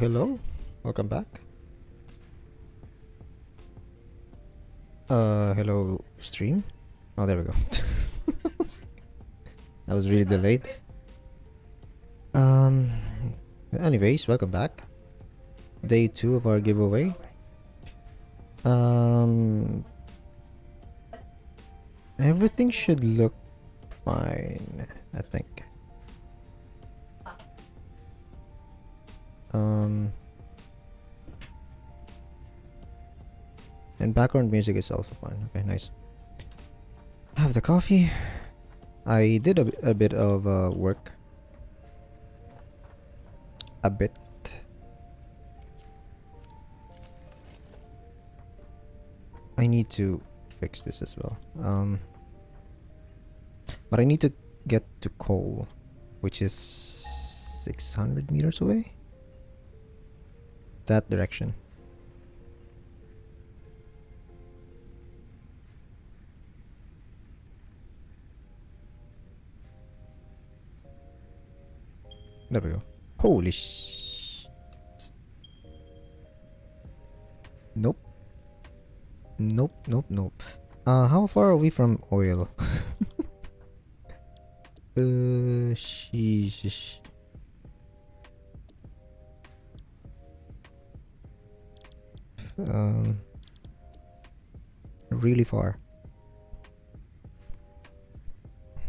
hello. Welcome back. Uh, hello, stream. Oh, there we go. that was really delayed. Um, anyways, welcome back. Day two of our giveaway. Um, everything should look and background music is also fine. Okay, nice. Have the coffee. I did a, a bit of uh, work. A bit. I need to fix this as well. Um, but I need to get to coal, which is 600 meters away that direction. There we go. Holy sh... Nope. Nope, nope, nope. Uh, how far are we from oil? uh, sheesh. um, really far.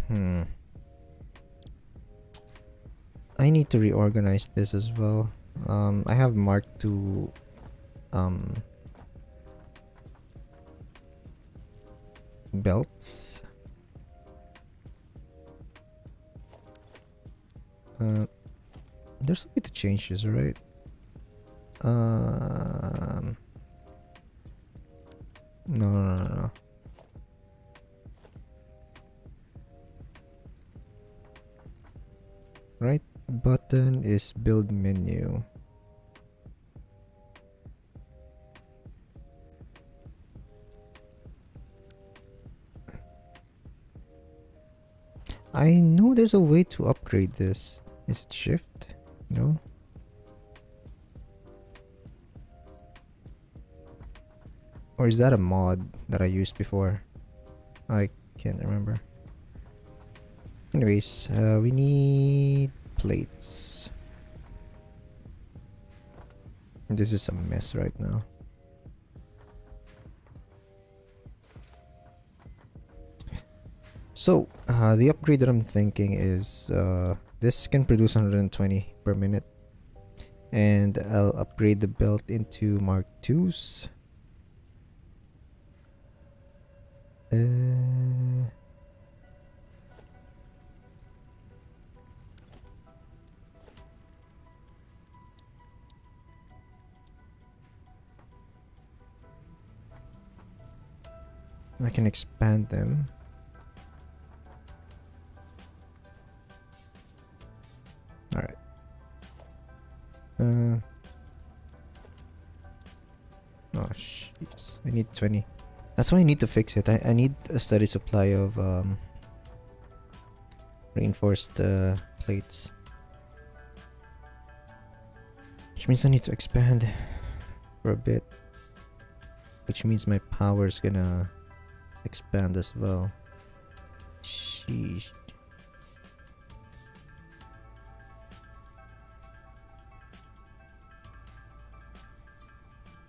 Hmm. I need to reorganize this as well. Um, I have marked two um, belts. Uh, there's a way to change this, right? Um, no, no, no, no. Right button is build menu. I know there's a way to upgrade this. Is it shift? No. Or is that a mod that I used before? I can't remember. Anyways, uh, we need plates. This is a mess right now. So, uh, the upgrade that I'm thinking is uh, this can produce 120 per minute. And I'll upgrade the belt into Mark 2s. Uh, I can expand them. Alright. Uh, oh, jeez. I need 20. That's why I need to fix it. I, I need a steady supply of um, reinforced uh, plates. Which means I need to expand for a bit. Which means my power is gonna expand as well. Sheesh.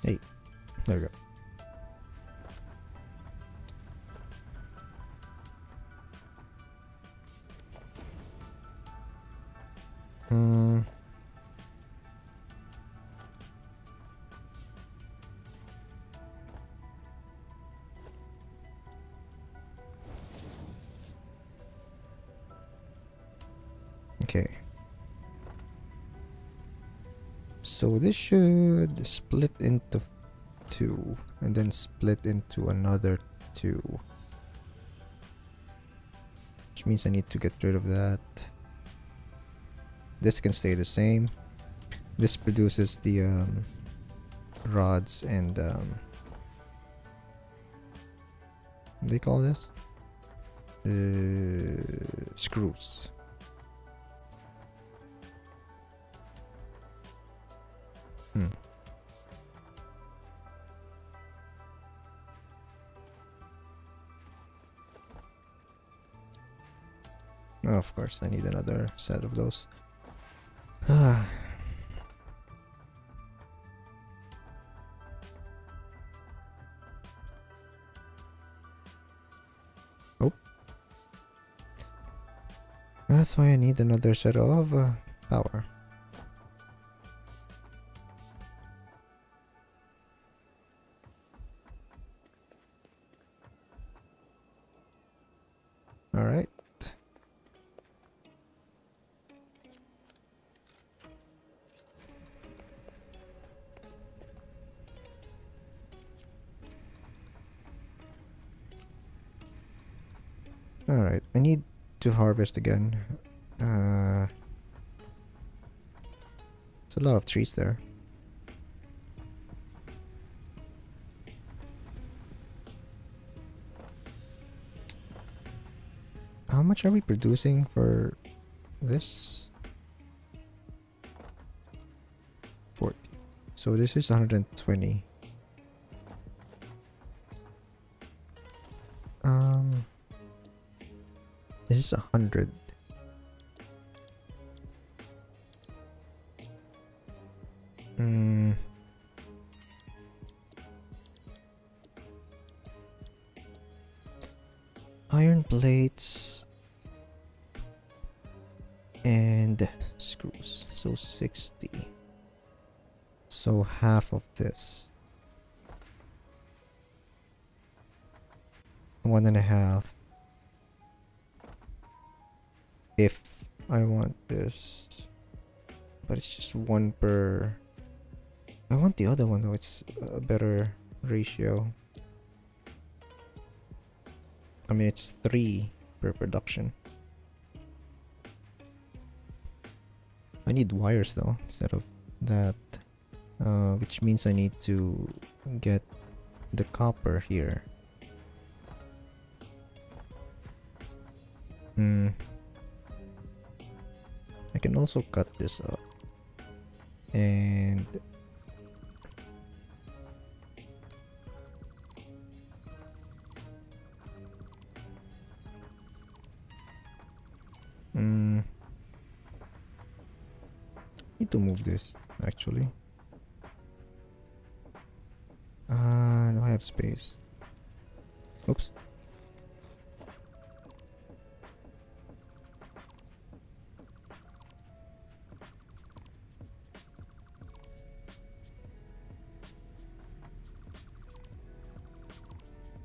Hey, there we go. Split into two and then split into another two. Which means I need to get rid of that. This can stay the same. This produces the um, rods and um, they call this? Uh, screws. Oh, of course, I need another set of those. Oh. That's why I need another set of uh, power. Harvest again. Uh, it's a lot of trees there. How much are we producing for this? 40. So this is 120. This is one per... I want the other one though, it's a better ratio. I mean, it's three per production. I need wires though, instead of that. Uh, which means I need to get the copper here. Hmm. I can also cut this up. And Hmm. Need to move this actually. Ah, uh, now I have space. Oops.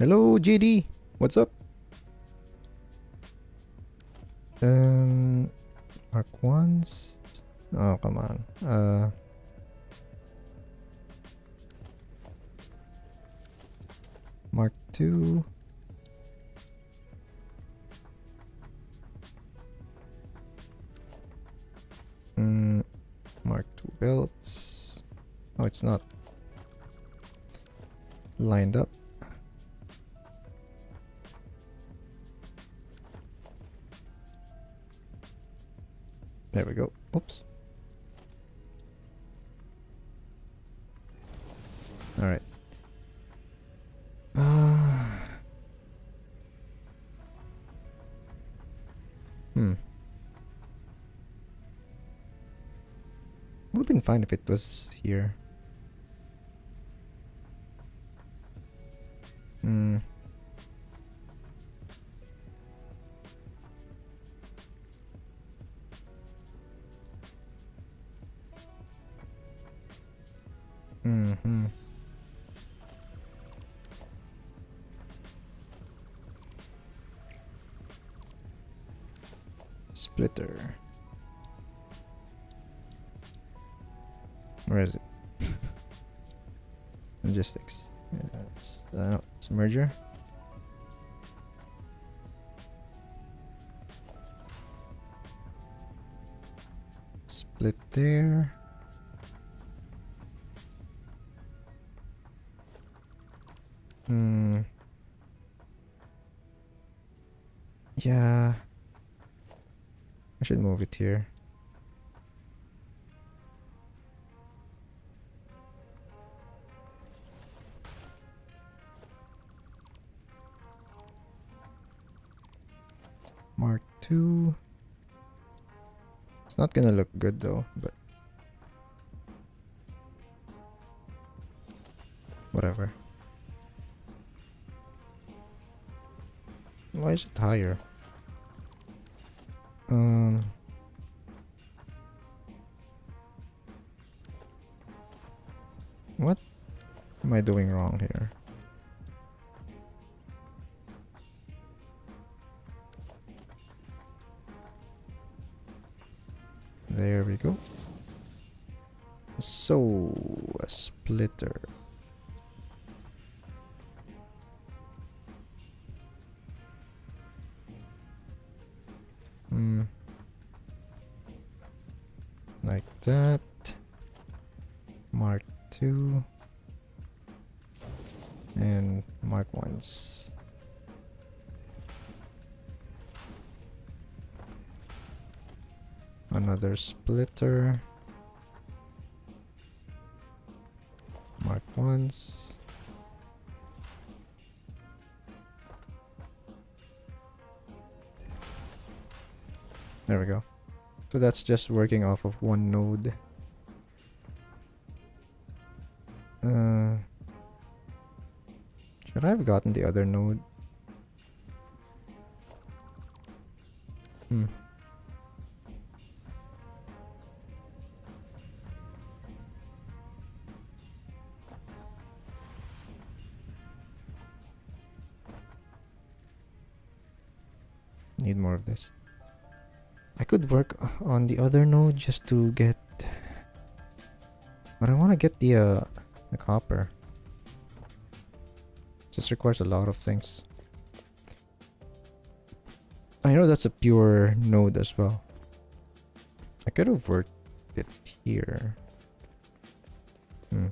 Hello, JD. What's up? Um, Mark ones. Oh, come on. Uh, Mark two. Mm, Mark two belts. Oh, it's not lined up. Fine if it was here. Hmm. Mm-hmm. Splitter. Where is it? Logistics. Yeah, it's, uh, no, it's merger. Split there. Hmm. Yeah. I should move it here. It's not gonna look good though, but whatever. Why is it higher? Um What am I doing wrong here? Splitter. Hmm. Like that. Mark 2. And Mark 1s. Another splitter. 1s. There we go. So that's just working off of one node. Uh, should I have gotten the other node? The other node just to get... But I want to get the, uh, the copper. Just requires a lot of things. I know that's a pure node as well. I could have worked it here. Hmm.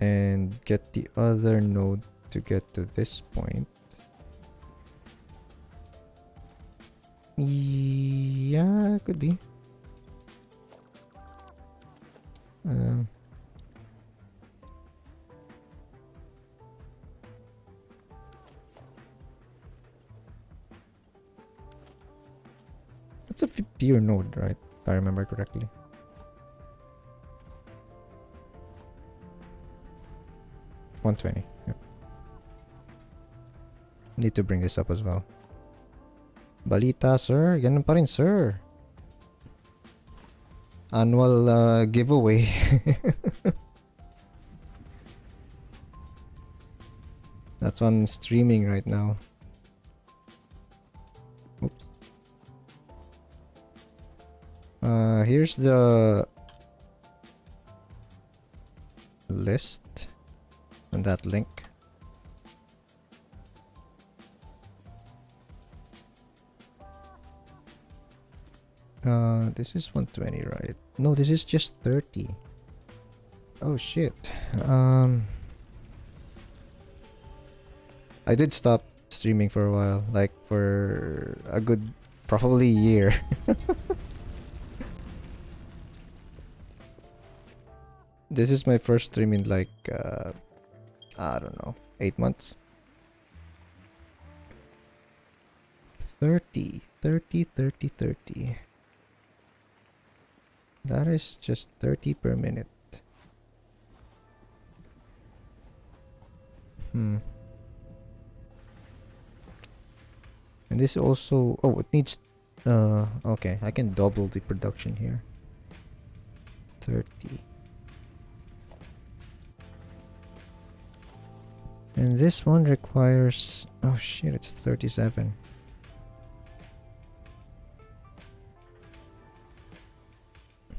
And get the other node to get to this point. Yeah, could be. Um, it's a pure node, right? If I remember correctly. One twenty. Yep. Need to bring this up as well. Balita, sir. Ganun pa rin, sir. Annual uh, giveaway. That's why I'm streaming right now. Oops. Uh, here's the list and that link. Uh, this is 120, right? No, this is just 30. Oh shit. Um, I did stop streaming for a while, like for a good, probably year. this is my first stream in like, uh, I don't know, 8 months. 30, 30, 30, 30. That is just 30 per minute. Hmm. And this also... Oh, it needs... Uh, okay, I can double the production here. 30. And this one requires... Oh shit, it's 37.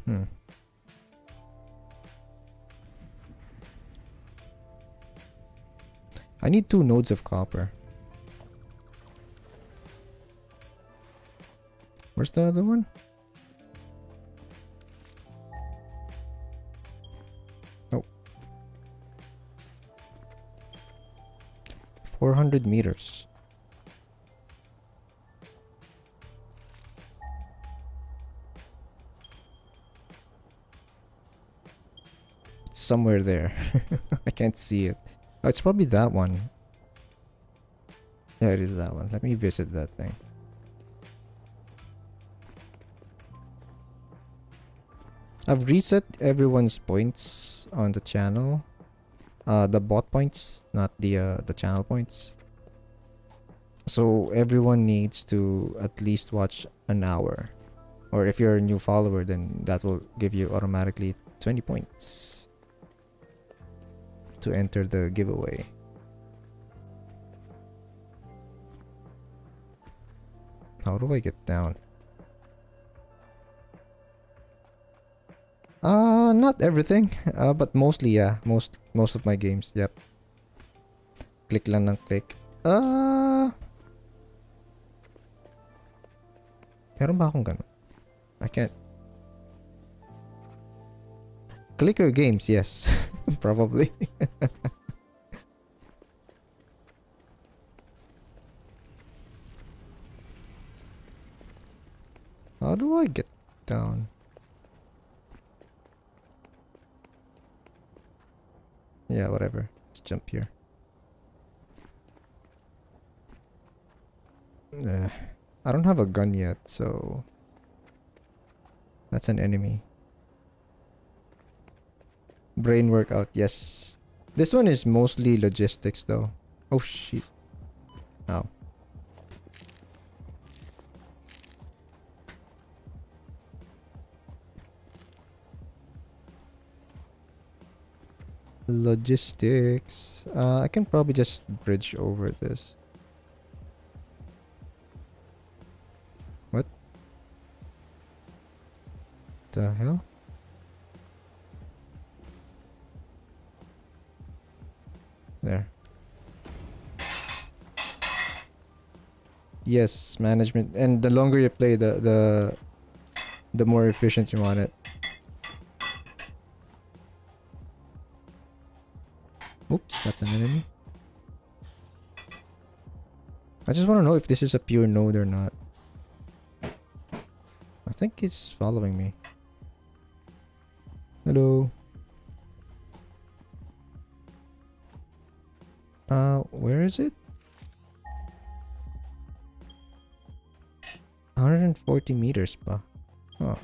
Hmm. I need two nodes of copper. Where's the other one? Oh. 400 meters. Somewhere there. I can't see it. Oh, it's probably that one. Yeah, it is that one. Let me visit that thing. I've reset everyone's points on the channel. Uh, the bot points, not the uh, the channel points. So everyone needs to at least watch an hour. Or if you're a new follower, then that will give you automatically 20 points to enter the giveaway. How do I get down? Uh, not everything, uh, but mostly, yeah. Most most of my games, yep. Click lang ng click. Uh, ba akong ganun? I can't. Clicker games, yes. Probably. How do I get down? Yeah, whatever. Let's jump here. Uh, I don't have a gun yet, so... That's an enemy. Brain workout, yes. This one is mostly logistics though. Oh shit. Ow. Logistics. Uh, I can probably just bridge over this. What? The hell? There. Yes, management. And the longer you play, the the the more efficient you want it. Oops, that's an enemy. I just want to know if this is a pure node or not. I think it's following me. Hello. Uh, where is it? 140 meters pa. Oh.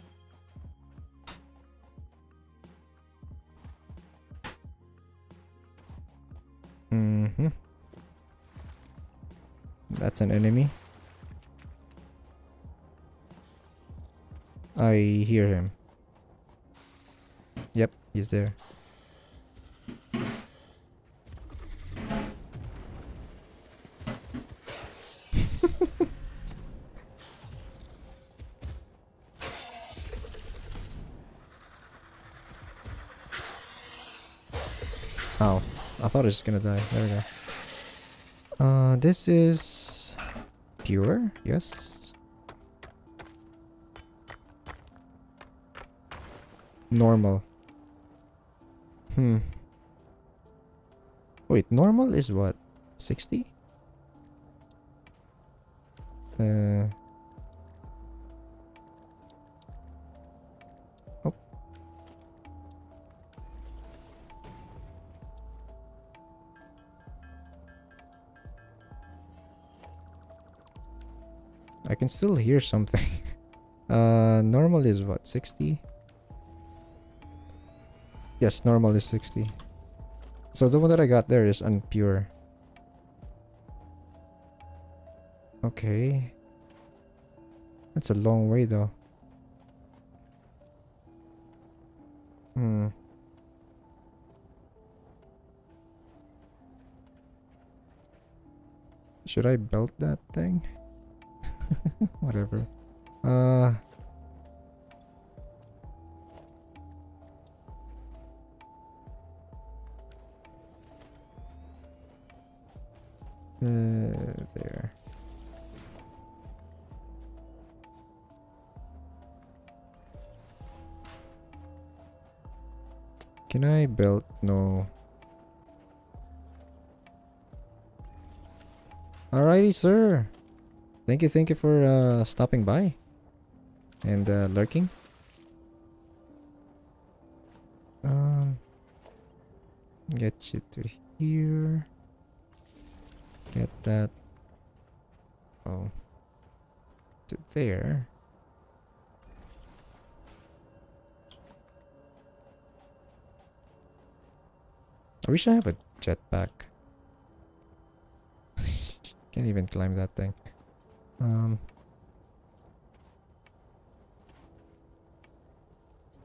Mm-hmm. That's an enemy. I hear him. Yep, he's there. Ow. I thought I was just gonna die. There we go. Uh, this is... Pure? Yes. Normal. Hmm. Wait, normal is what? 60? Uh... I can still hear something. uh, normal is what? 60? Yes, normal is 60. So the one that I got there is unpure. Okay. That's a long way though. Hmm. Should I belt that thing? Whatever. Uh... Uh, there. Can I build? No. Alrighty, sir. Thank you, thank you for uh, stopping by and uh, lurking. Um, get you to here. Get that Oh. To there. I wish I have a jetpack. Can't even climb that thing. Um.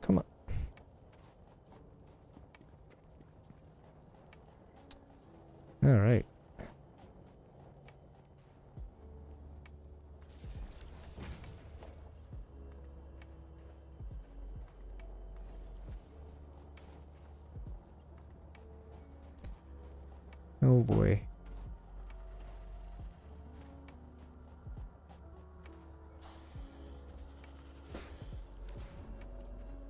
Come on. All right. Oh boy.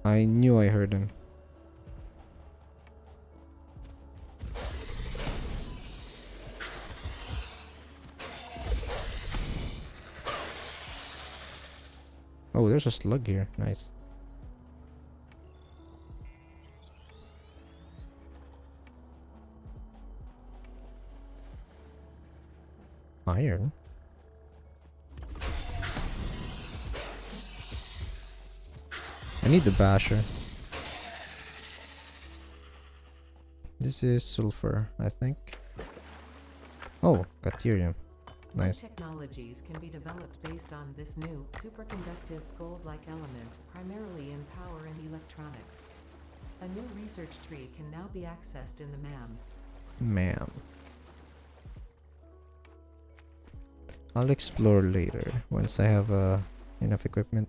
I knew I heard him. Oh, there's a slug here. Nice. Iron? I need the basher. This is sulfur, I think. Oh, Caterium. Nice. Technologies can be developed based on this new, superconductive, gold-like element, primarily in power and electronics. A new research tree can now be accessed in the MAM. Ma'am. I'll explore later once I have uh, enough equipment.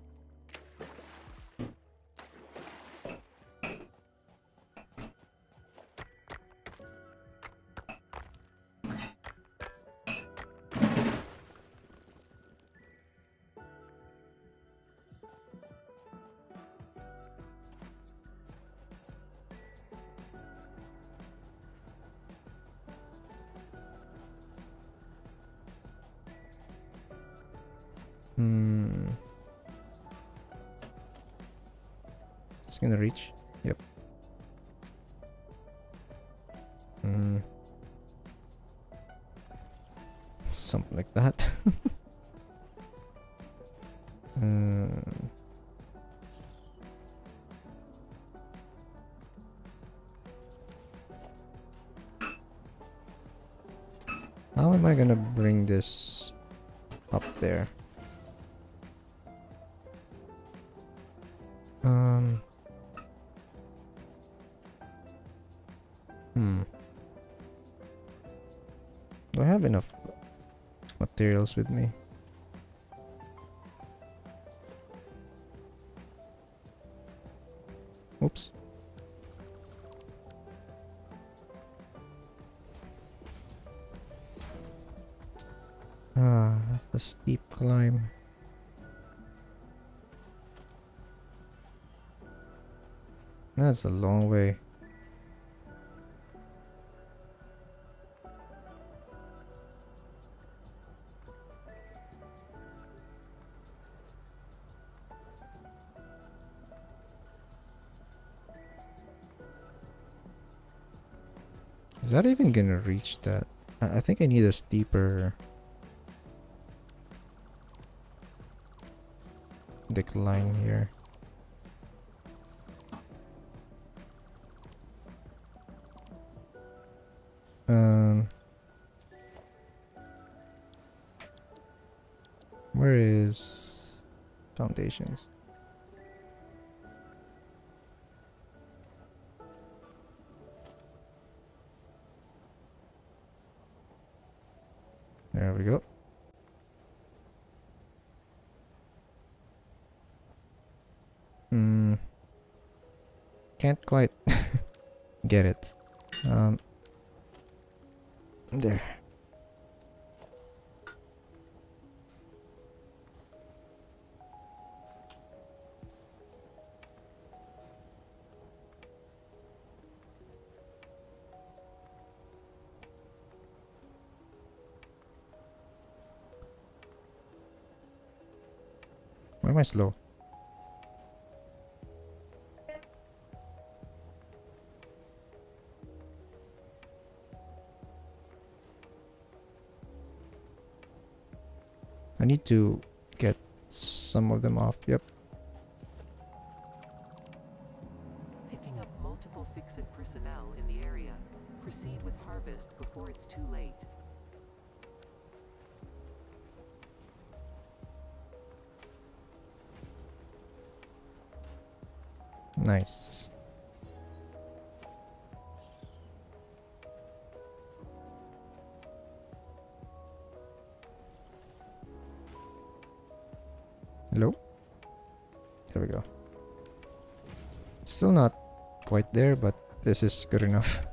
Gonna bring this up there? Um. Hmm. Do I have enough materials with me? That's a long way. Is that even gonna reach that? I, I think I need a steeper decline here. Foundations? Am I slow? I need to get some of them off. Yep. Picking up multiple FICSIT personnel in the area. Proceed with harvest before it's too late. Nice. Hello? There we go. Still not quite there, but this is good enough.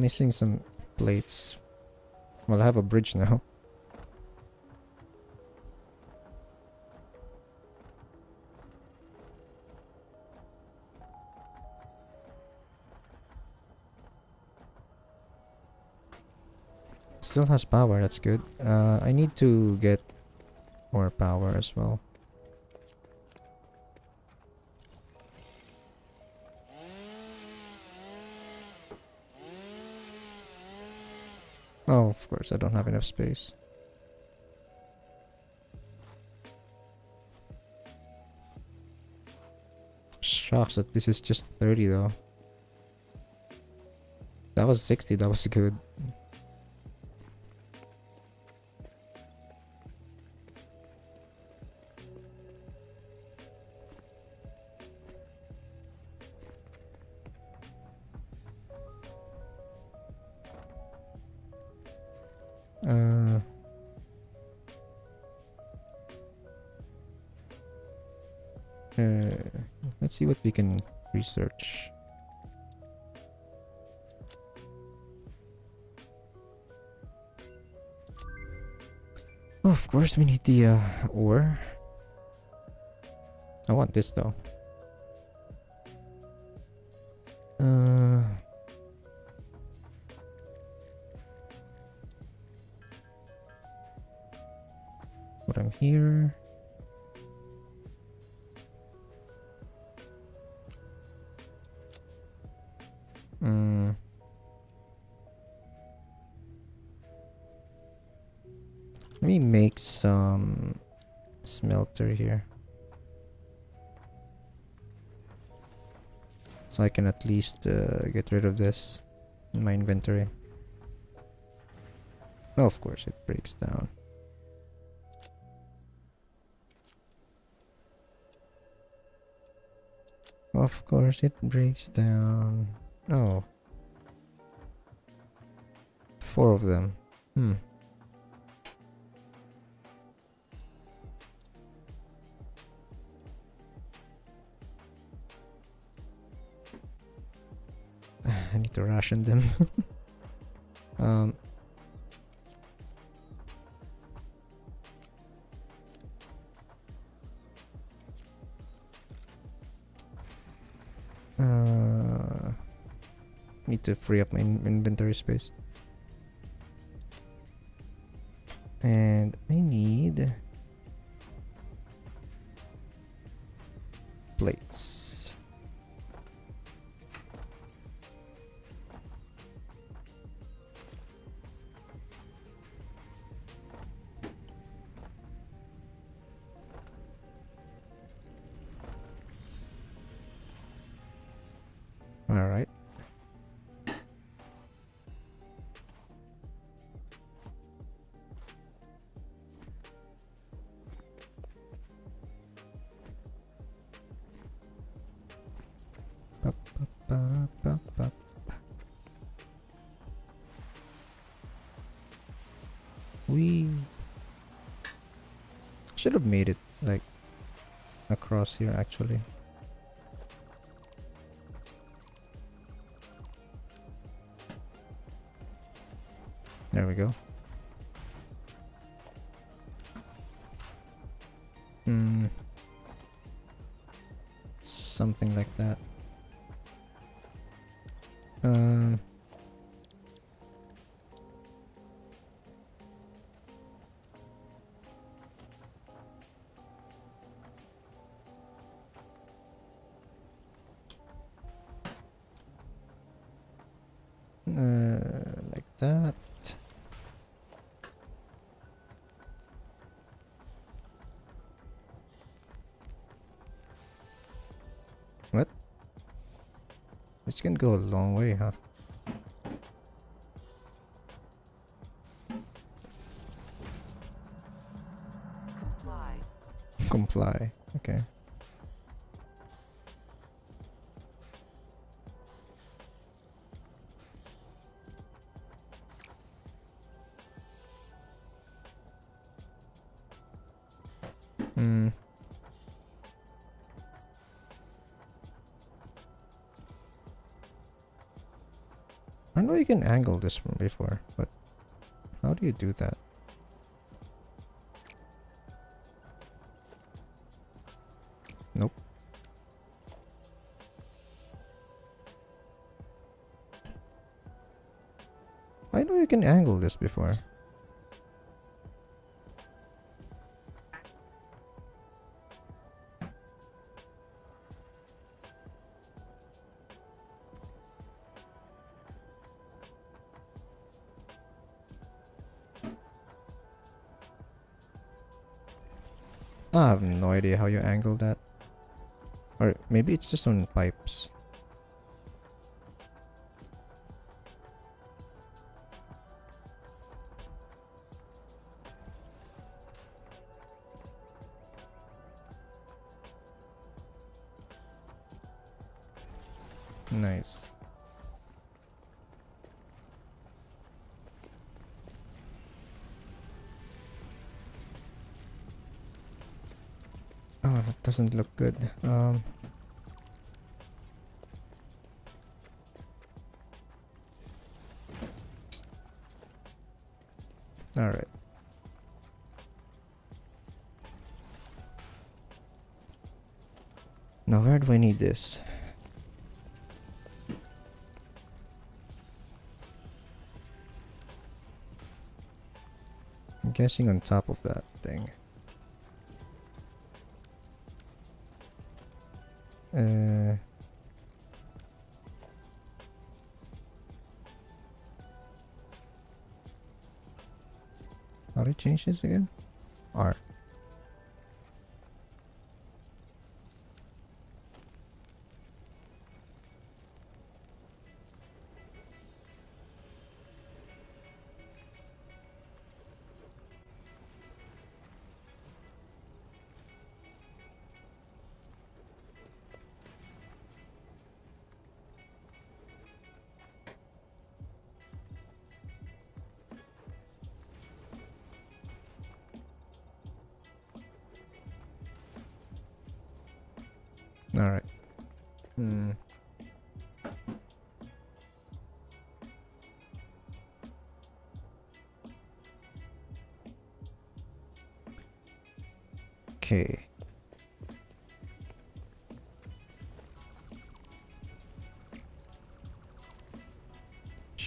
Missing some plates. Well, I have a bridge now. Still has power, that's good. Uh, I need to get more power as well. Oh, of course, I don't have enough space. Shocks that this is just 30 though. That was 60, that was good. Can research. Oh, of course we need the uh, ore. I want this though. Can at least uh, get rid of this in my inventory. Oh, of course it breaks down. Of course it breaks down. Oh. Four of them. Hmm. To ration them. um. Uh, need to free up my in- inventory space. And actually. Go a long way, huh? Know you can angle this from before, but how do you do that? Nope. I know you can angle this before. I have no idea how you angle that. Or maybe it's just on pipes. This? I'm guessing on top of that thing. Uh, how do I change this again? R.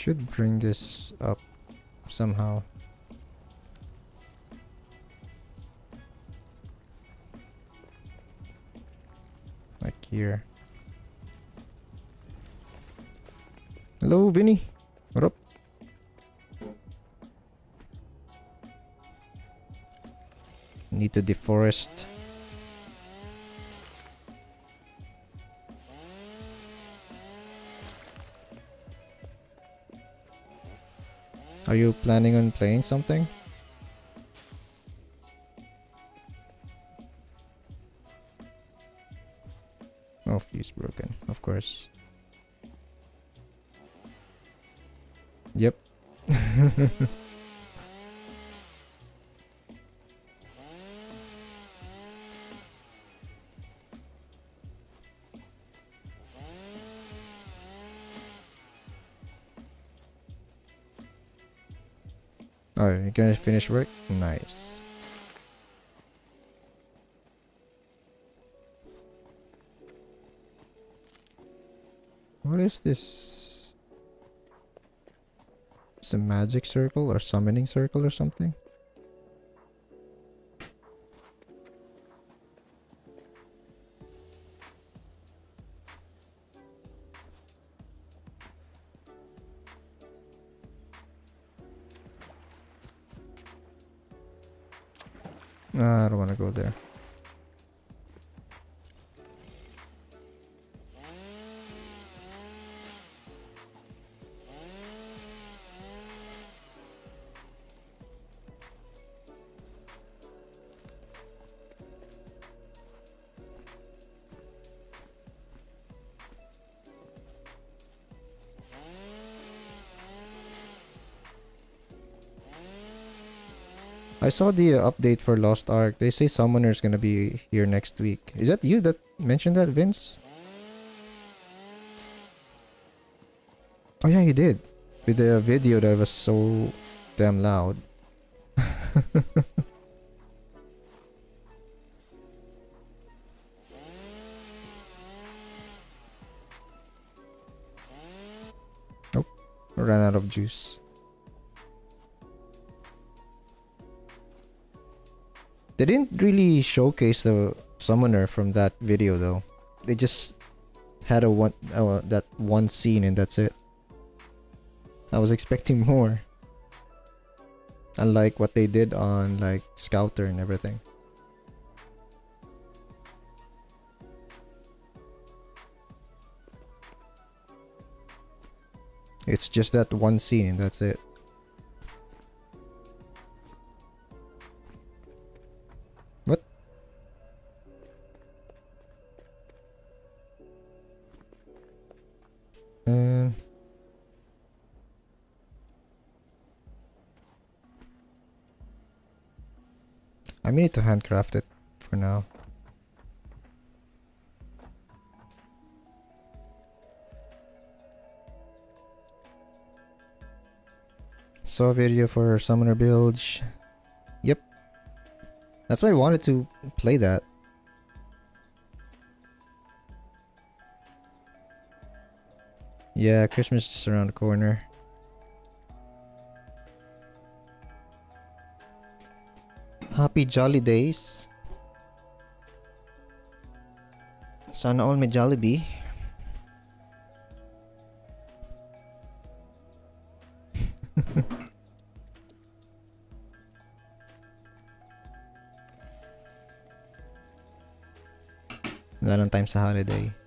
Should bring this up somehow. Like here. Hello, Vinny. What up? Need to deforest. Are you planning on playing something? Oh, fuse broken, of course. Yep. you're gonna finish work? Nice. What is this? It's a magic circle or summoning circle or something? Saw the update for Lost Ark. They say Summoner is gonna be here next week. Is that you that mentioned that, Vince? Oh yeah, you did. With the video that was so damn loud. oh, ran out of juice. They didn't really showcase the summoner from that video though. They just had a one uh, that one scene and that's it. I was expecting more. Unlike what they did on like Scouter and everything. It's just that one scene and that's it. Need to handcraft it for now. Saw a video for Summoner Bilge. Yep. That's why I wanted to play that. Yeah, Christmas is just around the corner. Happy Jolly Days. Sana all may Jollibee. Wala sa holiday.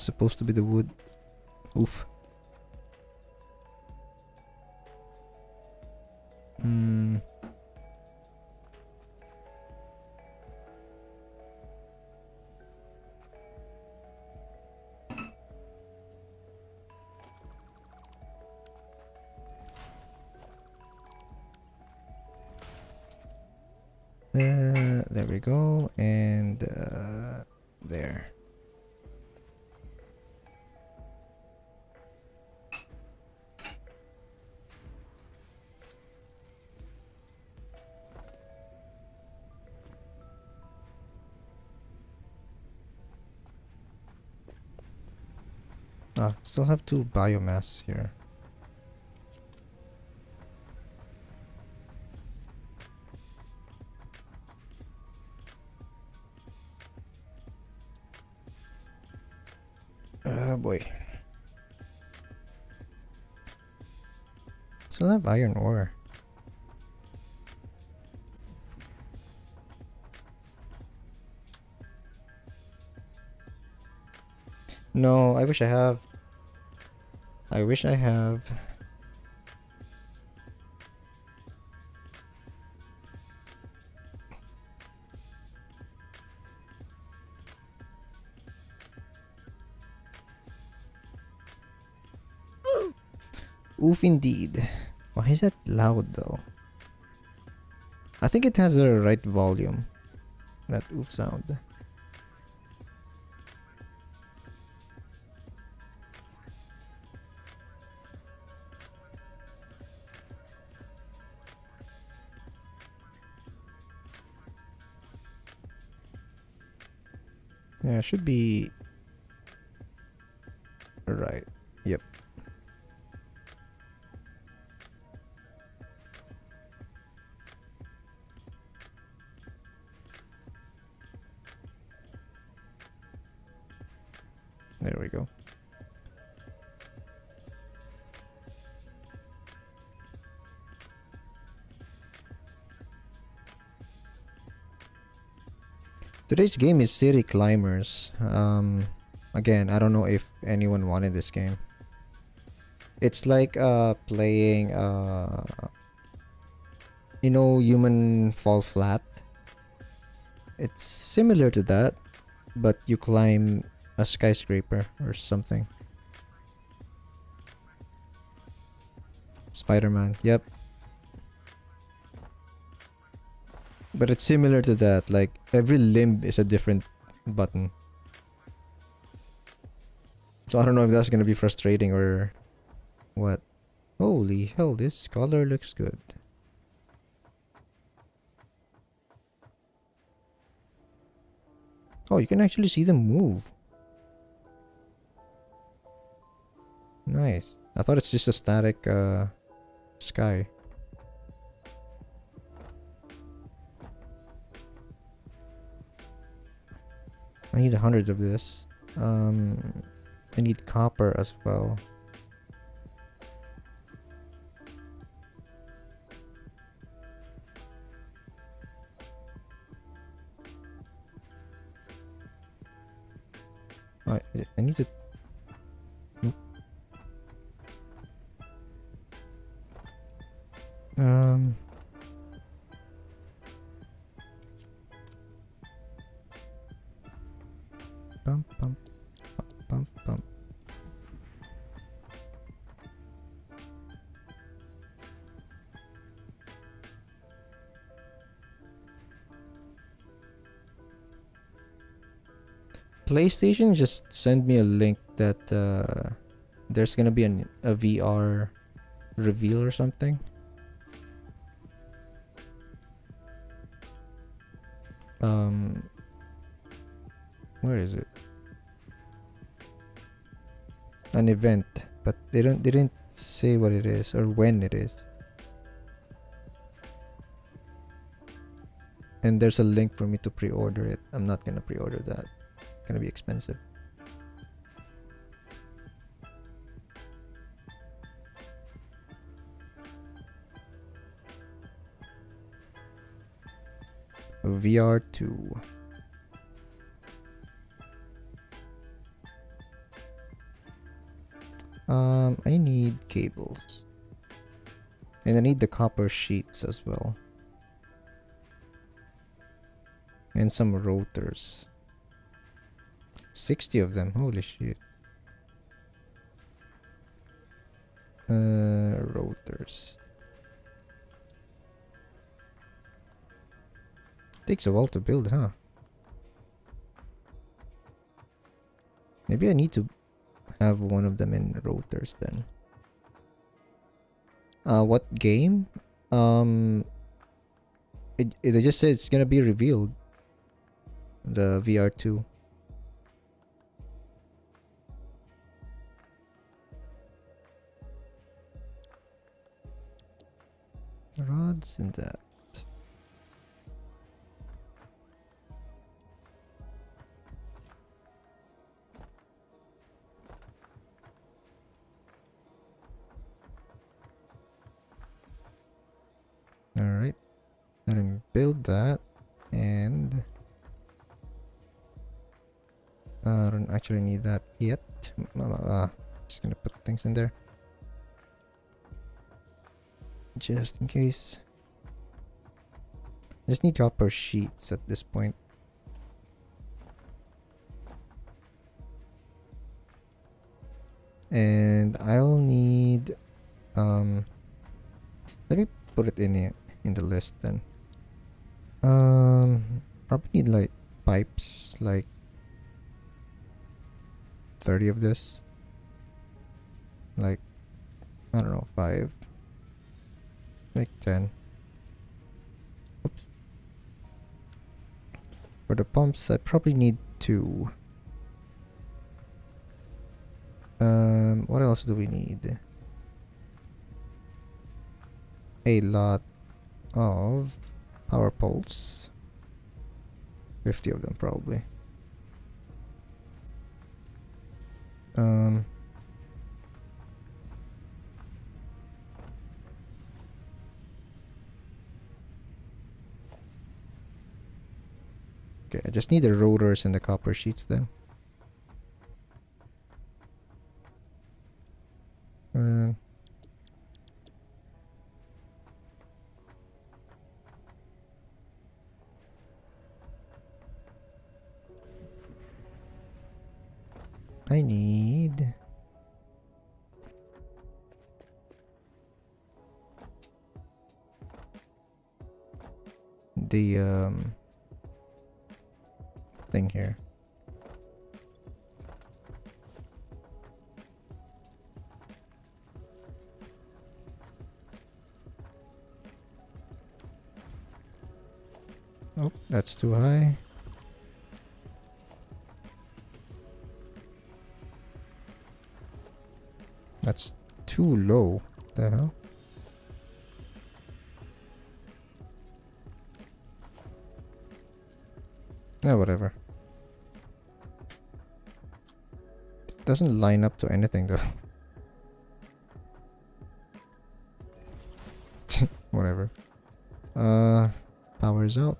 Is supposed to be the wood. Oof. Still have two biomass here. Oh boy. Still have iron ore. No, I wish I have. I wish I have... Oof indeed. Why is that loud though? I think it has the right volume. That oof sound. Should be Today's game is City Climbers. Um, again, I don't know if anyone wanted this game. It's like uh playing uh you know Human Fall Flat. It's similar to that, but you climb a skyscraper or something. Spider-Man. Yep. But it's similar to that. Like every limb is a different button. So I don't know if that's gonna be frustrating or what. Holy hell, this color looks good. Oh, you can actually see them move. Nice. I thought it's just a static uh, sky. I need a hundred of this. Um, I need copper as well. I I need to. PlayStation just send me a link that uh, there's gonna be an, a VR reveal or something. Um, where is it? An event, but they don't they didn't say what it is or when it is. And there's a link for me to pre-order it. I'm not gonna pre-order that. Gonna be expensive. VR2. Um, I need cables. And I need the copper sheets as well. And some rotors. 60 of them, holy shit. Uh, rotors. Takes a while to build, huh? Maybe I need to have one of them in rotors then. Uh, what game? Um, it, it they just said it's gonna be revealed. The VR2. Rods and that. Alright. Let him build that. And... Uh, I don't actually need that yet. Uh, just gonna put things in there. Just in case. Just need copper sheets at this point. And I'll need Um, let me put it in the in the list then. Um, probably need like pipes, like thirty of this. Like, I don't know, five. Make ten. Oops. For the pumps, I probably need two. Um, what else do we need? A lot of power poles. 50 of them probably. Um, okay, I just need the rotors and the copper sheets then. Uh, I need the um thing here. Oh, that's too high. That's too low. The hell? Yeah, whatever. Doesn't line up to anything though. whatever. Uh, power's out.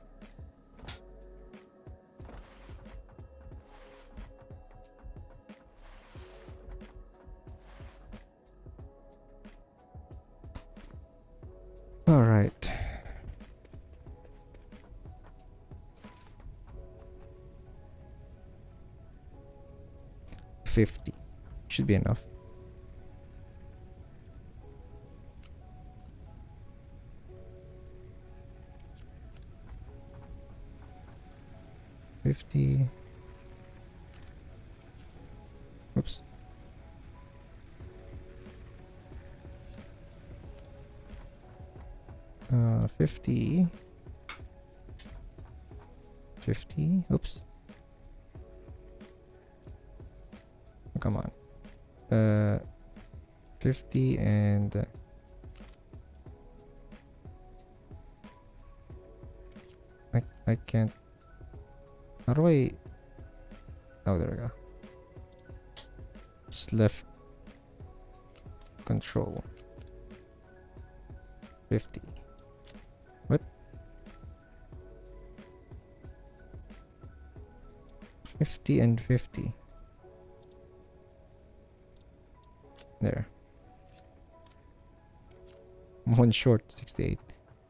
Short, 68.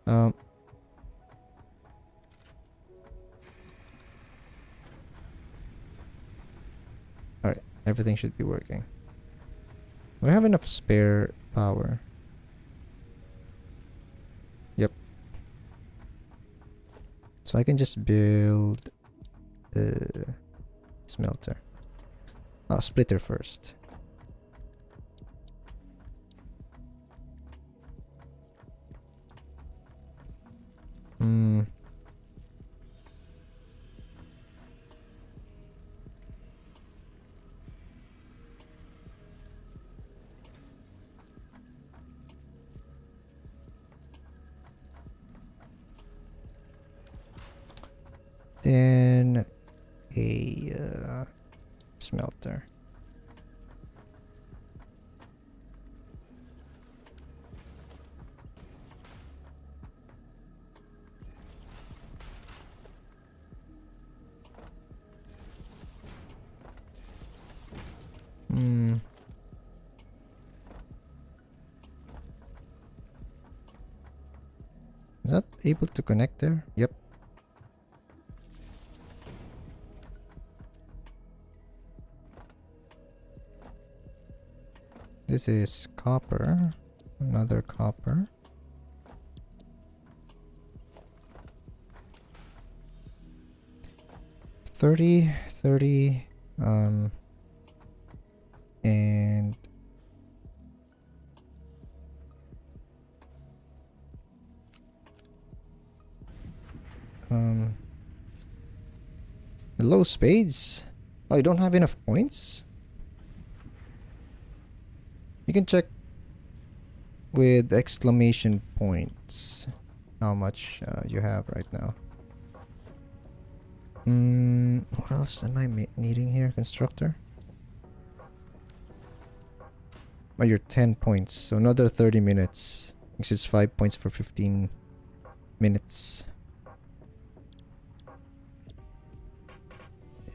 Um, Alright, everything should be working. We have enough spare power. Yep. So I can just build... Uh, smelter. Oh, splitter first. Able to connect there? Yep. This is copper. Another copper. Thirty, thirty, um, spades. Oh, you don't have enough points? You can check with exclamation points how much uh, you have right now. Mm, what else am I needing here? Constructor? Oh, you're 10 points. So another 30 minutes. Which is 5 points for 15 minutes.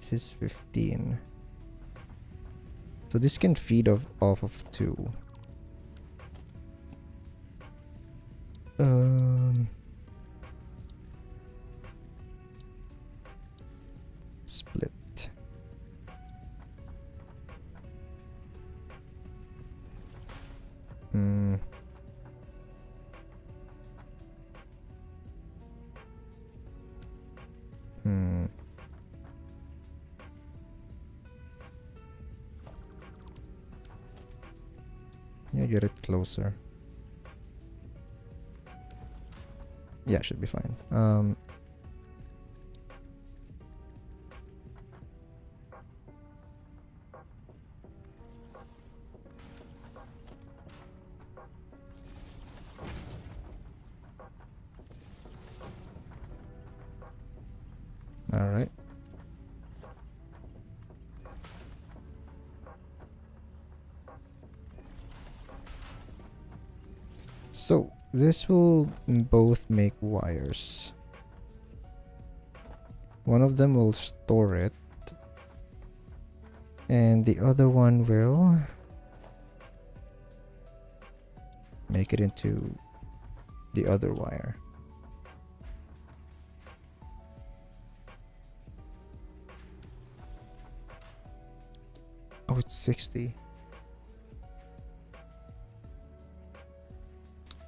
This is 15. So this can feed off, off of 2. Um... it. Yeah, should be fine. Um, this will both make wires. One of them will store it. And the other one will make it into the other wire. Oh, it's 60.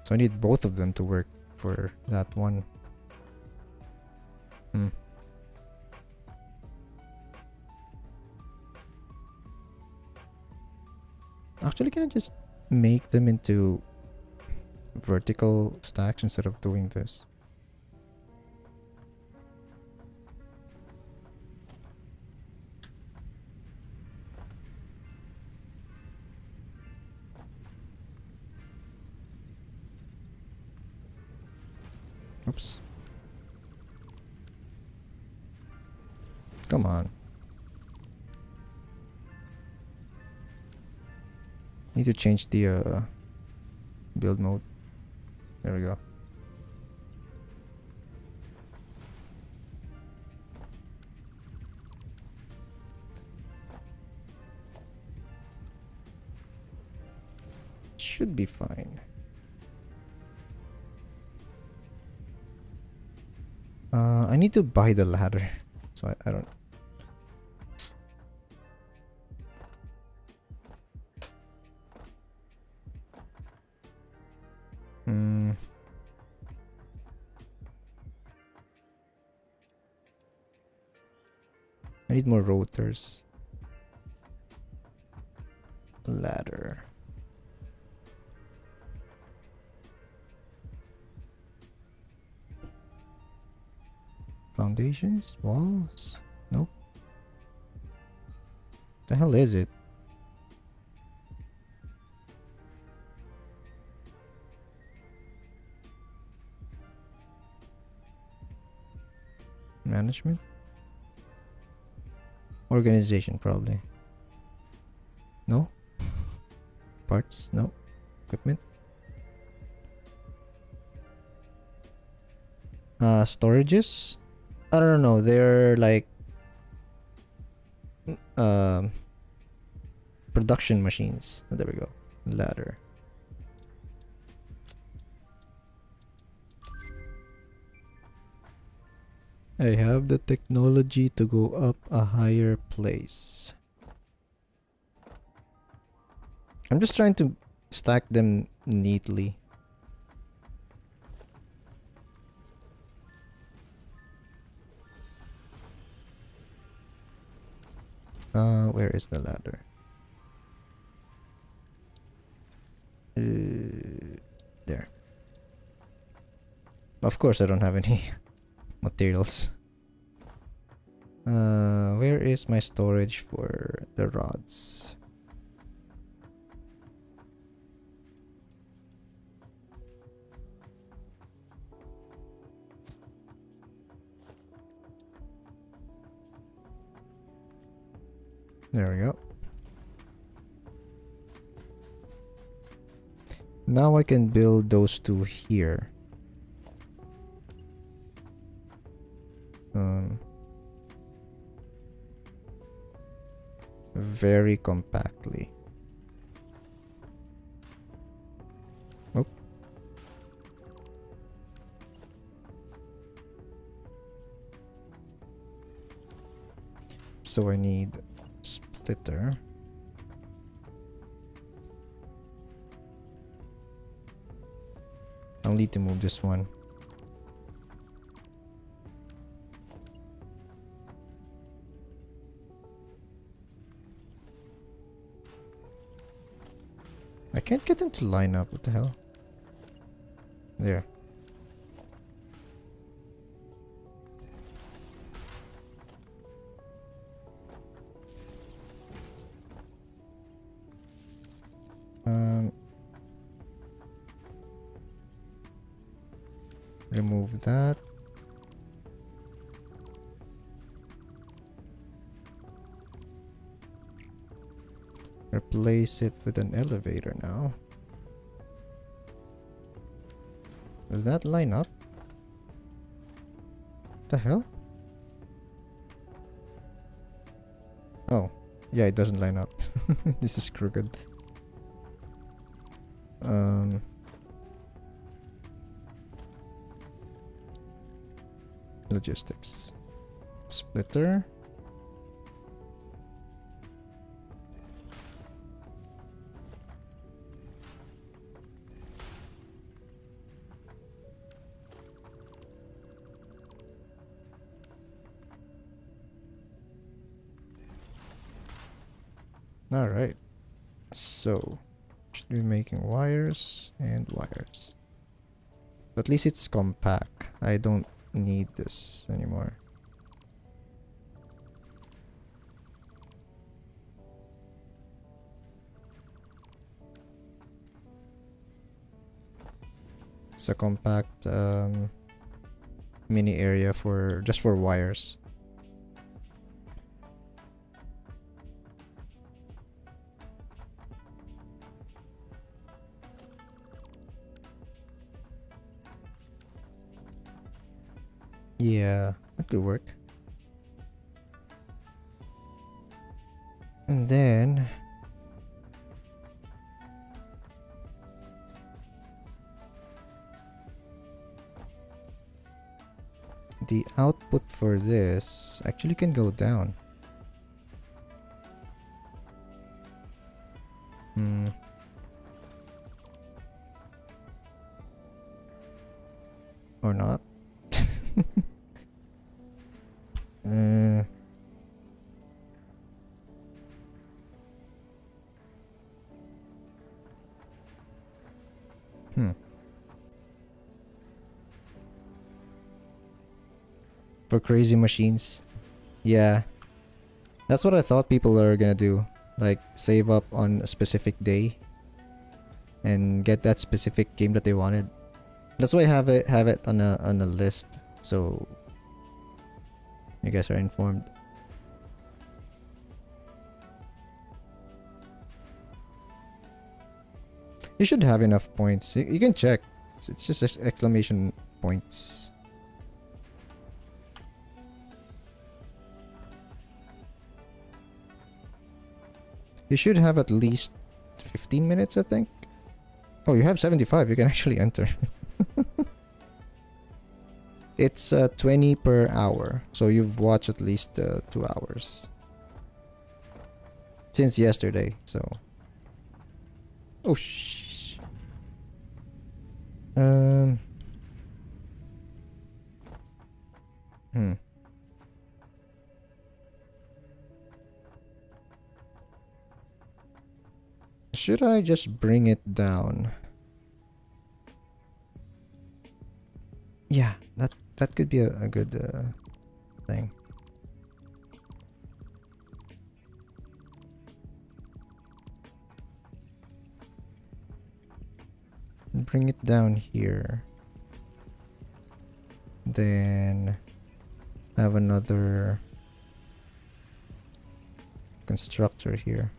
So I need both of them to work for that one. Hmm. Actually, can I just make them into vertical stacks instead of doing this? Need to change the uh, build mode. There we go. Should be fine. Uh, I need to buy the ladder. So I, I don't... need more rotors. Ladder. Foundations? Walls? Nope. The hell is it? Management? Organization, probably. No? Parts? No. Equipment? Uh, storages? I don't know. They're like um production machines. There we go. Ladder. I have the technology to go up a higher place. I'm just trying to stack them neatly. Uh, where is the ladder? Uh, there. Of course, I don't have any materials. Uh, where is my storage for the rods? There we go. Now I can build those two here. Um, very compactly. Oh. So I need splitter. I'll need to move this one. Can't get them to line up. What the hell? There. Um, remove that. Replace it with an elevator now. Does that line up? The hell? Oh, yeah, it doesn't line up. this is crooked. Um. Logistics. Splitter. Making wires and wires. At least it's compact. I don't need this anymore. It's a compact um, mini area for just for wires. Yeah, that could work. And then... The output for this actually can go down. Hmm. Or not. Uh, hmm. For crazy machines. Yeah. That's what I thought people are gonna do. Like, save up on a specific day. And get that specific game that they wanted. That's why I have it have it on a on a list. So you guys are informed. You should have enough points. You, you can check. It's, it's just exclamation points. You should have at least 15 minutes, I think. Oh, you have 75. You can actually enter. It's uh, 20 per hour. So you've watched at least uh, two hours. Since yesterday, so. Oh, shh. Um. Hmm. Should I just bring it down? Yeah, that that could be a, a good uh, thing. Bring it down here. Then have another constructor here.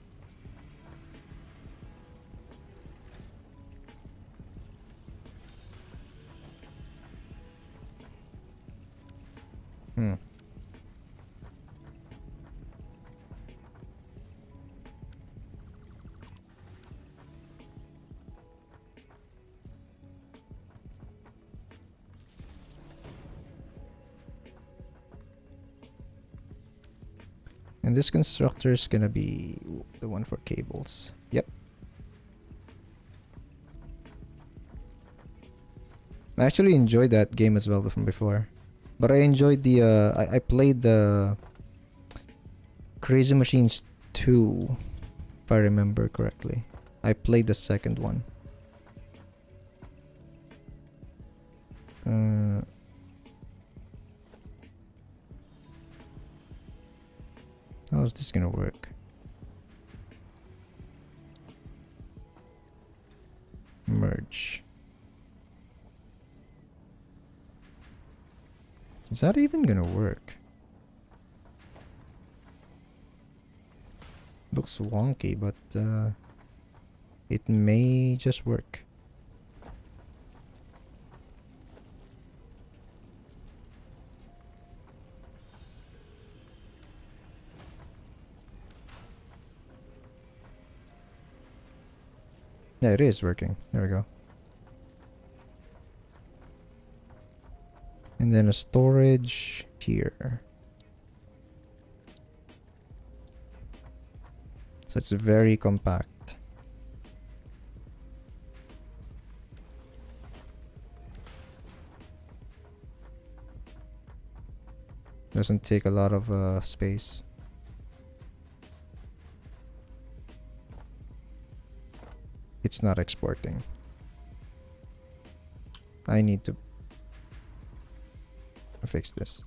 Hmm. And this constructor is gonna be the one for cables. Yep. I actually enjoyed that game as well from before. But I enjoyed the uh I, I played the Crazy Machines 2 if I remember correctly. I played the second one. Uh How is this gonna work? Merge. Is that even gonna work? Looks wonky, but uh, it may just work. Yeah, it is working. There we go. And then a storage here. So it's very compact. Doesn't take a lot of uh, space. It's not exporting. I need to fix this.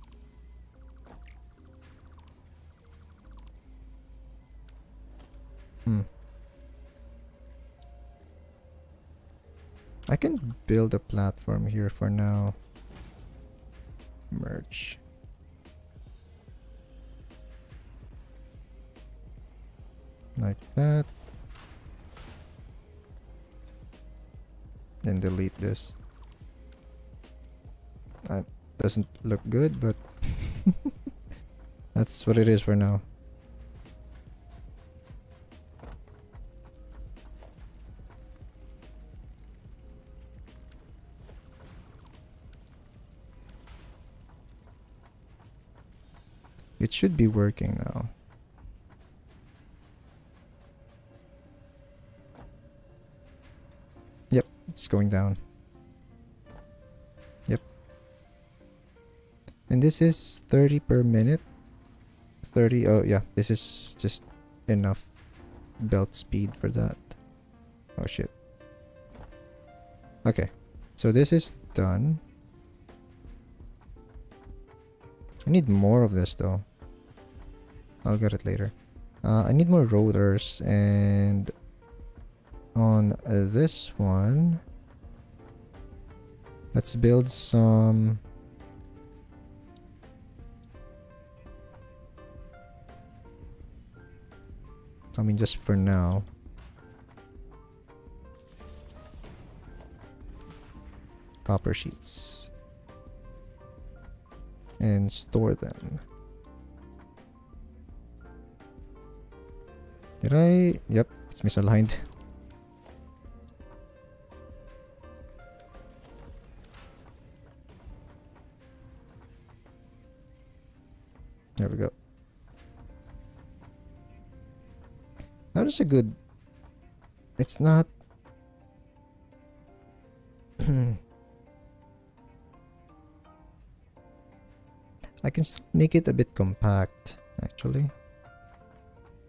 Hmm. I can build a platform here for now. Merge. Like that. Then delete this. That doesn't look good, but that's what it is for now. It should be working now. Yep, it's going down. And this is 30 per minute. 30, oh yeah, this is just enough belt speed for that. Oh shit. Okay, so this is done. I need more of this though. I'll get it later. Uh, I need more rotors and on uh, this one let's build some I mean just for now copper sheets and store them Did I? Yep, it's misaligned. There we go. That is a good... It's not... I can make it a bit compact, actually.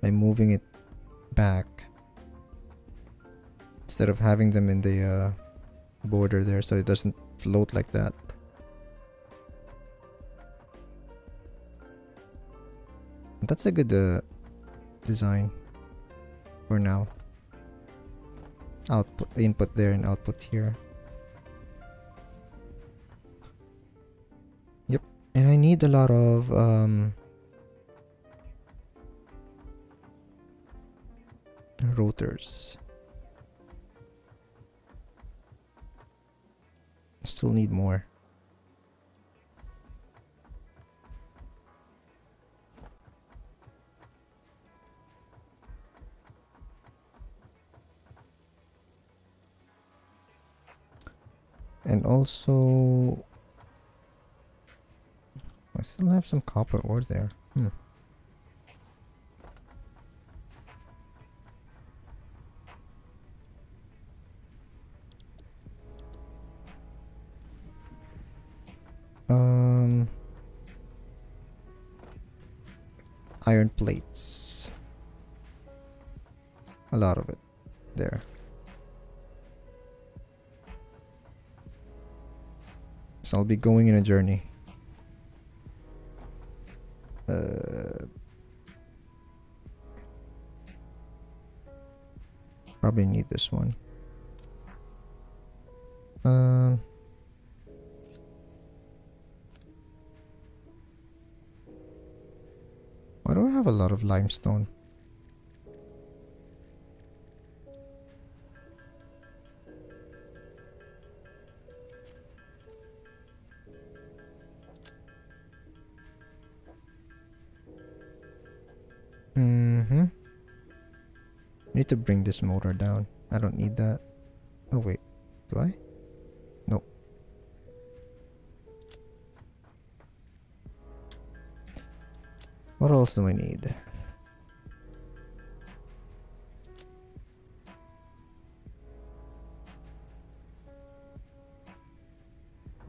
By moving it back. Instead of having them in the uh, border there so it doesn't float like that. That's a good uh, design for now. Output, input there and output here. Yep, and I need a lot of um, rotors. Still need more. And also... I still have some copper ore there. Hmm. Um... Iron plates. A lot of it. There. I'll be going in a journey. Uh, probably need this one. Um. Why do I have a lot of limestone? Mm-hmm. Need to bring this motor down. I don't need that. Oh wait, do I? Nope. What else do I need?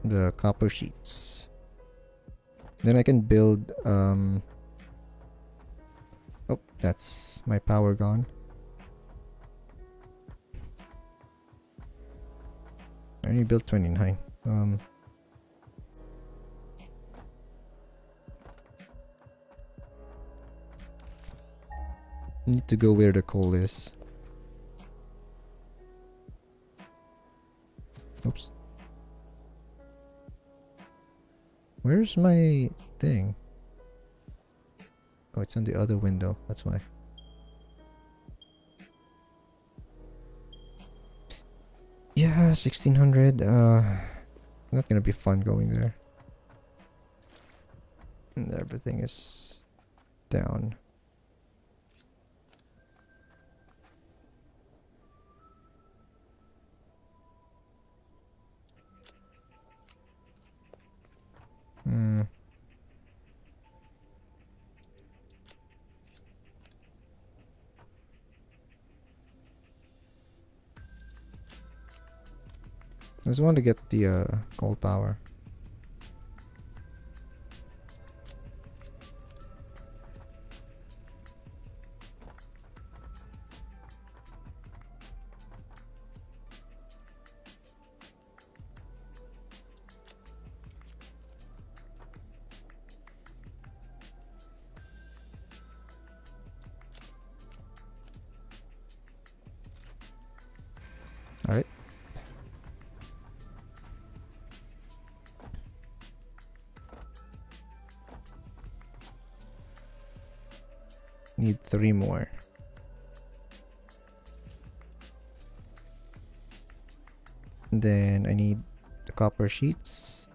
The copper sheets. Then I can build um that's my power gone. I only built 29. Um, need to go where the coal is. Oops. Where's my thing? Oh, it's on the other window. That's why. Yeah, 1600. Uh, not gonna be fun going there. And everything is down. Hmm. I just want to get the uh, coal power. Need three more. Then I need the copper sheets.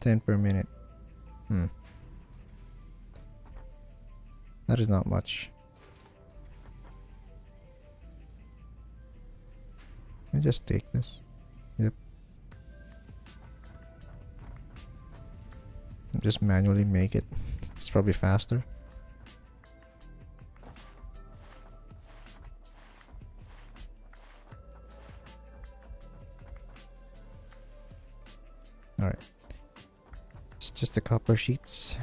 Ten per minute. Hmm. That is not much. I just take this. Yep. Just manually make it. It's probably faster. Alright. It's just the copper sheets.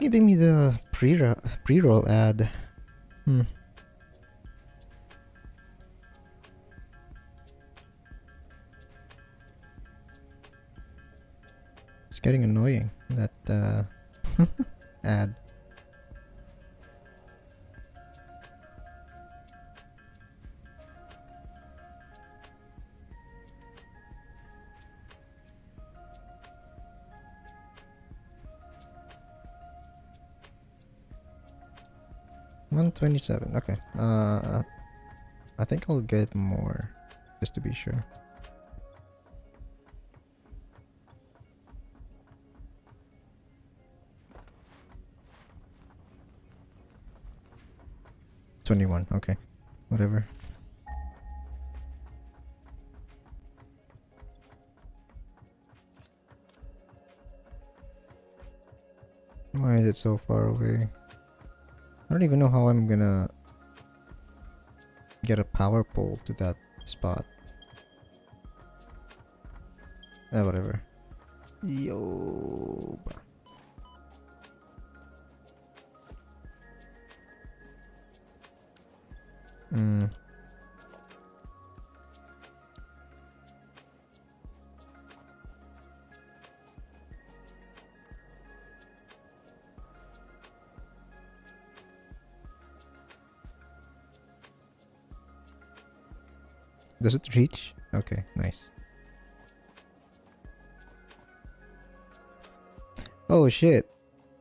Giving me the pre-roll pre-roll ad. Hmm. It's getting annoying that uh, ad. One twenty-seven. Okay. Uh, I think I'll get more, just to be sure. Twenty-one. Okay. Whatever. Why is it so far away? I don't even know how I'm gonna get a power pole to that spot. Eh, whatever. Yo. Hmm. Does it reach? Okay, nice. Oh shit.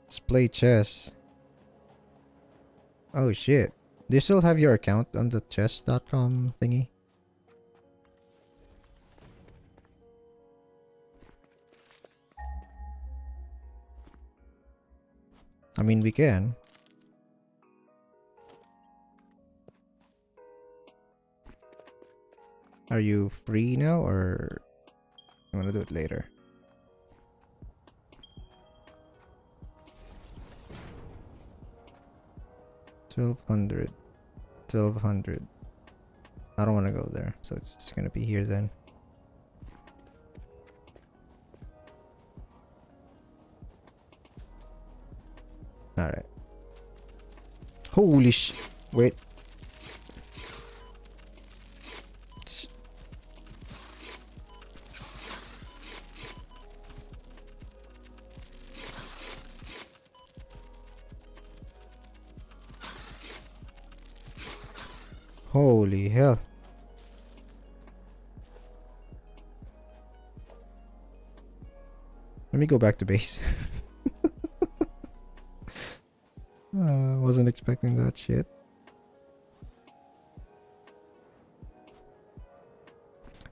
Let's play chess. Oh shit. Do you still have your account on the chess.com thingy? I mean, we can. Are you free now or you want to do it later? Twelve hundred. Twelve hundred. I don't want to go there, so it's just gonna be here then. Alright. Holy sh- Wait. Holy hell. Let me go back to base. uh, wasn't expecting that shit.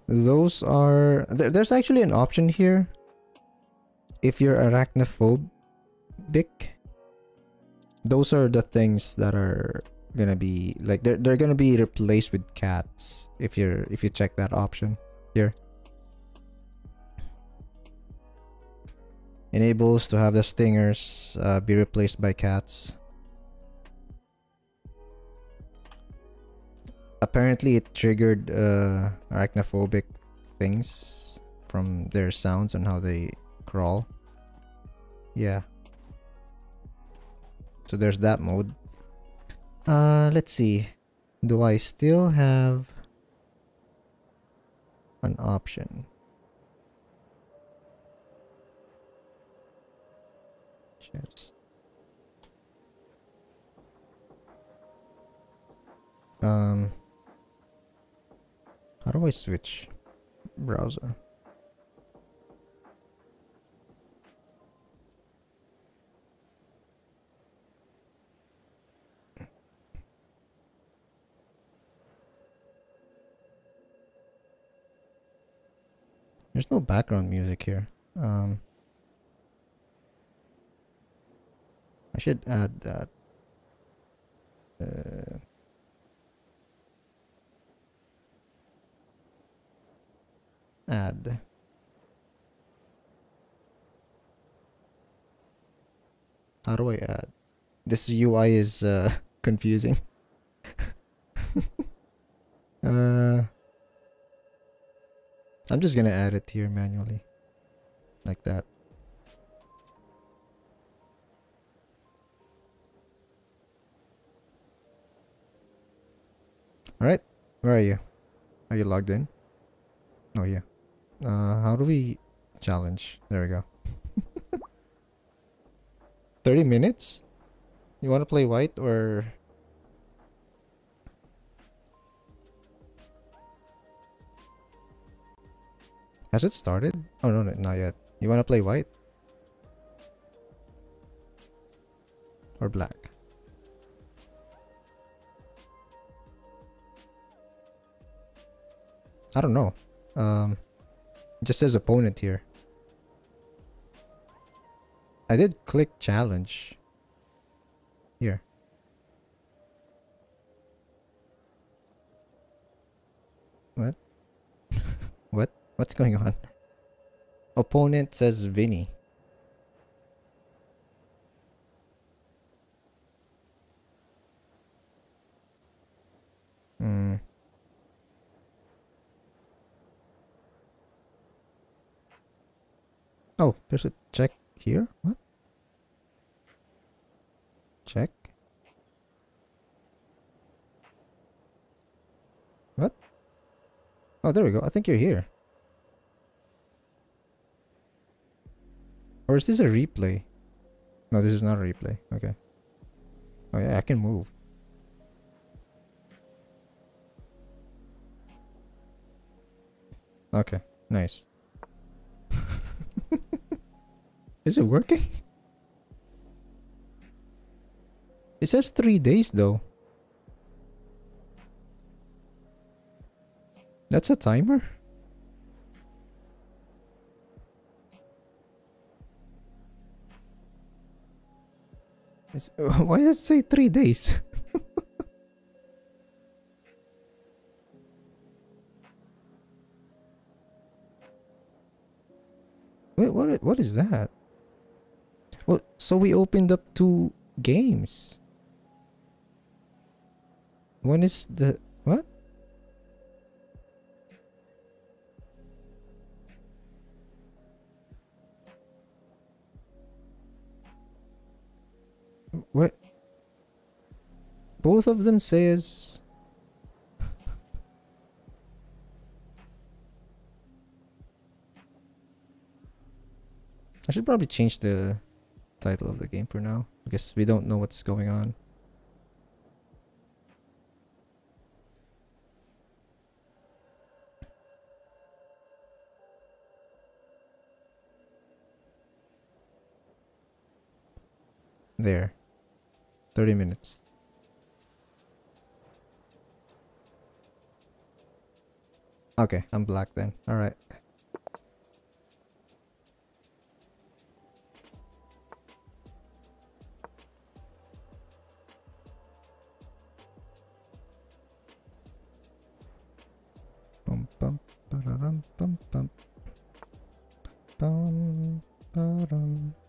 Those are... There, there's actually an option here. If you're arachnophobic. Those are the things that are gonna be like they're they're gonna be replaced with cats if you're if you check that option here. Enables to have the stingers uh, be replaced by cats. Apparently it triggered uh, arachnophobic things from their sounds and how they crawl. Yeah. So there's that mode uh, let's see. Do I still have an option? Just um, how do I switch browser? There's no background music here. Um, I should add that. Uh, add. How do I add? This UI is uh, confusing. uh, I'm just gonna add it here manually. Like that. Alright, where are you? Are you logged in? Oh yeah. Uh, how do we challenge? There we go. 30 minutes? You want to play white or... Has it started? Oh no, no not yet. You want to play white? Or black? I don't know. Um, just says opponent here. I did click challenge. Here. What? what? What's going on? Opponent says Vinny. Hmm. Oh, there's a check here? What? Check. What? Oh, there we go. I think you're here. Or is this a replay? No, this is not a replay. Okay. Oh yeah, I can move. Okay, nice. Is it working? It says three days though. That's a timer? It's, why does it say three days? Wait, what? What is that? Well, so we opened up two games. When is the what? What? Both of them says I should probably change the title of the game for now. Because we don't know what's going on. There. 30 minutes. Okay, I'm black then. Alright. Bum bum ba-da-dum bum bum. Bum. Hmm.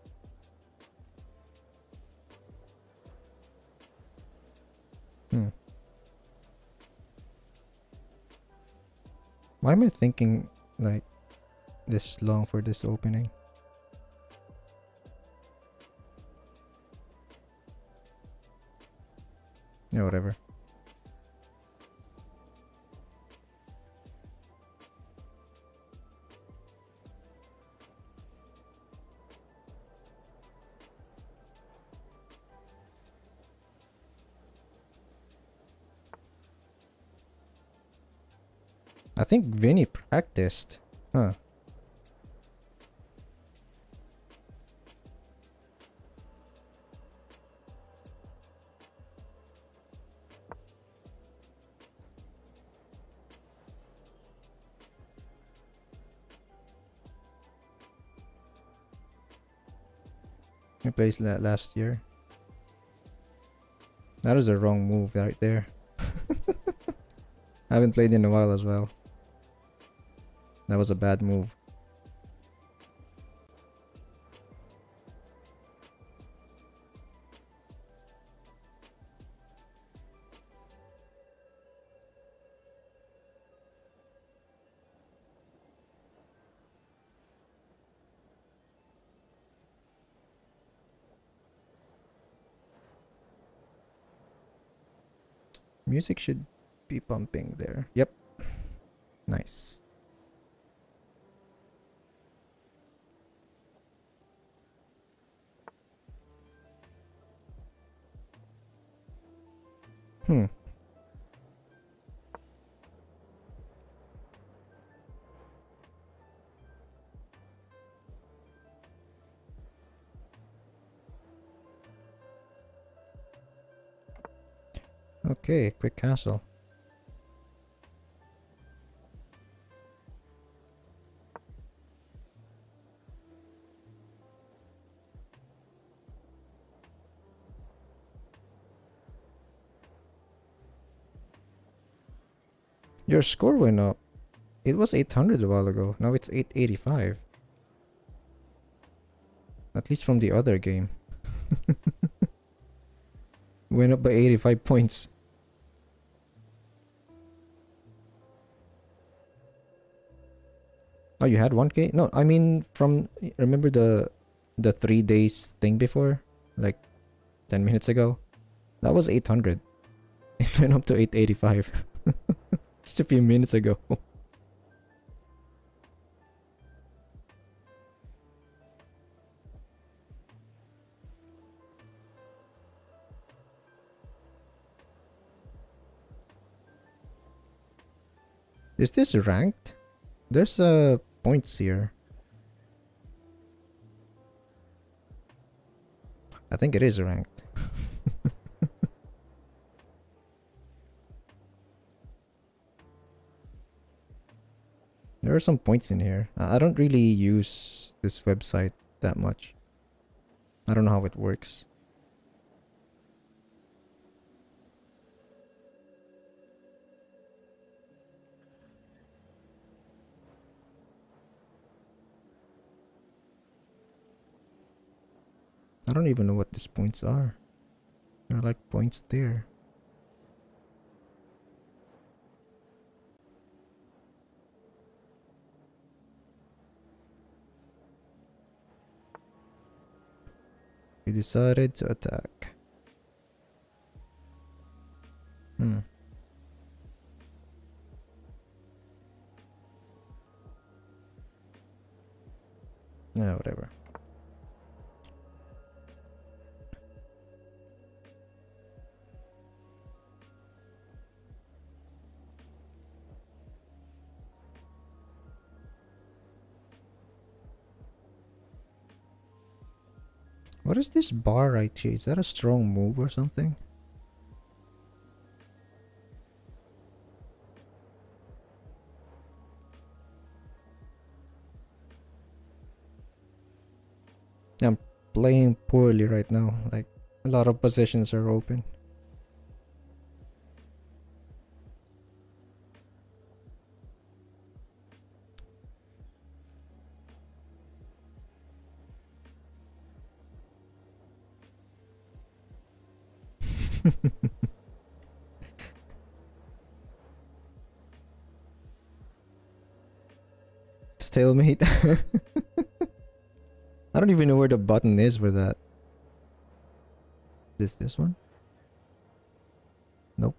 Why am I thinking like this long for this opening? Yeah, whatever. I think Vinny practiced. Huh. He plays that last year. That is a wrong move right there. I haven't played in a while as well. That was a bad move. Music should be pumping there. Yep. Nice. Hmm. Okay, quick castle. Your score went up. It was 800 a while ago. Now it's 885. At least from the other game. went up by 85 points. Oh, you had 1k? No, I mean from remember the the 3 days thing before? Like 10 minutes ago? That was 800. It went up to 885. Just a few minutes ago. Is this ranked? There's uh points here. I think it is ranked. There are some points in here. I don't really use this website that much. I don't know how it works. I don't even know what these points are. There are like points there. We decided to attack. Hmm. Yeah, whatever. What is this bar right here? Is that a strong move or something? I'm playing poorly right now. Like, a lot of positions are open. Stalemate. I don't even know where the button is for that. Is this this one? Nope.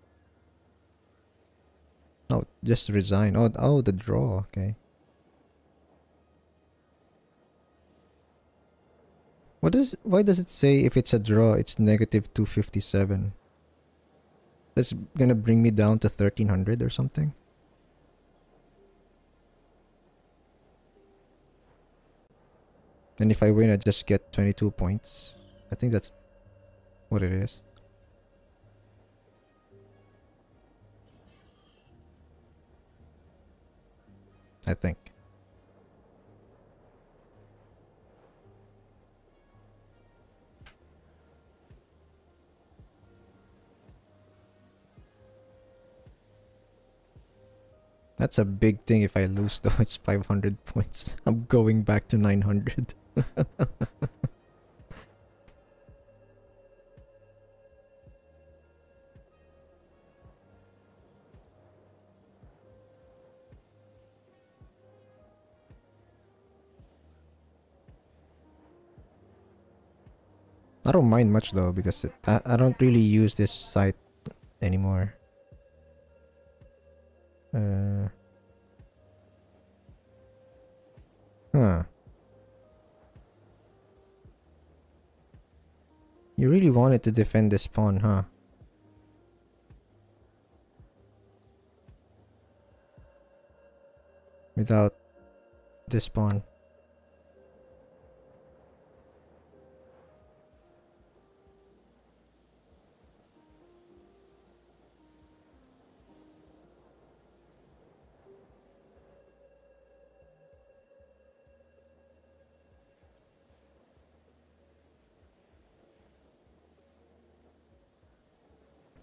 Oh, just resign. Oh, oh, the draw. Okay. What does why does it say if it's a draw it's negative 257? That's gonna bring me down to 1300 or something. And if I win I just get 22 points. I think that's what it is. I think. That's a big thing if I lose though. It's 500 points. I'm going back to 900. I don't mind much though because it, I, I don't really use this site anymore. Uh, huh. You really wanted to defend this pawn, huh? Without this pawn.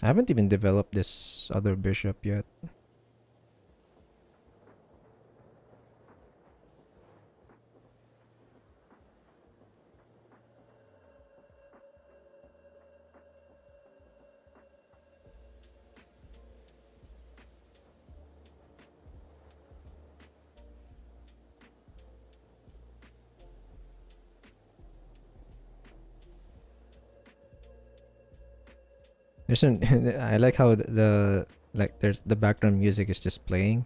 I haven't even developed this other bishop yet. There's an I like how the, the like there's the background music is just playing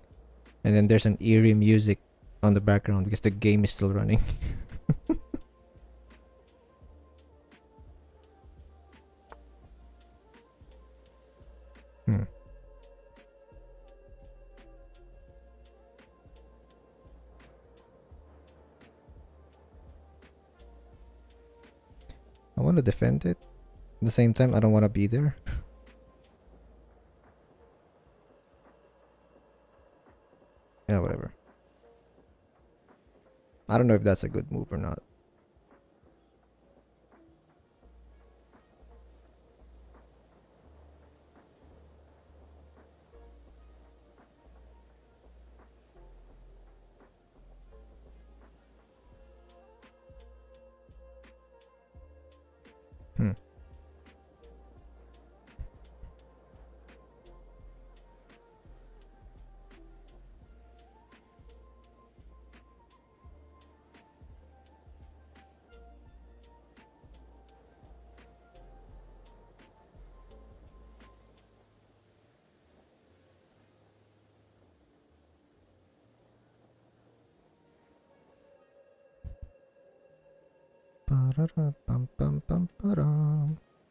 and then there's an eerie music on the background because the game is still running. hmm. I want to defend it. At the same time, I don't want to be there. yeah, whatever. I don't know if that's a good move or not.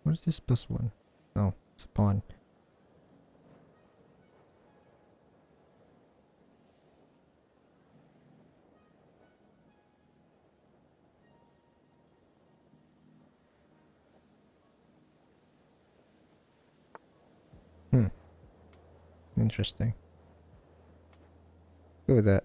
What is this plus one? Oh, it's a pawn. Hmm. Interesting. Go with that.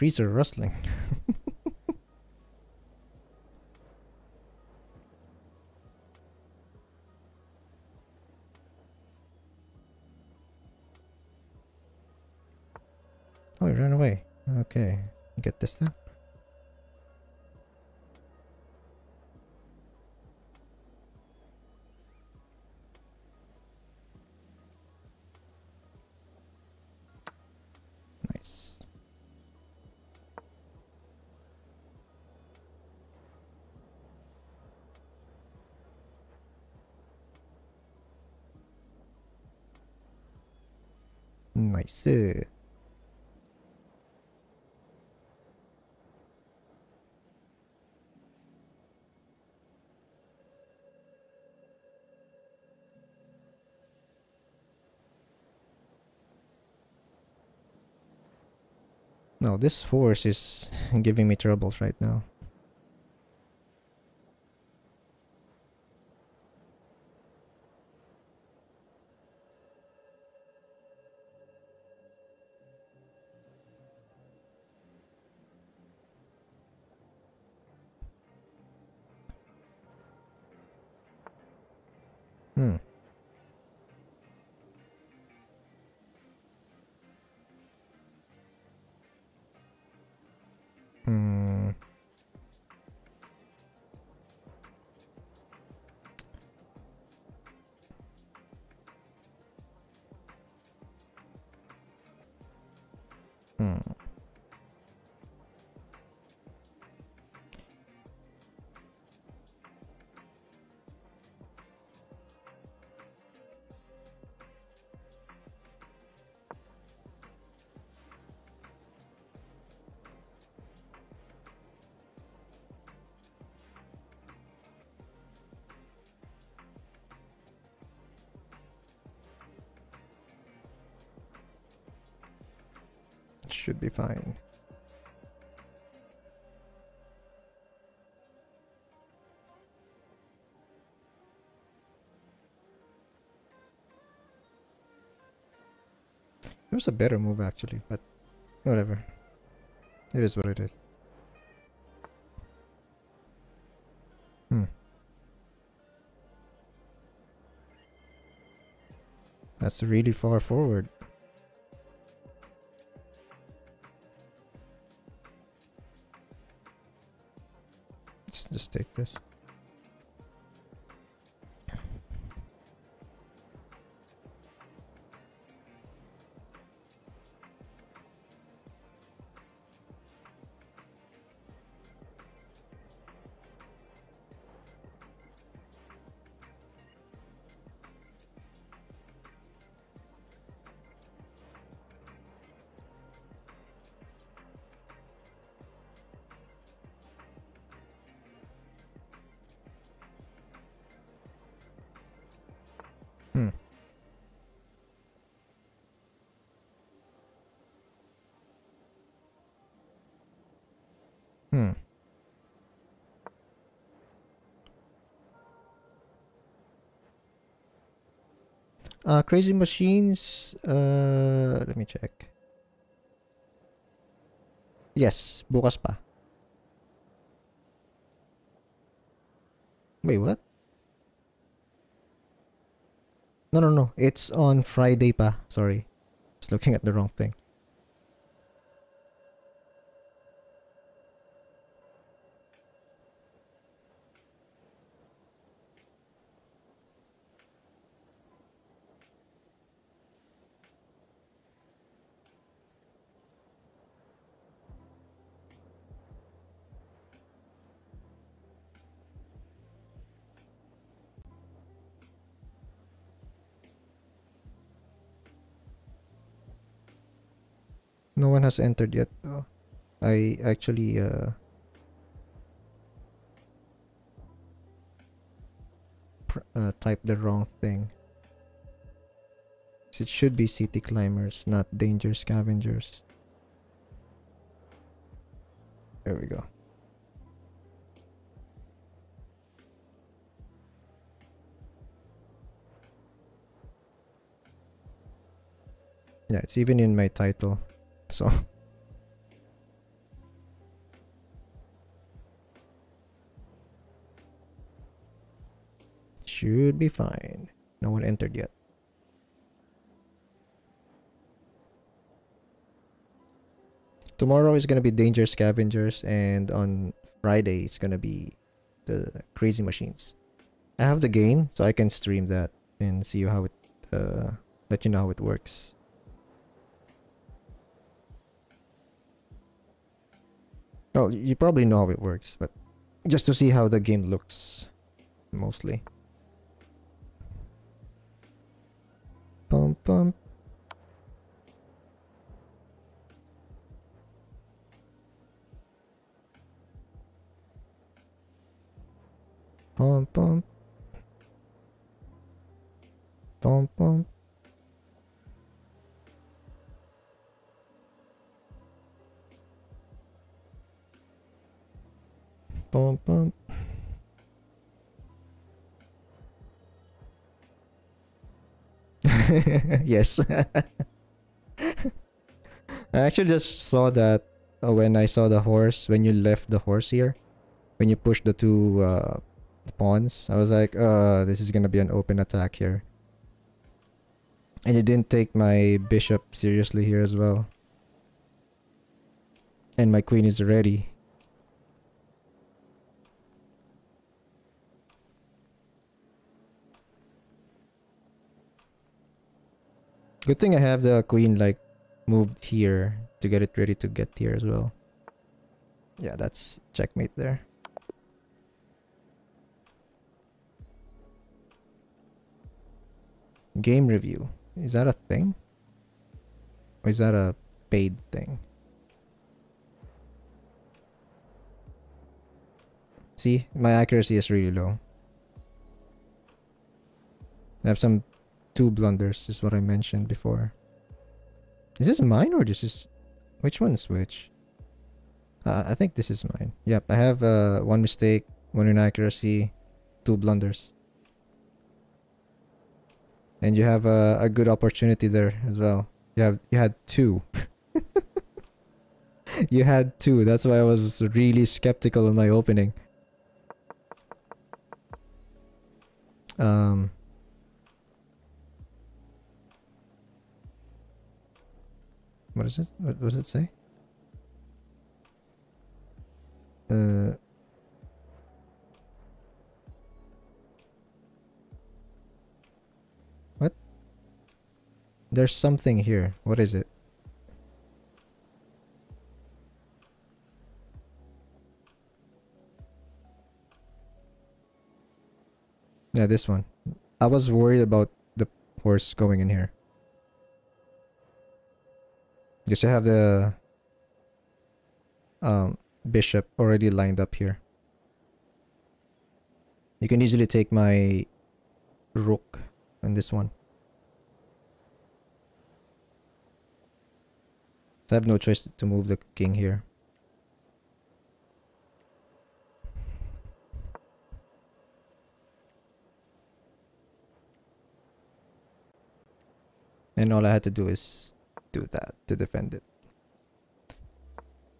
Trees are rustling. oh, he ran away. Okay, get this then. Nice. Nice. uh. No, this force is giving me troubles right now. Was a better move actually, but whatever. It is what it is. Hmm. That's really far forward. Uh, Crazy Machines, uh, let me check. Yes, bukas pa. Wait, what? No, no, no. It's on Friday pa. Sorry. I was looking at the wrong thing. No one has entered yet. though. I actually uh uh, typed the wrong thing. It should be city climbers, not danger scavengers. There we go. Yeah, it's even in my title. So should be fine. No one entered yet. Tomorrow is gonna be Danger Scavengers, and on Friday it's gonna be the Crazy Machines. I have the game so I can stream that and see how it, uh, let you know how it works. Oh, you probably know how it works, but just to see how the game looks, mostly. Pum pum. Pum pum. Pum pum. Pom pom. yes. I actually just saw that uh, when I saw the horse, when you left the horse here, when you pushed the two uh, pawns, I was like, uh, this is gonna be an open attack here. And you didn't take my bishop seriously here as well. And my queen is ready. Good thing I have the queen like moved here to get it ready to get here as well. Yeah, that's checkmate there. Game review. Is that a thing? Or is that a paid thing? See, my accuracy is really low. I have some two blunders, is what I mentioned before. Is this mine or this is... Which one is which? Uh, I think this is mine. Yep, I have uh, one mistake, one inaccuracy, two blunders. And you have a, a good opportunity there as well. You have you had two. you had two. That's why I was really skeptical in my opening. Um What is it? What, what does it say? Uh What? There's something here. What is it? Yeah, this one. I was worried about the horse going in here. Because I have the um, bishop already lined up here. You can easily take my rook on this one. So I have no choice to move the king here. And all I had to do is do that to defend it.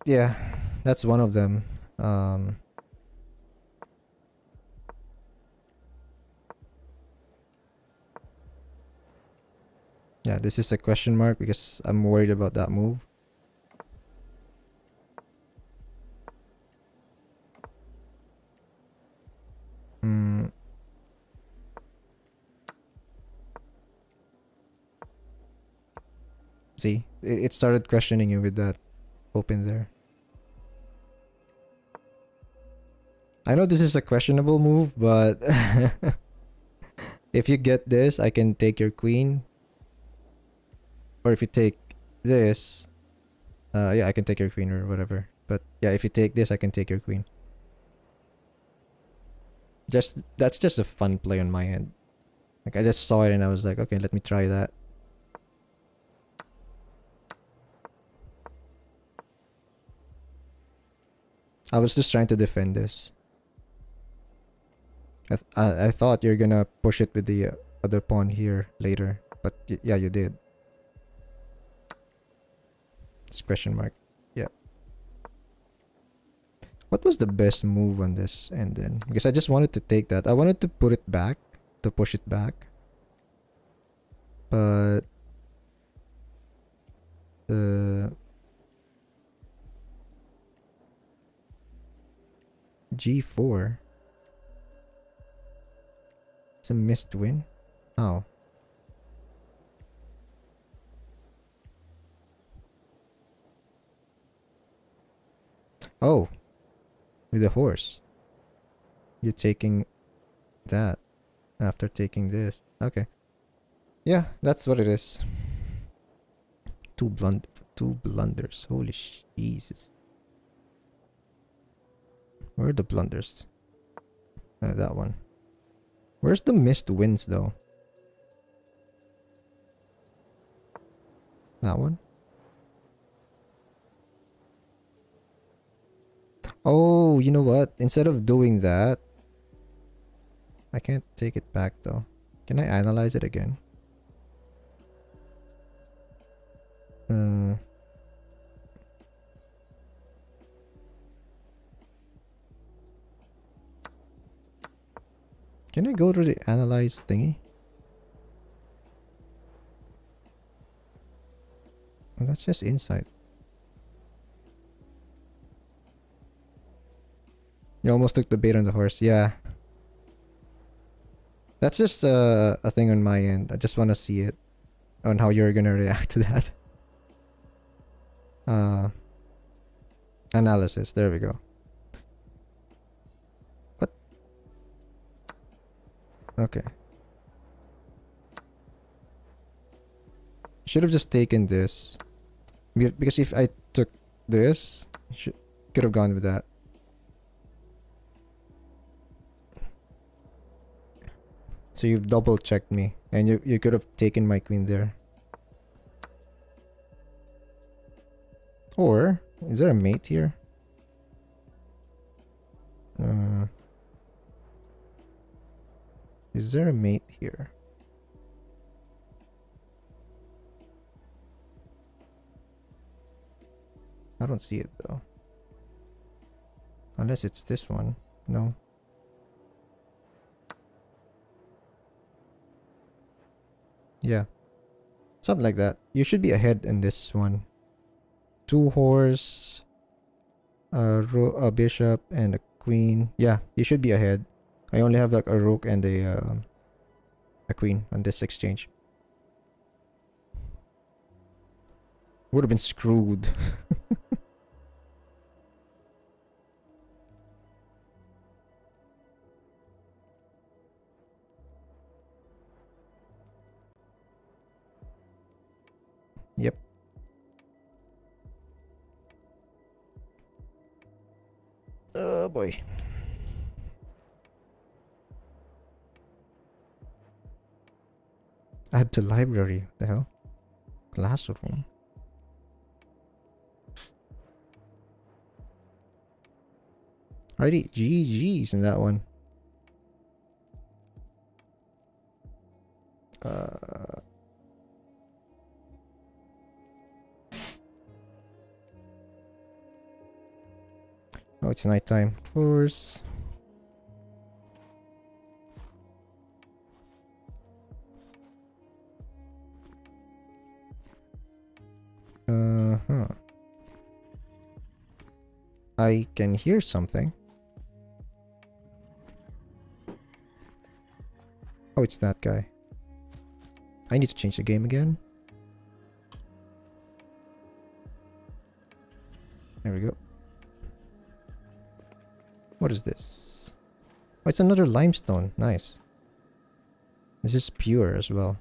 Yeah, that's one of them. Um, yeah, this is a question mark because I'm worried about that move. Hmm. See, it started questioning you with that open there. I know this is a questionable move, but if you get this, I can take your queen. Or if you take this, uh, yeah, I can take your queen or whatever. But yeah, if you take this, I can take your queen. Just that's just a fun play on my end. Like I just saw it and I was like, okay, let me try that. I was just trying to defend this. I, th I, I thought you're gonna push it with the uh, other pawn here later, but yeah, you did. It's question mark. Yeah. What was the best move on this end then? Because I just wanted to take that. I wanted to put it back, to push it back. But... Uh, G4. It's a missed win? Oh. Oh. With a horse. You're taking that after taking this. Okay. Yeah, that's what it is. Two blunt two blunders. Holy Jesus. Where are the blunders? Uh, that one. Where's the missed winds though? That one? Oh, you know what? Instead of doing that, I can't take it back though. Can I analyze it again? Uh, can I go to the analyze thingy? Oh, that's just inside. You almost took the bait on the horse. Yeah. That's just uh, a thing on my end. I just want to see it on how you're gonna react to that. Uh, analysis. There we go. Okay. Should have just taken this. Because if I took this, should could have gone with that. So you've double checked me, and you you could have taken my queen there. Or is there a mate here? Uh, is there a mate here? I don't see it though. Unless it's this one. No. Yeah. Something like that. You should be ahead in this one. Two horse, a, a bishop, and a queen. Yeah, you should be ahead. I only have like a rook and a uh, a queen on this exchange. Would have been screwed. Yep. Oh boy. Add to library. The hell? Classroom. Alrighty, GG's in that one. Uh, oh, it's nighttime. Of course. Uh huh. I can hear something. Oh, it's that guy. I need to change the game again. There we go. What is this? Oh, it's another limestone. Nice. This is pure as well.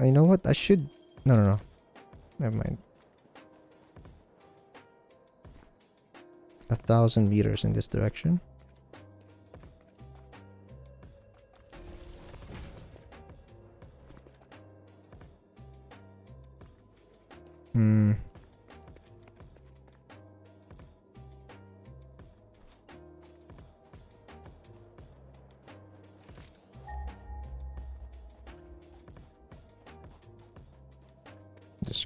Uh, You know what? I should... No, no, no. Never mind. A thousand meters in this direction.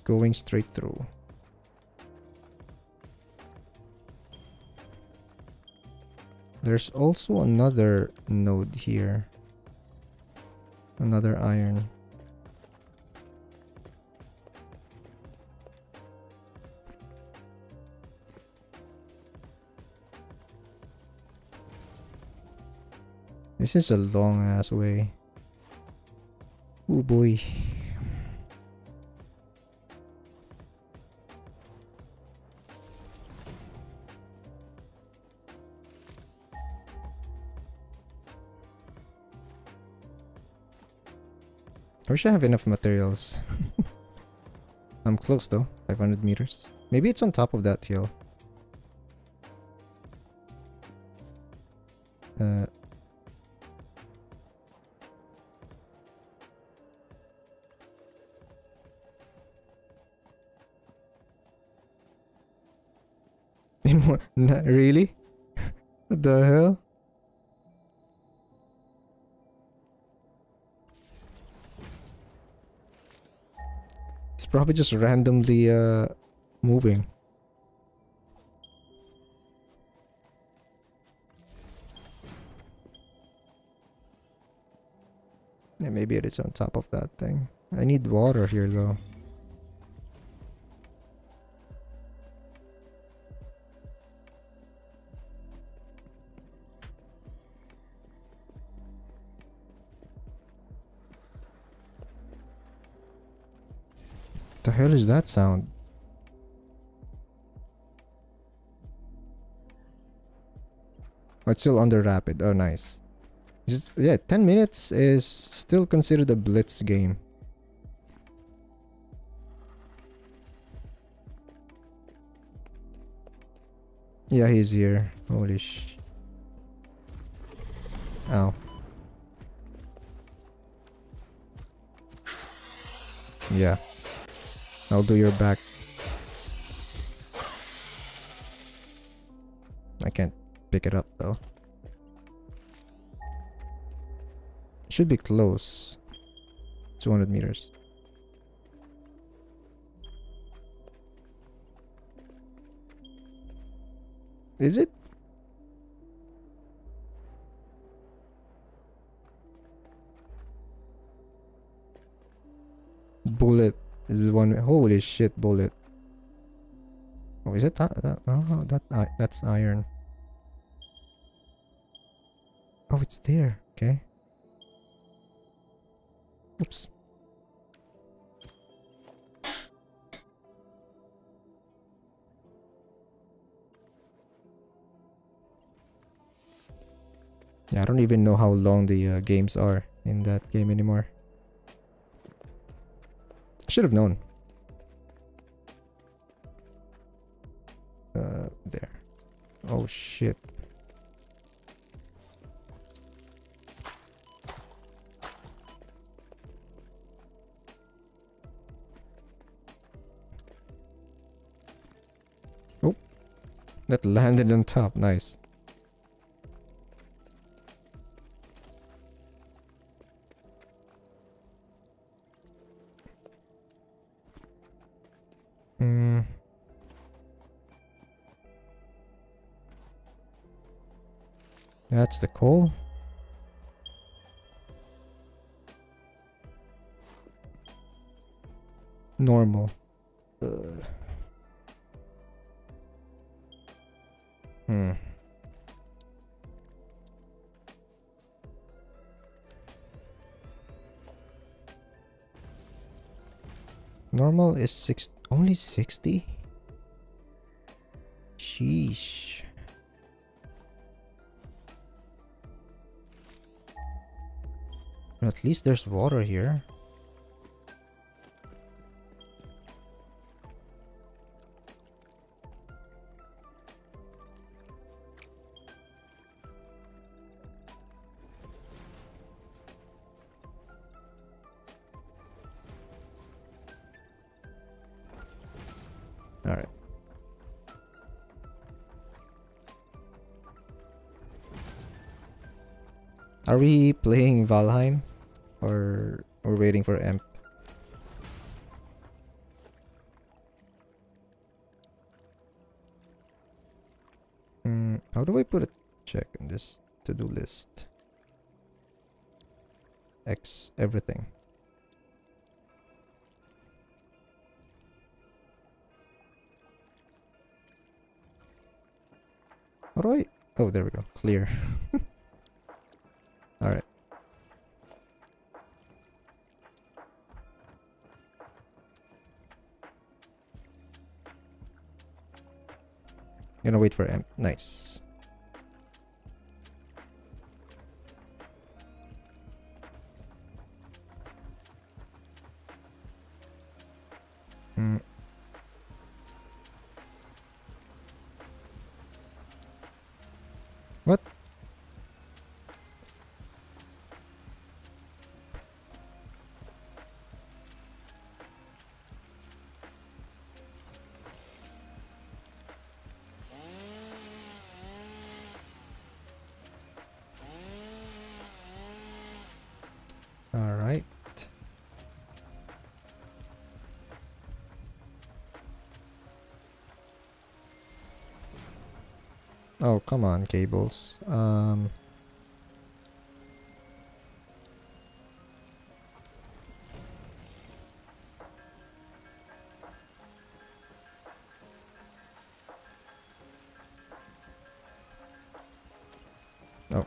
Going straight through. There's also another node here. Another iron. This is a long ass way. Oh boy. Wish I have enough materials. I'm close though, 500 meters. Maybe it's on top of that hill. Probably just randomly uh moving. Yeah, maybe it is on top of that thing. I need water here though. What the hell is that sound? Oh, it's still under rapid. Oh, nice. Just, yeah, 10 minutes is still considered a blitz game. Yeah, he's here. Holy sh... Ow. Yeah. I'll do your back. I can't pick it up though. Should be close. 200 meters. Is it? Bullet is one. Holy shit, bullet. Oh, is it that? that oh, that uh, that's iron. Oh, it's there. Okay. Oops. Yeah, I don't even know how long the uh, games are in that game anymore. Should have known. Uh, there. Oh shit. Oh, that landed on top. Nice. That's the coal. Normal. Uh. Hmm. Normal is six only 60? Sheesh. At least there's water here. Everything. How do I? Oh, there we go. Clear. Alright. Gonna wait for him. Nice. Cables. Um... Oh.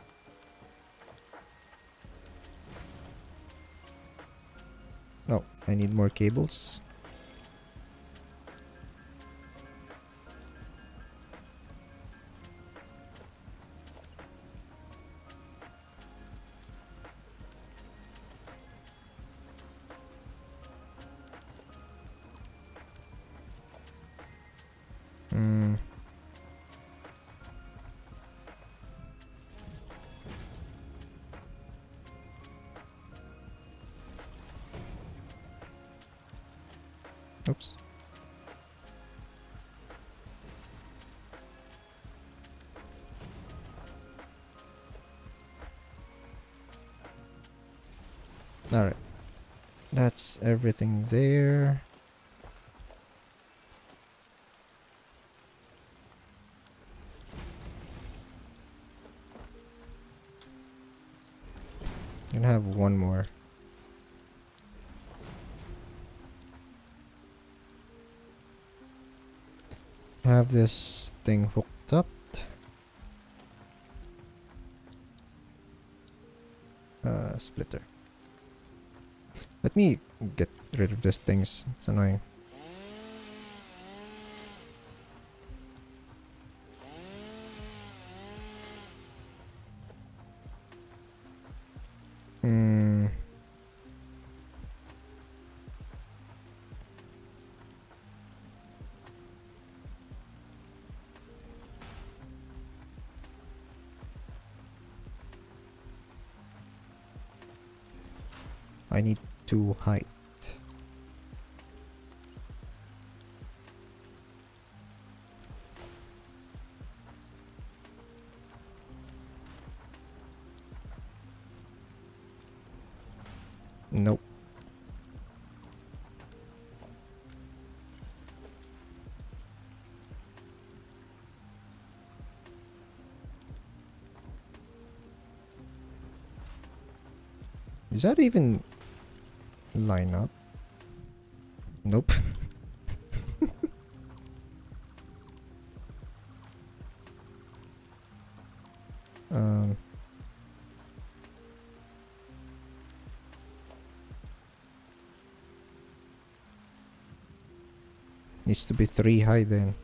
Oh, I need more cables. Oops. Alright. That's everything there. Have this thing hooked up. Uh, splitter. Let me get rid of these things. It's annoying. Two height. Nope. Is that even line up? Nope. um Needs to be three high then.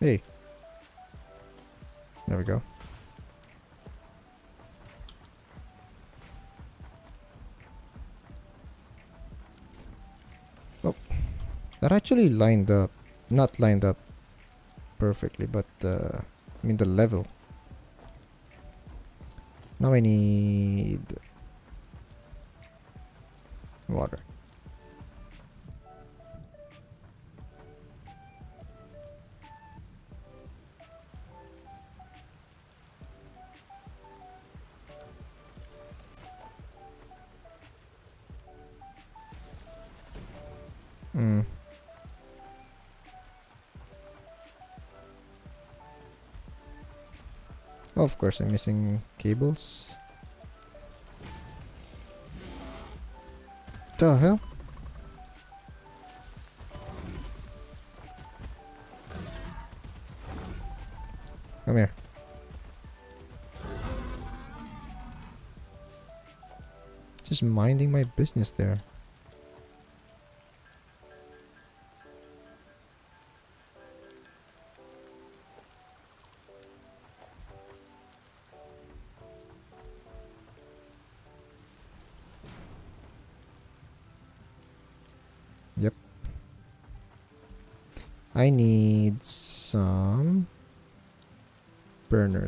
Hey. There we go. Oh. That actually lined up. Not lined up perfectly, but uh, I mean the level. Now I need Of course, I'm missing cables. The hell? Come here. Just minding my business there.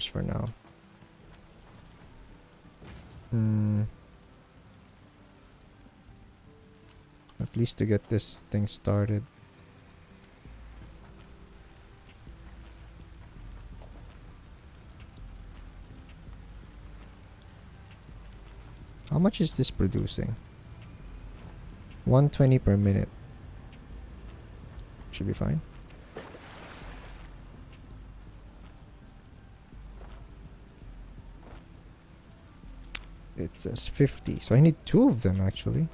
For now. Hmm. At least to get this thing started. How much is this producing? 120 per minute. Should be fine. It says 50. So I need two of them actually.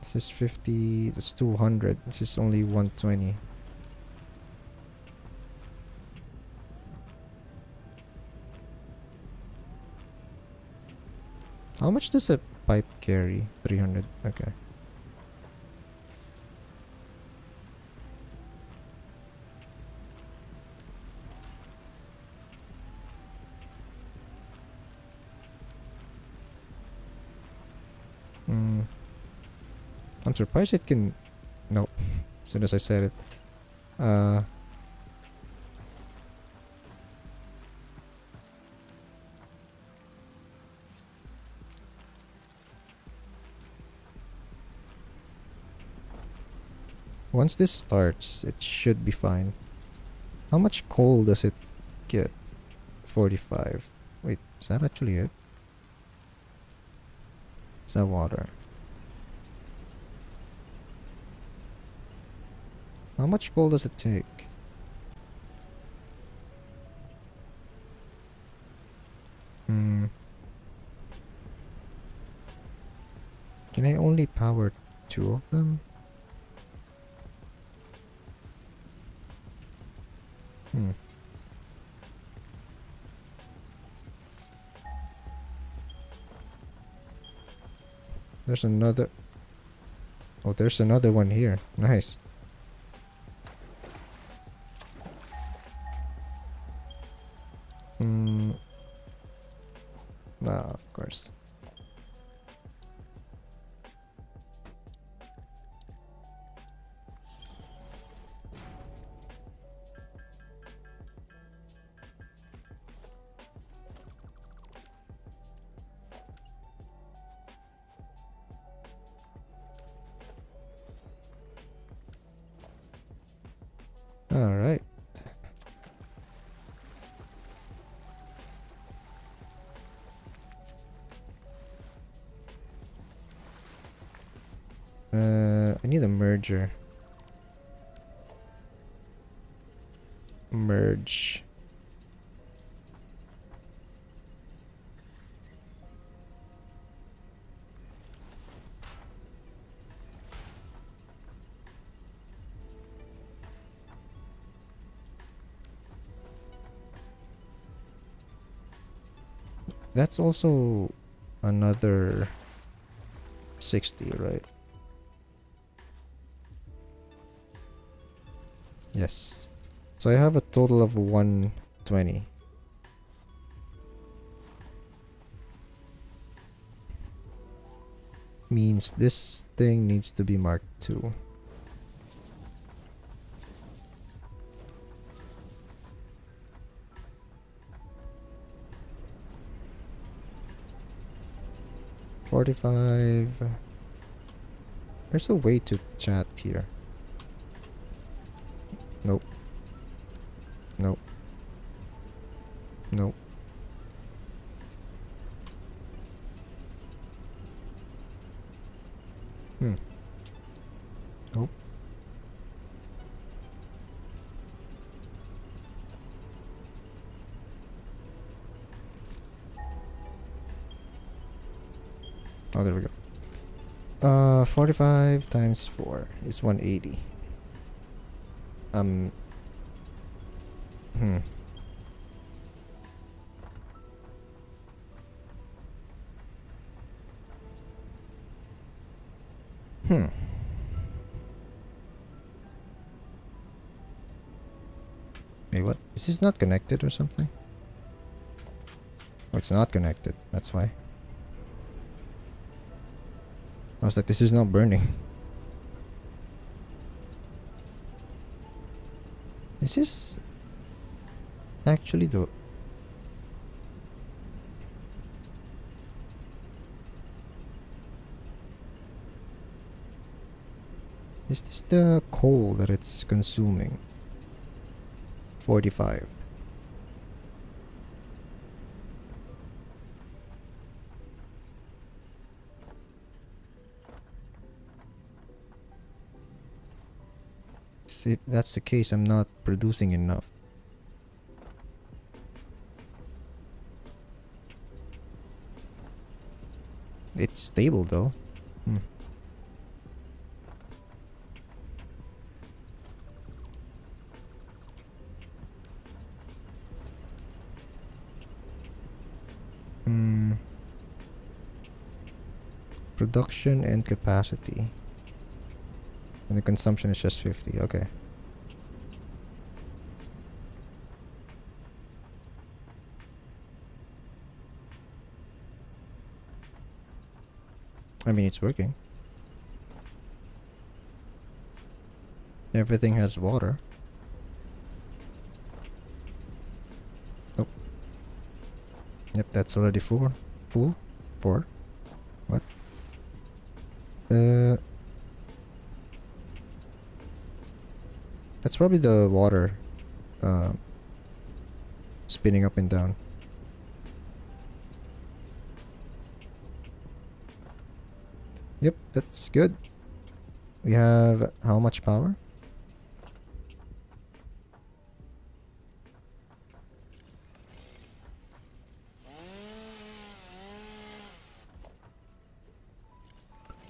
This is 50. That's 200. This is only 120. How much does a pipe carry? 300. Okay. Hmm. I'm surprised it can... Nope. As soon as I said it. Uh... Once this starts, it should be fine. How much coal does it get? 45. Wait, is that actually it? Is that water? How much coal does it take? Hmm. Can I only power two of them? Hmm. There's another... Oh, there's another one here. Nice. Merger. Merge. That's also another 60, right? Yes. So I have a total of 120. Means this thing needs to be marked 2. Forty-five. There's a way to chat here. Nope. Hmm. Nope. Oh, there we go. Uh, 45 times 4 is 180. Um. This not connected or something? Oh, it's not connected. That's why. I was like, this is not burning. Is this actually the Is this the coal that it's consuming? 45. If that's the case, I'm not producing enough. It's stable though. Hmm. Production and capacity. And the consumption is just 50. Okay. I mean, it's working. Everything has water. Nope. Yep, that's already full. Full? Four? What? Uh... That's probably the water uh, spinning up and down. Yep, that's good. We have how much power?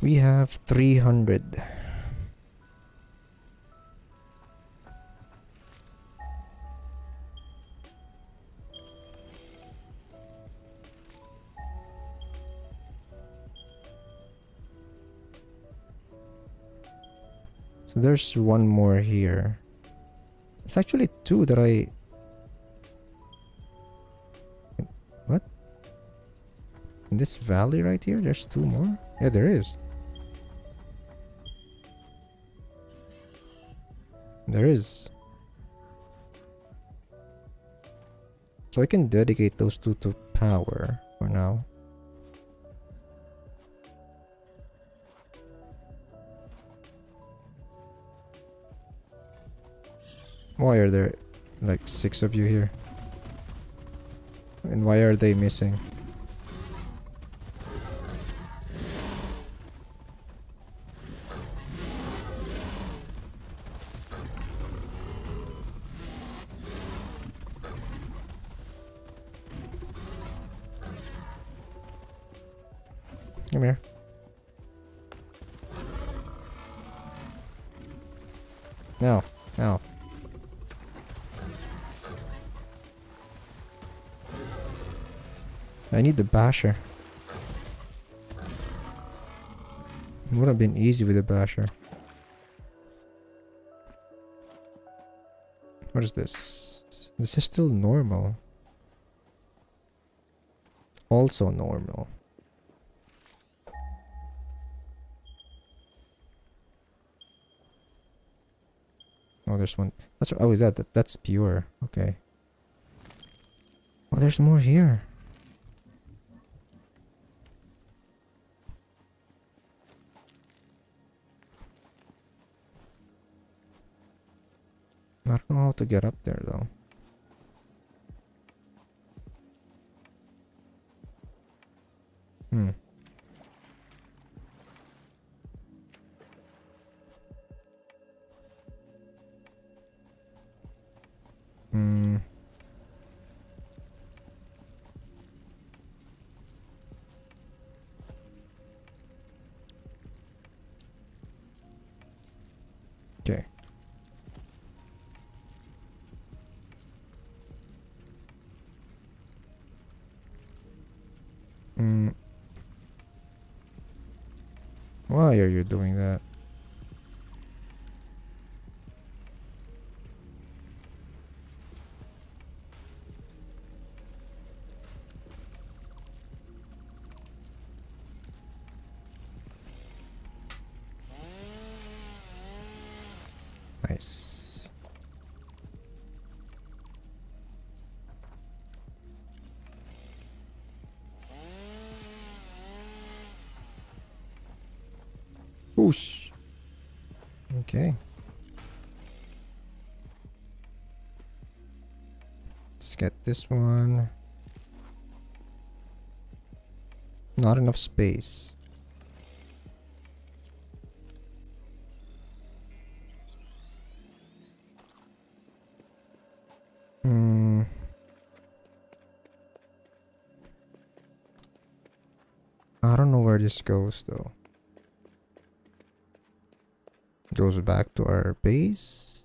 We have 300. There's one more here. It's actually two that I... What? In this valley right here, there's two more? Yeah, there is. There is. So I can dedicate those two to power for now. Why are there like six of you here? And why are they missing? The basher. It would have been easy with the basher. What is this? This is still normal. Also normal. Oh, there's one. That's oh, that, that that's pure. Okay. Oh, there's more here. To get up there though. This one. Not enough space. Hmm. I don't know where this goes though. Goes back to our base.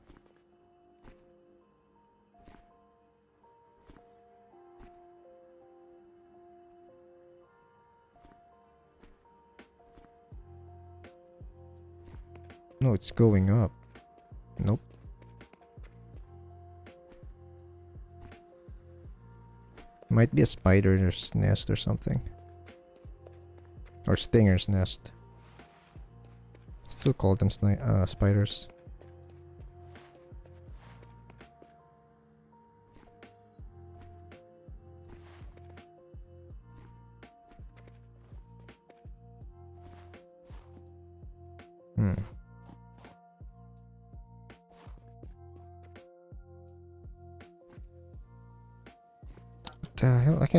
No, it's going up. Nope. Might be a spider's nest or something. Or stinger's nest. Still call them uh, spiders.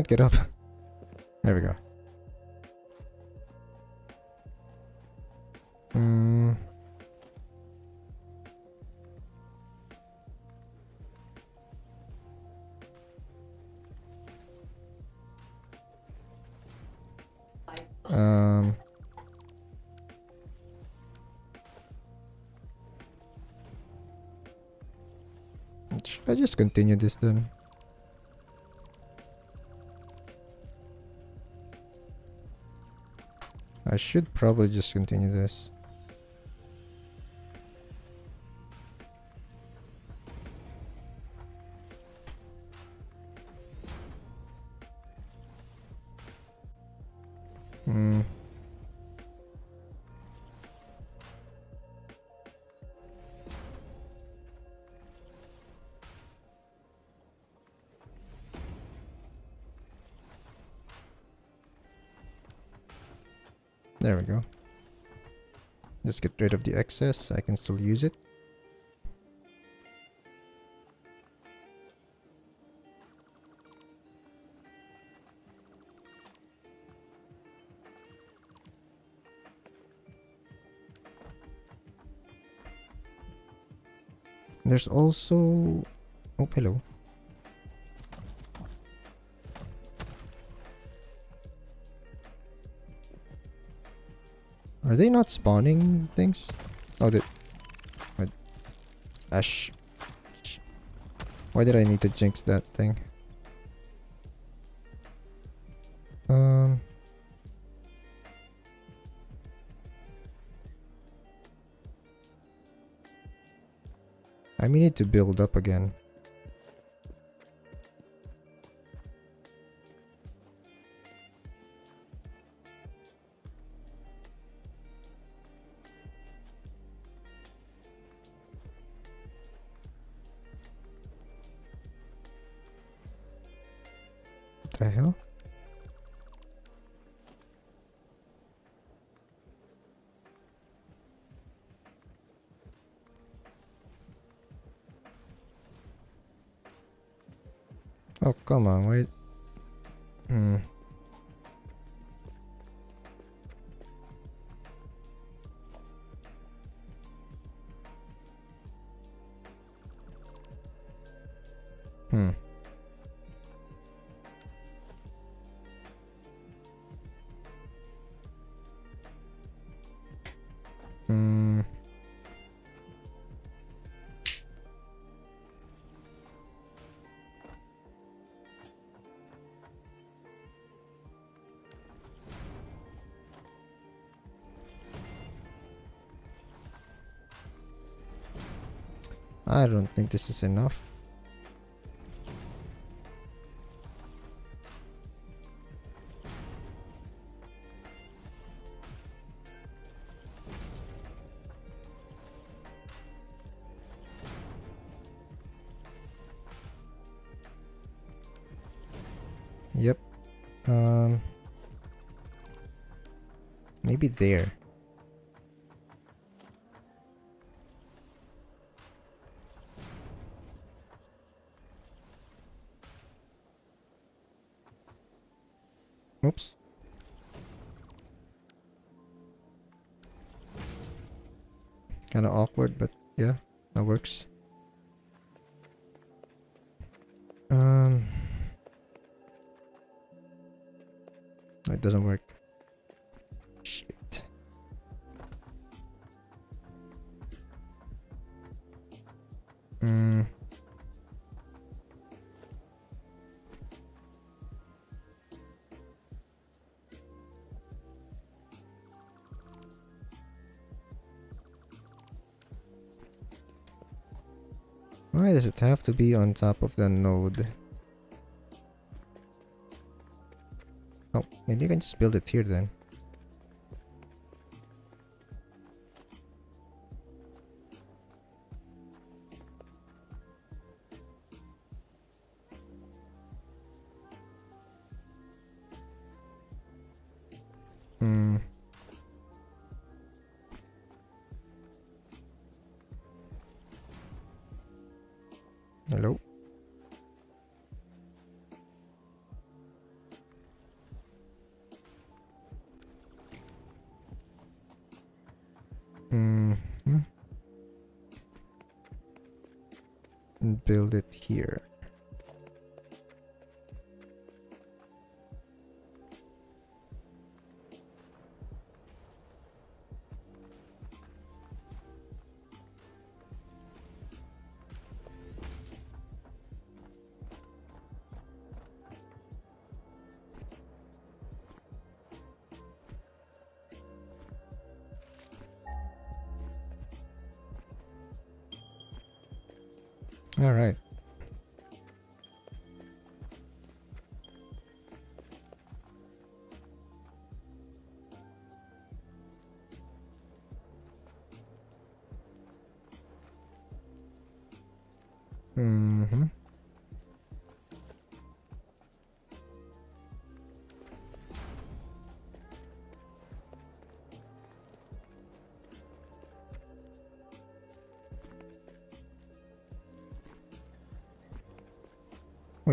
Can't get up. There we go. Hmm. Um. Should I just continue this then? I should probably just continue this. Rid of the excess. I can still use it. There's also... Oh, hello. Are they not spawning things? Oh, they... What? Ash. Why did I need to jinx that thing? Um... I need to build up again. This is enough. Yep. Um. Maybe there. To be on top of the node? Oh, maybe I can just build it here then.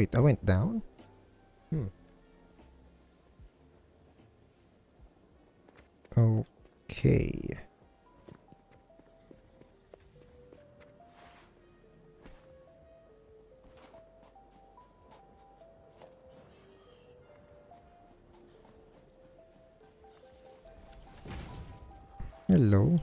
Wait, I went down? Hmm. Okay. Hello.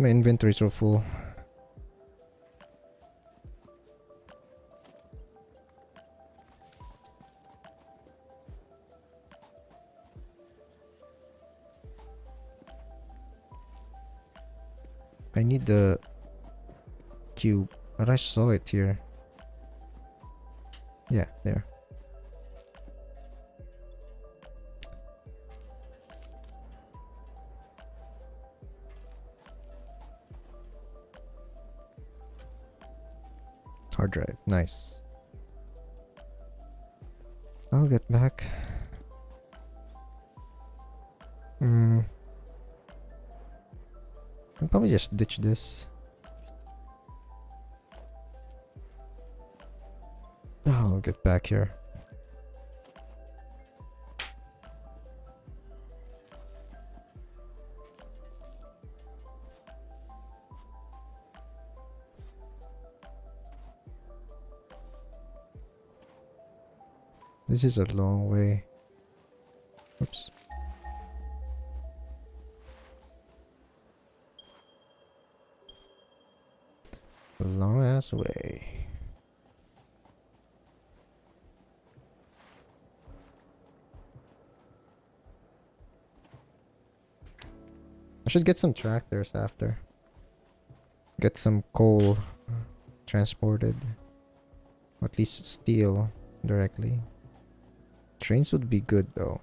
My inventory so full? I need the cube, but I saw it here. Yeah, there. Hard drive, nice. I'll get back. Hmm. I'll probably just ditch this. I'll get back here. This is a long way. Oops. Long ass way. I should get some tractors after. Get some coal uh, transported. At least steel directly. Trains would be good though.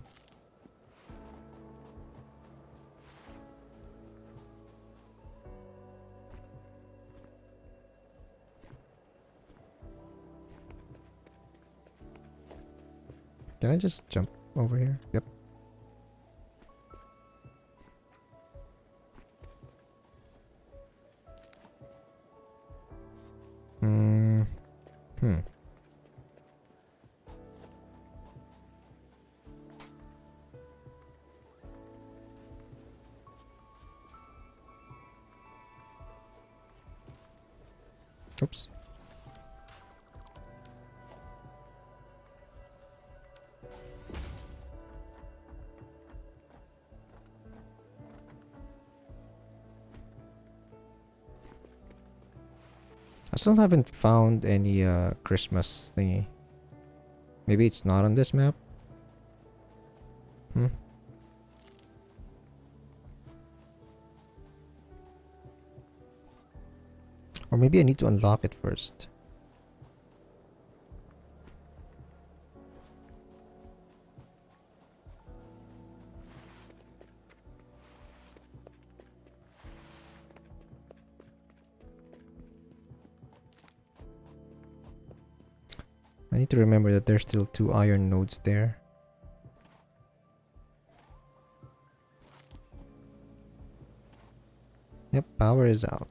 Can I just jump over here? Yep. Still haven't found any uh, Christmas thingy. Maybe it's not on this map? Hmm. Or maybe I need to unlock it first. To remember that there's still two iron nodes there. Yep, power is out.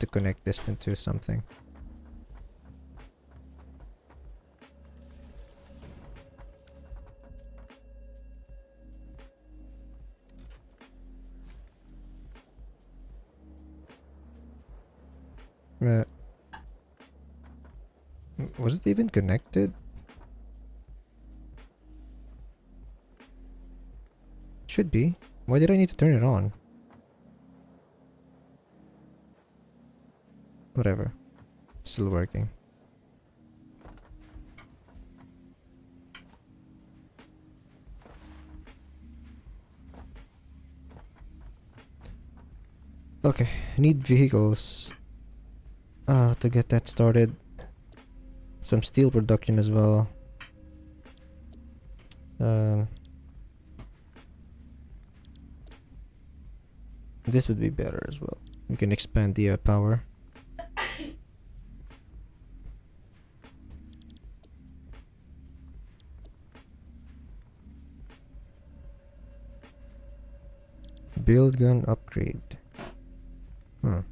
To connect this into something. Uh, was it even connected? Should be. Why did I need to turn it on? Whatever. Still working. Okay, need vehicles uh, to get that started. Some steel production as well. Um, this would be better as well. We can expand the uh, power. Build gun upgrade. Huh.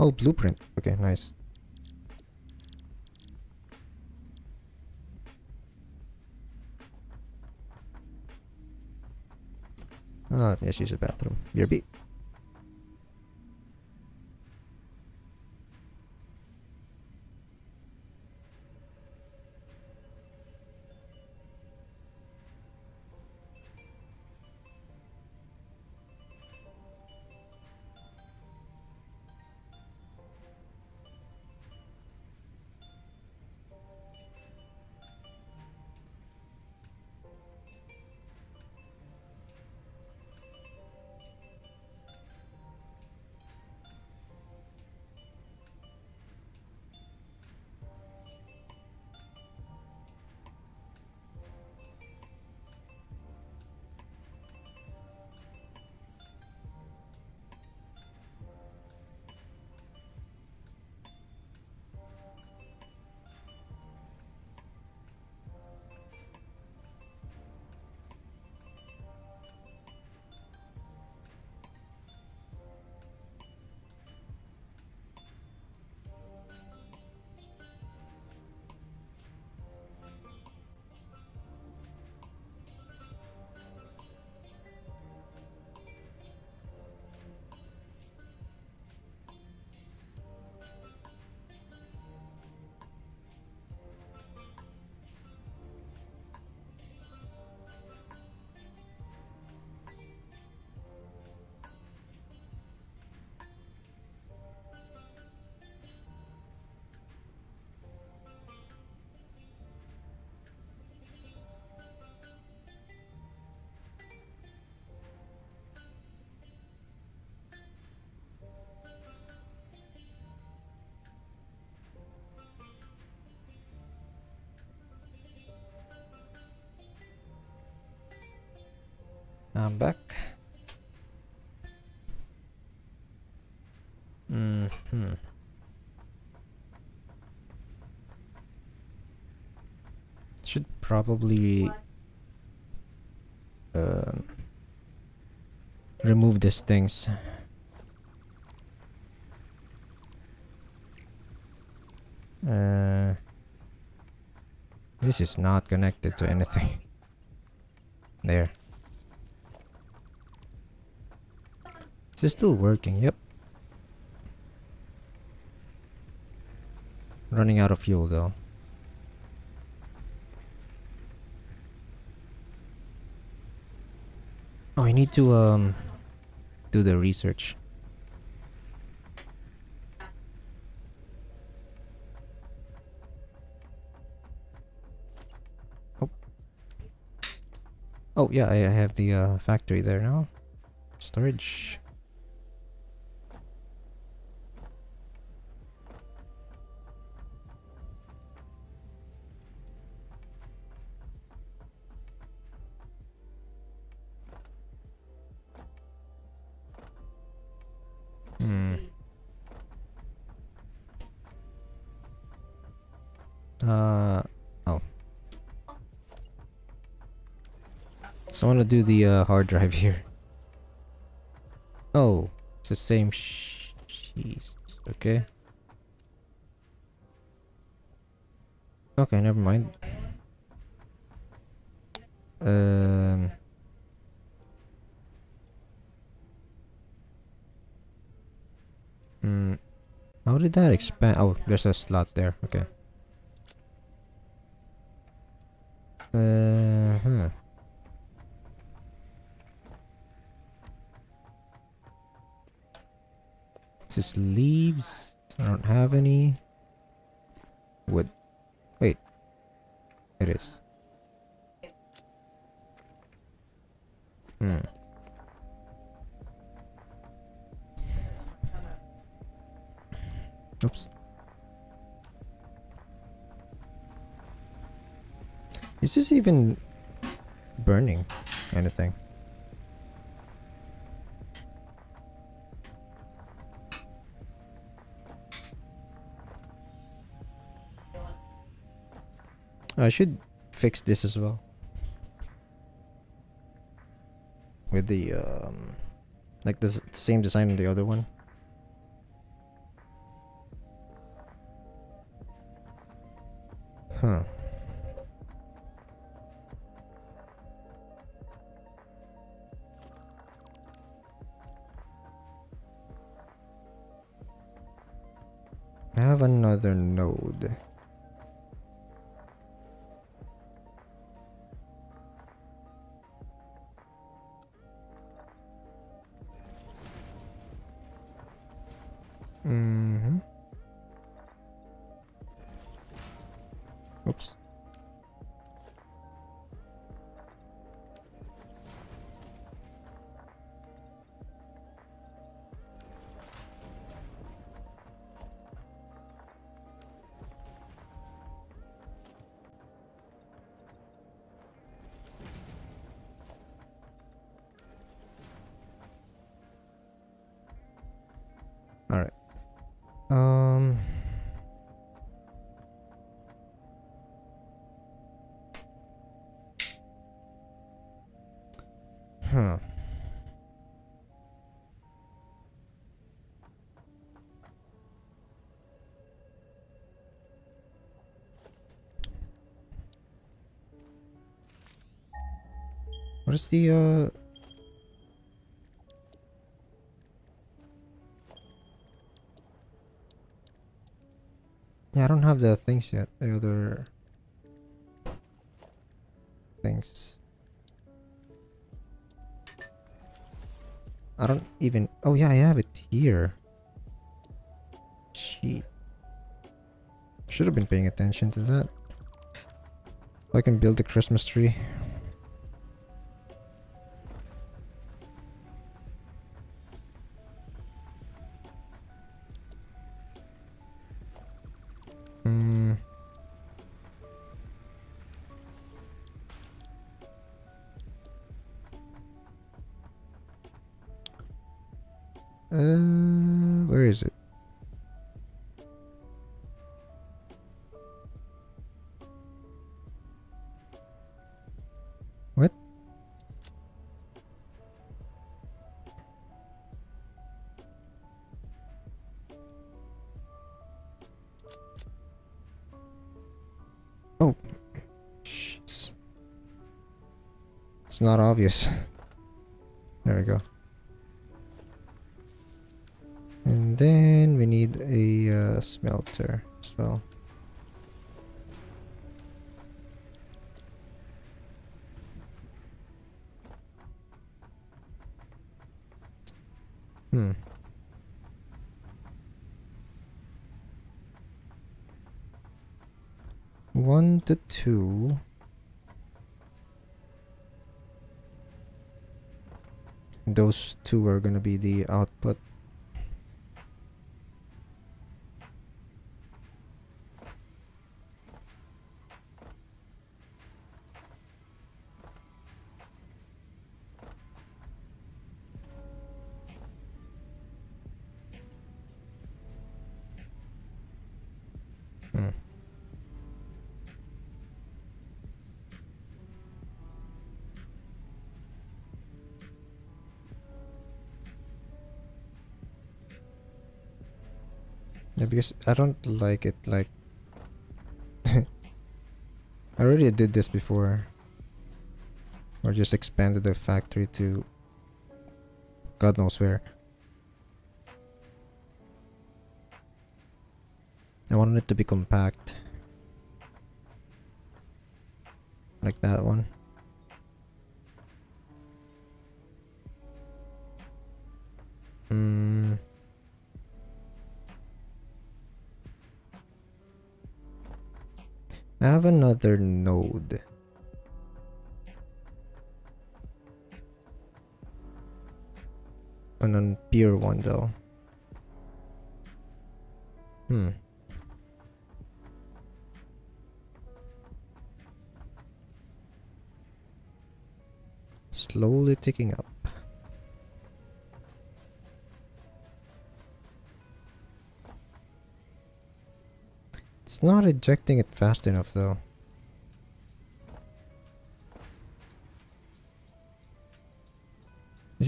Oh, blueprint. Okay, nice. Ah, yes, use a bathroom. BRB. I'm probably um, remove these things. Uh, this is not connected to anything. There. Is it still working? Yep. Running out of fuel though. I need to um do the research. Oh. Oh yeah, I have the uh, factory there now. Storage. Do the uh, hard drive here. Oh, it's the same. Sh jeez. Okay. Okay, never mind. Um. Hmm. How did that expand? Oh, there's a slot there. Okay. Uh huh. Just leaves. I don't have any. Wood. Wait. It is. Hmm. Oops. Is this even burning anything? I should fix this as well. With the um like the same design on the other one. Huh. I have another node. The uh Yeah, I don't have the things yet. The other things. I don't even. Oh yeah, I have it here. Sheet. Should have been paying attention to that. I can build a Christmas tree. Obvious. Two are gonna be the output. Because I don't like it like I already did this before. Or just expanded the factory to God knows where. I wanted it to be compact. Like that one. Another node. An on one though. Hmm. Slowly ticking up. It's not ejecting it fast enough though.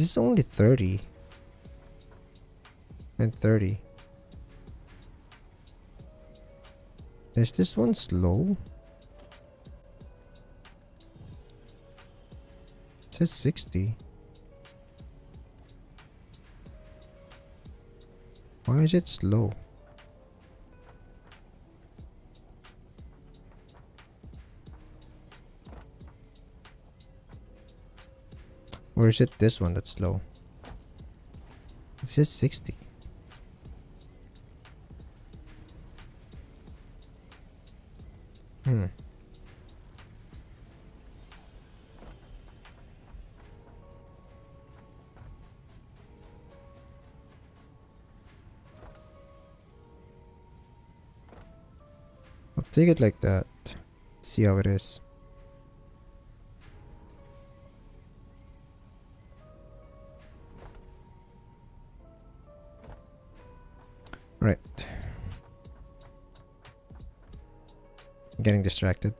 This is only 30. And 30. Is this one slow? It says 60. Why is it slow? Or is it this one that's slow? It says 60. Hmm. I'll take it like that. See how it is. Distracted.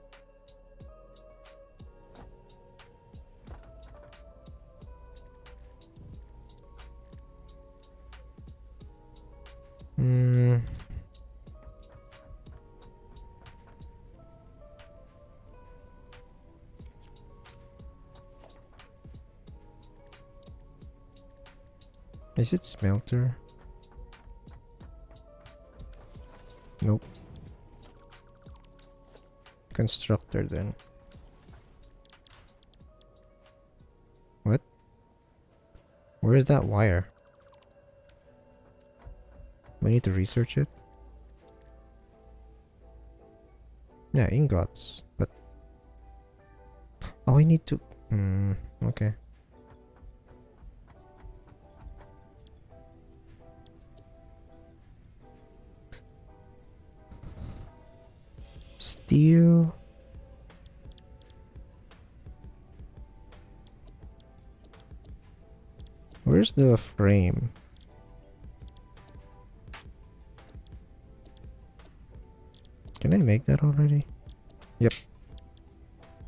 Hmm. Is it smelter? Constructor then. What? Where is that wire? We need to research it. Yeah, ingots, but oh, I need to. Hmm. Okay. Where's the frame? Can I make that already? Yep.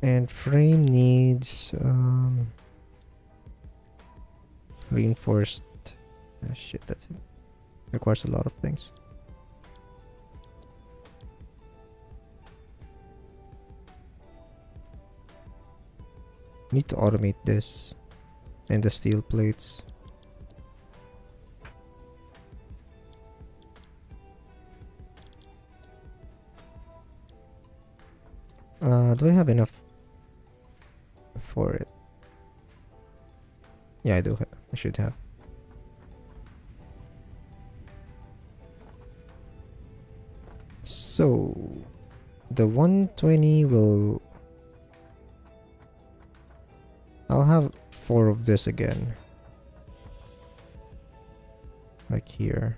And frame needs um, reinforced. Oh, shit, that's it. Requires a lot of things. Need to automate this and the steel plates. Uh, do I have enough for it? Yeah, I do. I should have. So, the 120 will. I'll have four of this again. Like here.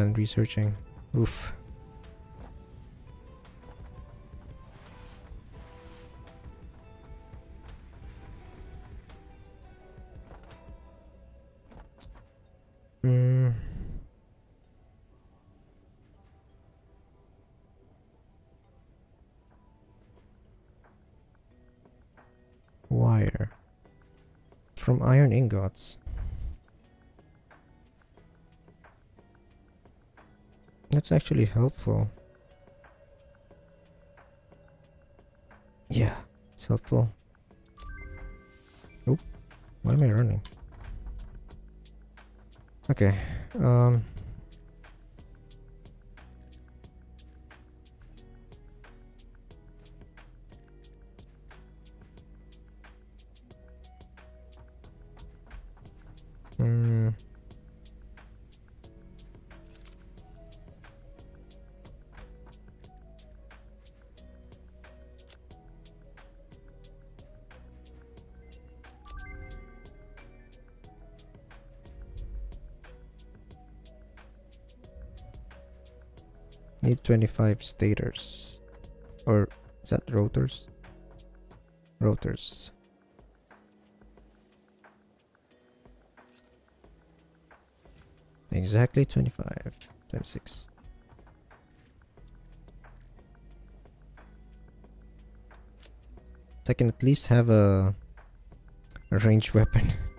Done researching. Oof. That's actually helpful. Yeah, it's helpful. Oop, why am I running? Okay, um... 25 stators. Or is that rotors? Rotors. Exactly 25. 26. I can at least have a, a weapon.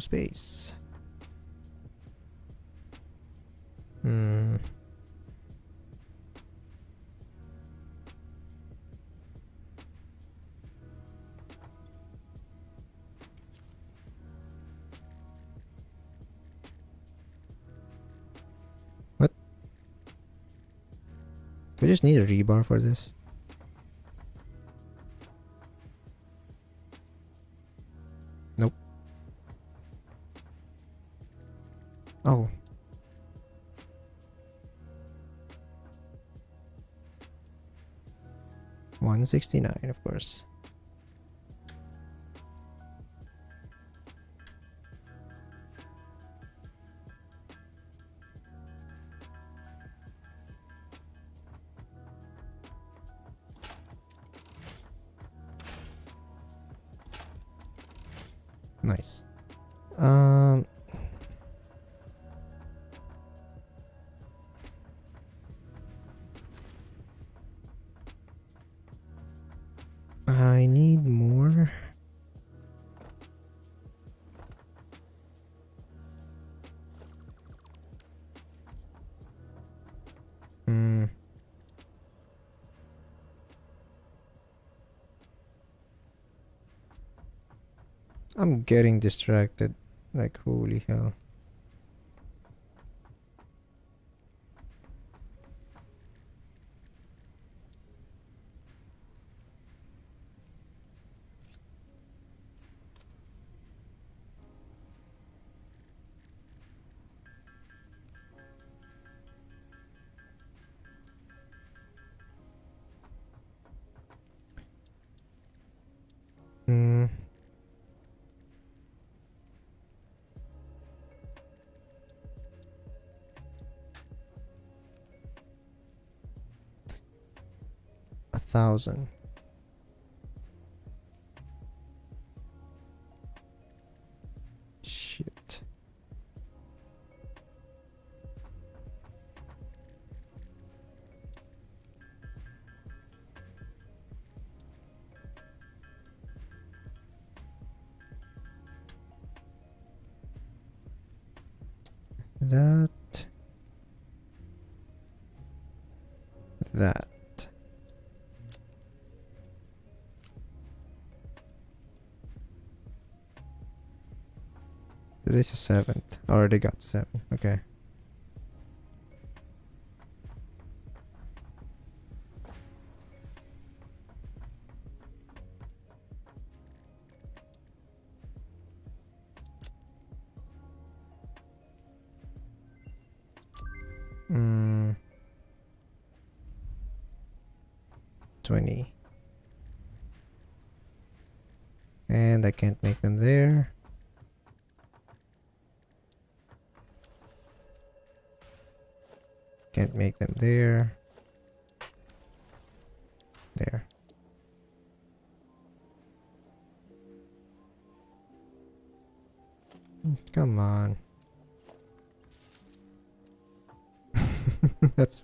space. Hmm. What? I just need a rebar for this? 69 of course. Getting distracted. Like, holy hell. Thousand. This is seventh. Already got seven. Okay.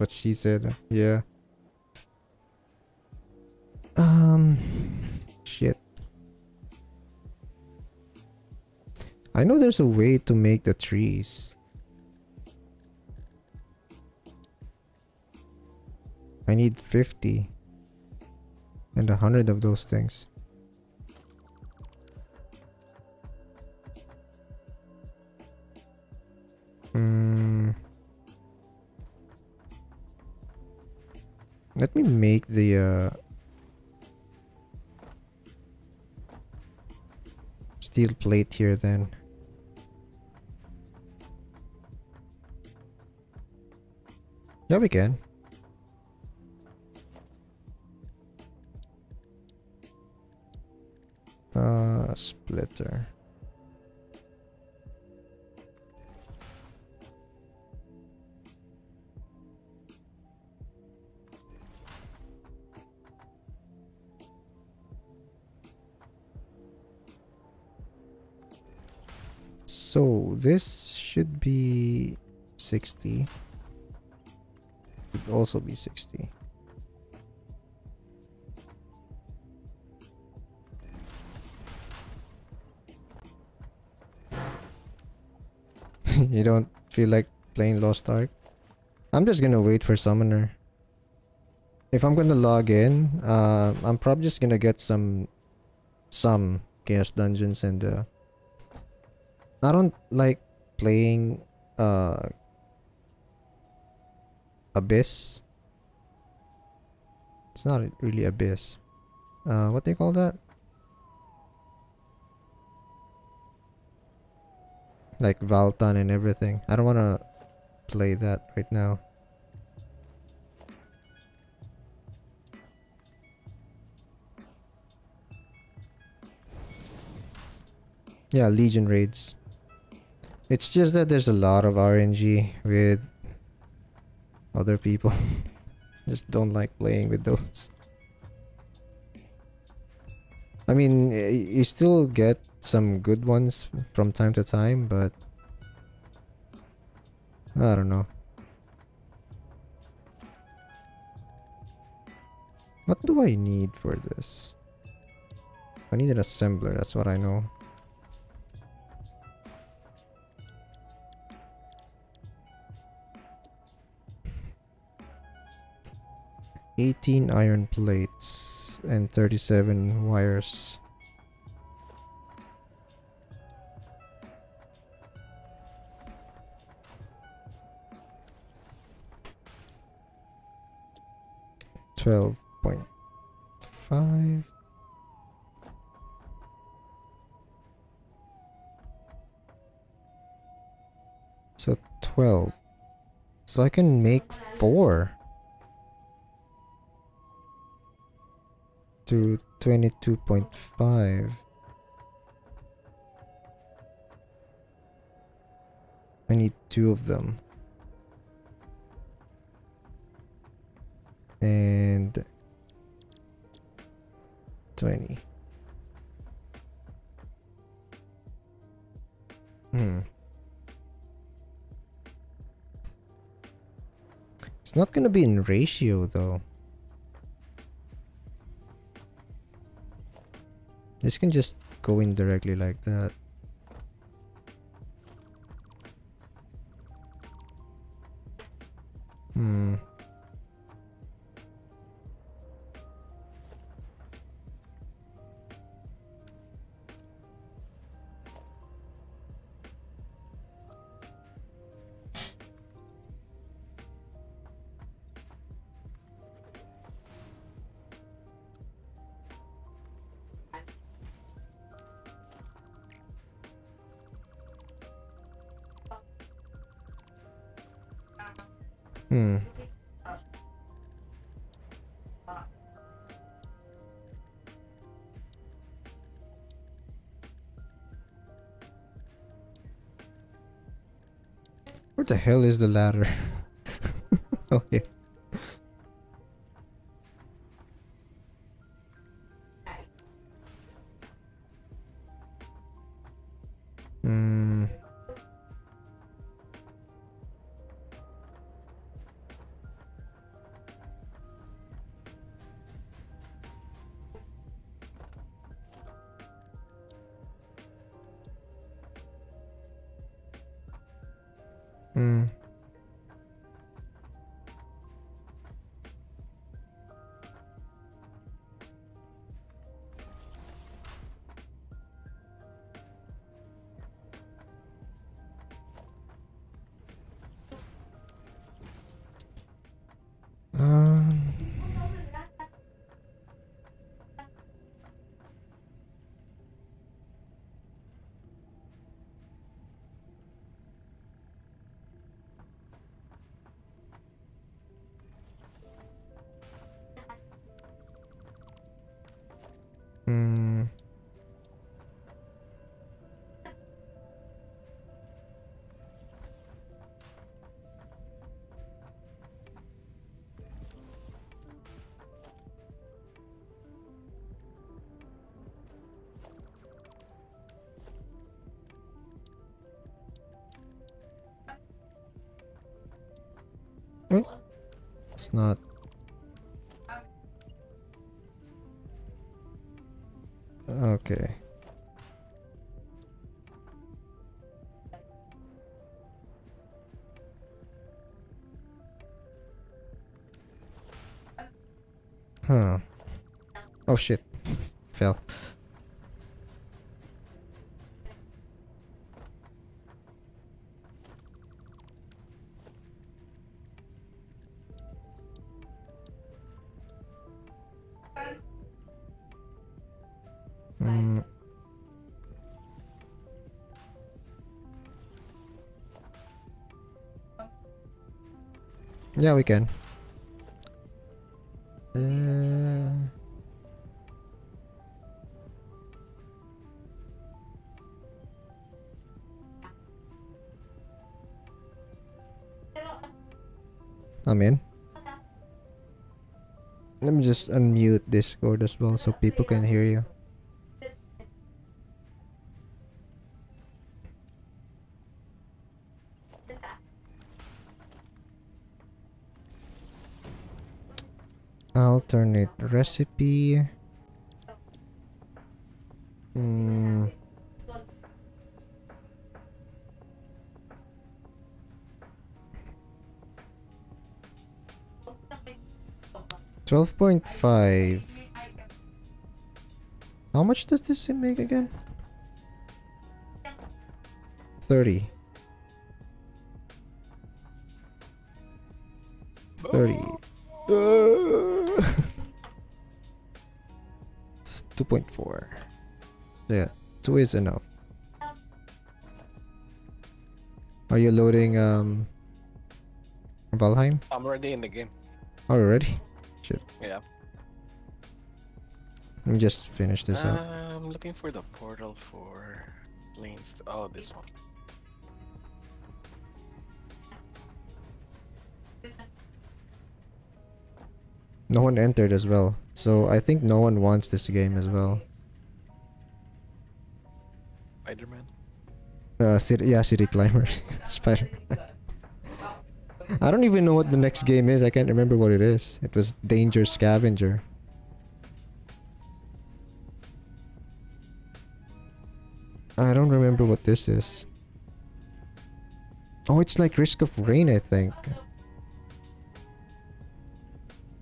What she said. Yeah. Um. Shit. I know there's a way to make the trees. I need 50 and a hundred of those things. Steel plate here then. Yeah, we can. Uh, splitter. This should be 60. Should also be 60. you don't feel like playing Lost Ark? I'm just gonna wait for Summoner. If I'm gonna log in, uh, I'm probably just gonna get some, some Chaos Dungeons and uh, I don't like playing uh, Abyss. It's not really Abyss. Uh, what they call that? like Valtan and everything. I don't want to play that right now. Yeah, Legion raids. It's just that there's a lot of RNG with other people. just don't like playing with those. I mean, you still get some good ones from time to time, but I don't know. What do I need for this? I need an assembler, that's what I know. Eighteen iron plates and thirty-seven wires. Twelve point five. So 12. So I can make 4. To 22.5. I need two of them. And 20. Hmm. It's not gonna be in ratio though. This can just go in directly like that. Hmm. Where the hell is the ladder? oh, It's not. Okay. Huh. Oh shit. Yeah, we can. Uh, I'm in. Let me just unmute Discord as well so people can hear you. Alternate recipe. Hmm. Twelve point five. How much does this make again? Thirty. Thirty. 2.4. So yeah, 2 is enough. Are you loading um Valheim? I'm already in the game. Oh, Are you ready? Shit. Yeah. Let me just finish this uh, up. I'm looking for the portal for plains. Oh, this one. No one entered as well. So I think no one wants this game as well. Spider-Man. Uh, city, yeah, City Climber. Spider. I don't even know what the next game is. I can't remember what it is. It was Danger Scavenger. I don't remember what this is. Oh, it's like Risk of Rain, I think.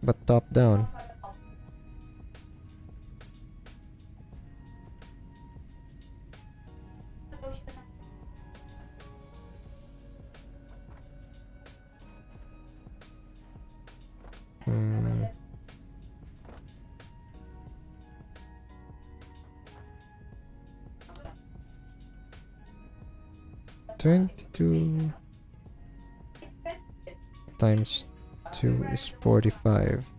But top down. Hmm. Twenty-two times 2 is 45.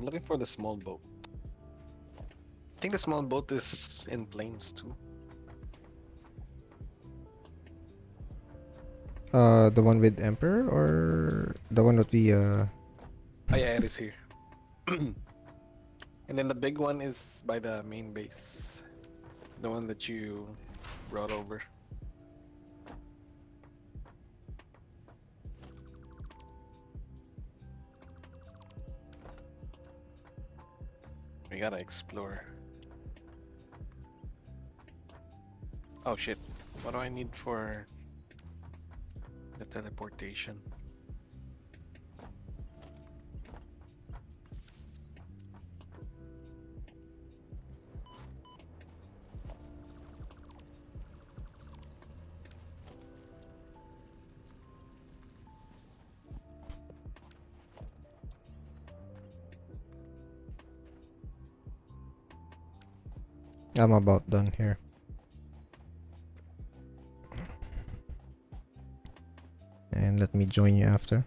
Hmm, looking for the small boat. I think the small boat is in plains too. Uh, the one with Emperor or the one with the uh? Oh yeah, it is here. and then the big one is by the main base. The one that you brought over. Gotta explore. Oh shit. What do I need for the teleportation? I'm about done here. And let me join you after.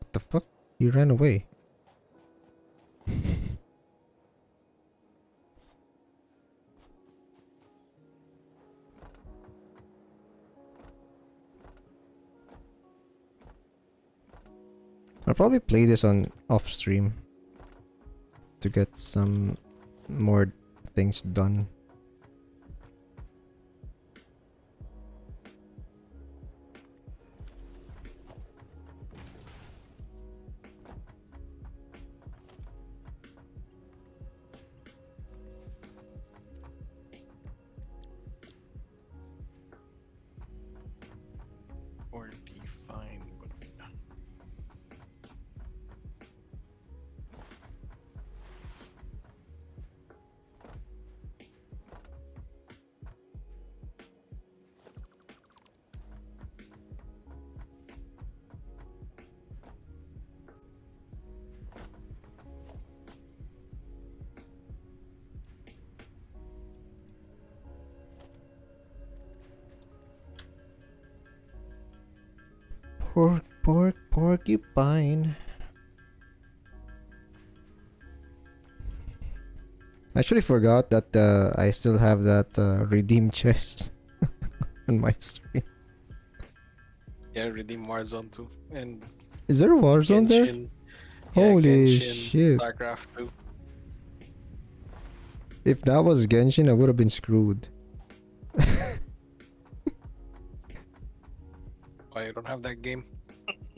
What the fuck? You ran away. I'll probably play this on off stream to get some more things done. Actually forgot that uh, I still have that uh, redeem chest on my stream. Yeah, redeem Warzone 2 and Is there a Warzone there? Yeah, Holy Genshin, shit. StarCraft 2. If that was Genshin, I would have been screwed. I don't have that game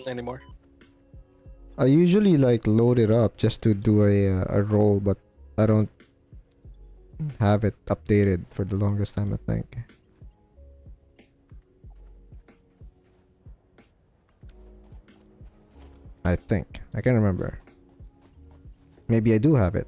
anymore? I usually like load it up just to do a a roll, but I don't have it updated for the longest time. I think. I think I can't remember. Maybe I do have it.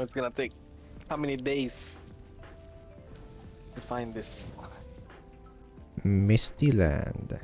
Long it's gonna take. How many days to find this? Misty Land.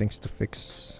Things to fix.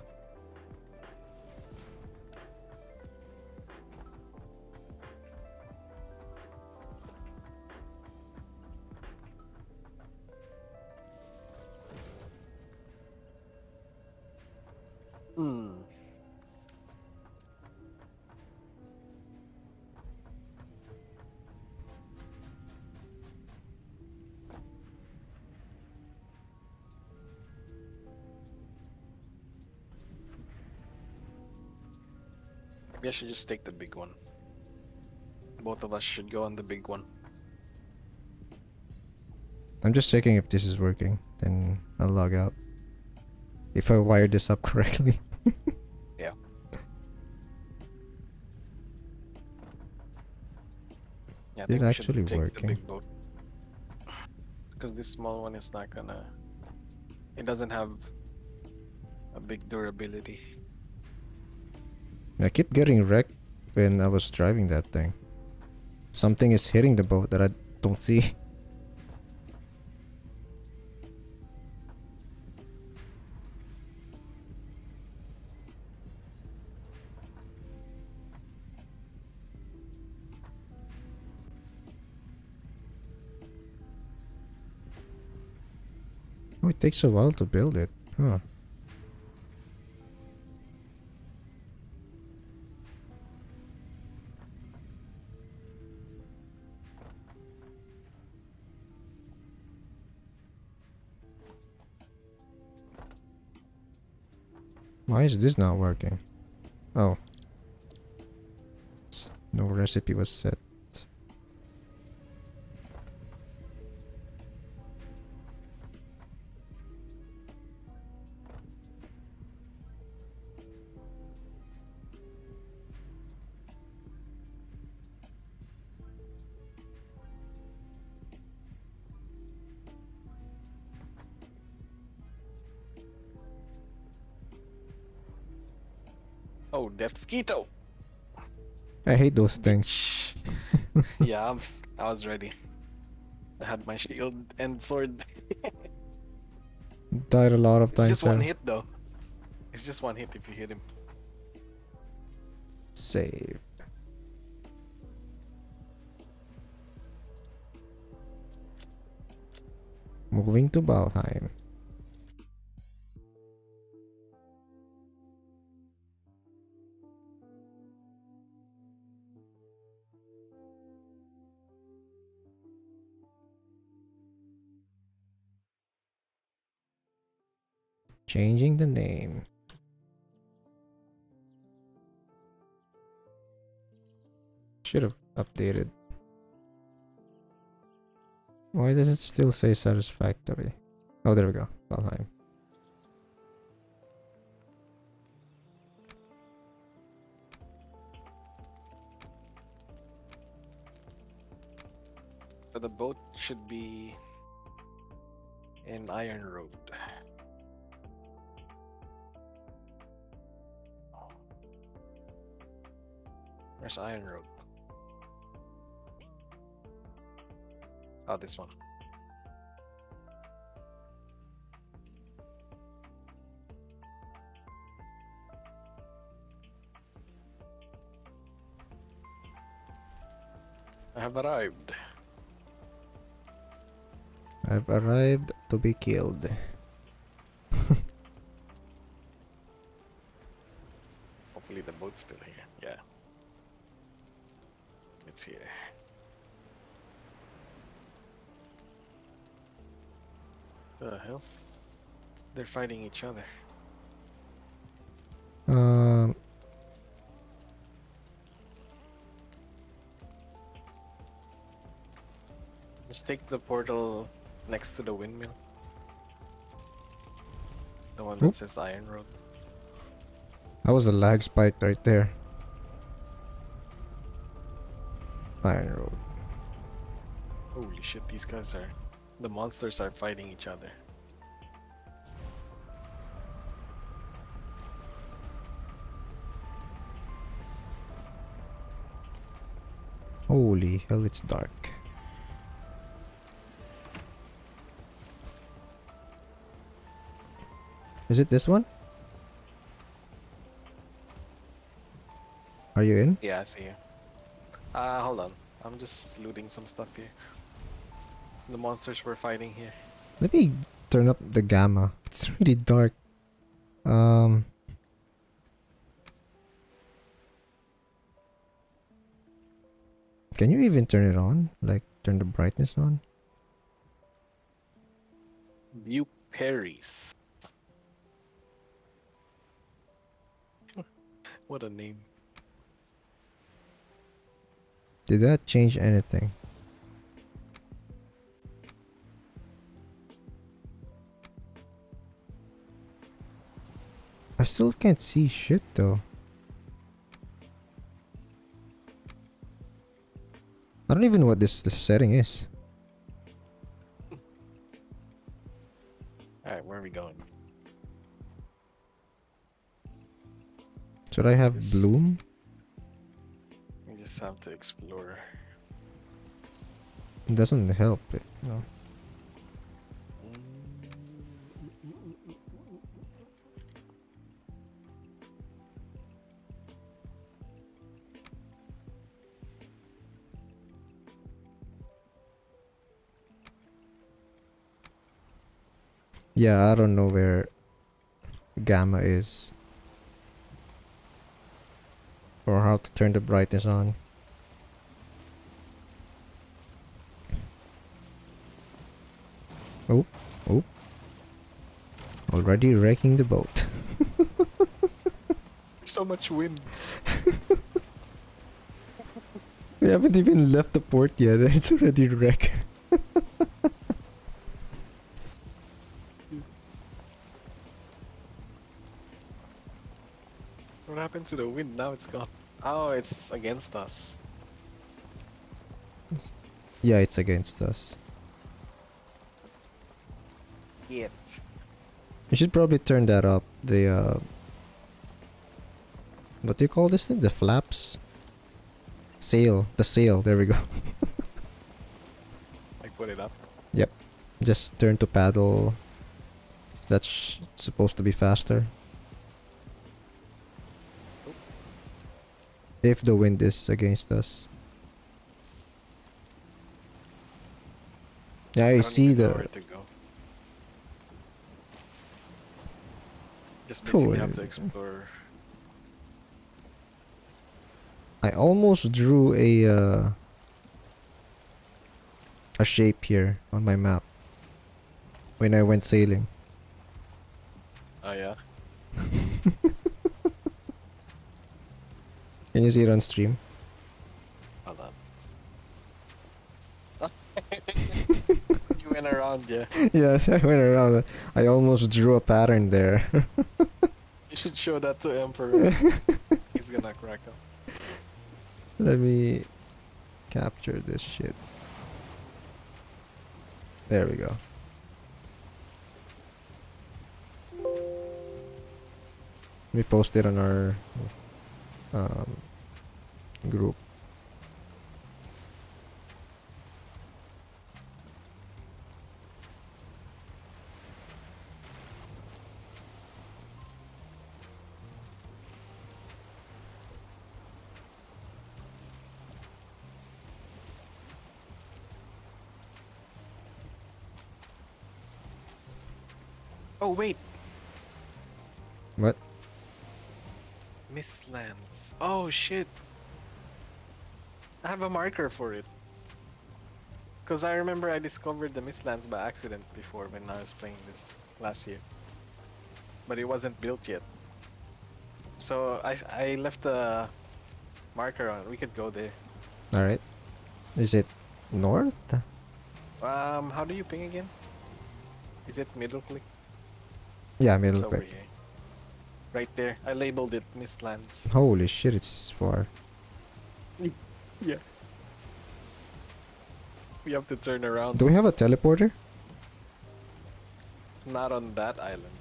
Should just take the big one. Both of us should go on the big one. I'm just checking if this is working. Then I'll log out. If I wired this up correctly. Yeah. Yeah, It's actually working. the big boat. Because this small one is not gonna. It doesn't have a big durability. I keep getting wrecked when I was driving that thing. Something is hitting the boat that I don't see. Oh, it takes a while to build it. Huh. Is this not working? Oh. No recipe was set. Oh, Deathsquito! I hate those things. yeah, I'm, I was ready. I had my shield and sword. Died a lot of It's times. just one hit though. It's just one hit if you hit him. Save. Moving to Valheim. Changing the name. Should have updated. Why does it still say satisfactory? Oh, there we go. Valheim. So the boat should be in Iron Road. Where's Iron Road? Oh, this one. I have arrived. I've arrived to be killed. Hopefully the boat's still here. Yeah. It's here. The hell? They're fighting each other. Um, Just take the portal next to the windmill. The one Oop. that says Iron Road. That was a lag spike right there. Iron Road. Holy shit, these guys are. The monsters are fighting each other. Holy hell, it's dark. Is it this one? Are you in? Yeah, I see you. Uh, hold on. I'm just looting some stuff here. The monsters were fighting here. Let me turn up the gamma. It's really dark. Um. Can you even turn it on? Like turn the brightness on? View Paris. what a name. Did that change anything? I still can't see shit though. I don't even know what this, this setting is. Alright, where are we going? Should I have bloom? Just have to explore. It doesn't help it, no. Yeah, I don't know where gamma is. Or how to turn the brightness on. Oh, oh. Already wrecking the boat. So much wind. We haven't even left the port yet. It's already wrecked. Happened to the wind? Now it's gone. Oh, it's against us. Yeah, it's against us. Yet. You should probably turn that up. The uh what do you call this thing? The flaps? Sail. The sail. There we go. I put it up. Yep. Just turn to paddle. That's supposed to be faster. If the wind is against us. Yeah, I, don't see the where to go. Just basically have to Cool. explore. I almost drew a uh, a shape here on my map when I went sailing. Oh yeah. Can you see it on stream? Hold on. you went around, yeah. yes, I went around. I almost drew a pattern there. You should show that to Emperor. He's gonna crack up. Let me capture this shit. There we go. We post it on our um, group. Oh wait, What? Miss Mistlands. Oh shit. I have a marker for it. Cause I remember I discovered the Mistlands by accident before when I was playing this last year. But it wasn't built yet. So I I left a marker on. We could go there. All right. Is it north? Um, how do you ping again? Is it middle click? Yeah, middle It's look over like. here. Right there. I labeled it Mistlands. Holy shit, it's far. Yeah. We have to turn around. Do we have a teleporter? Not on that island.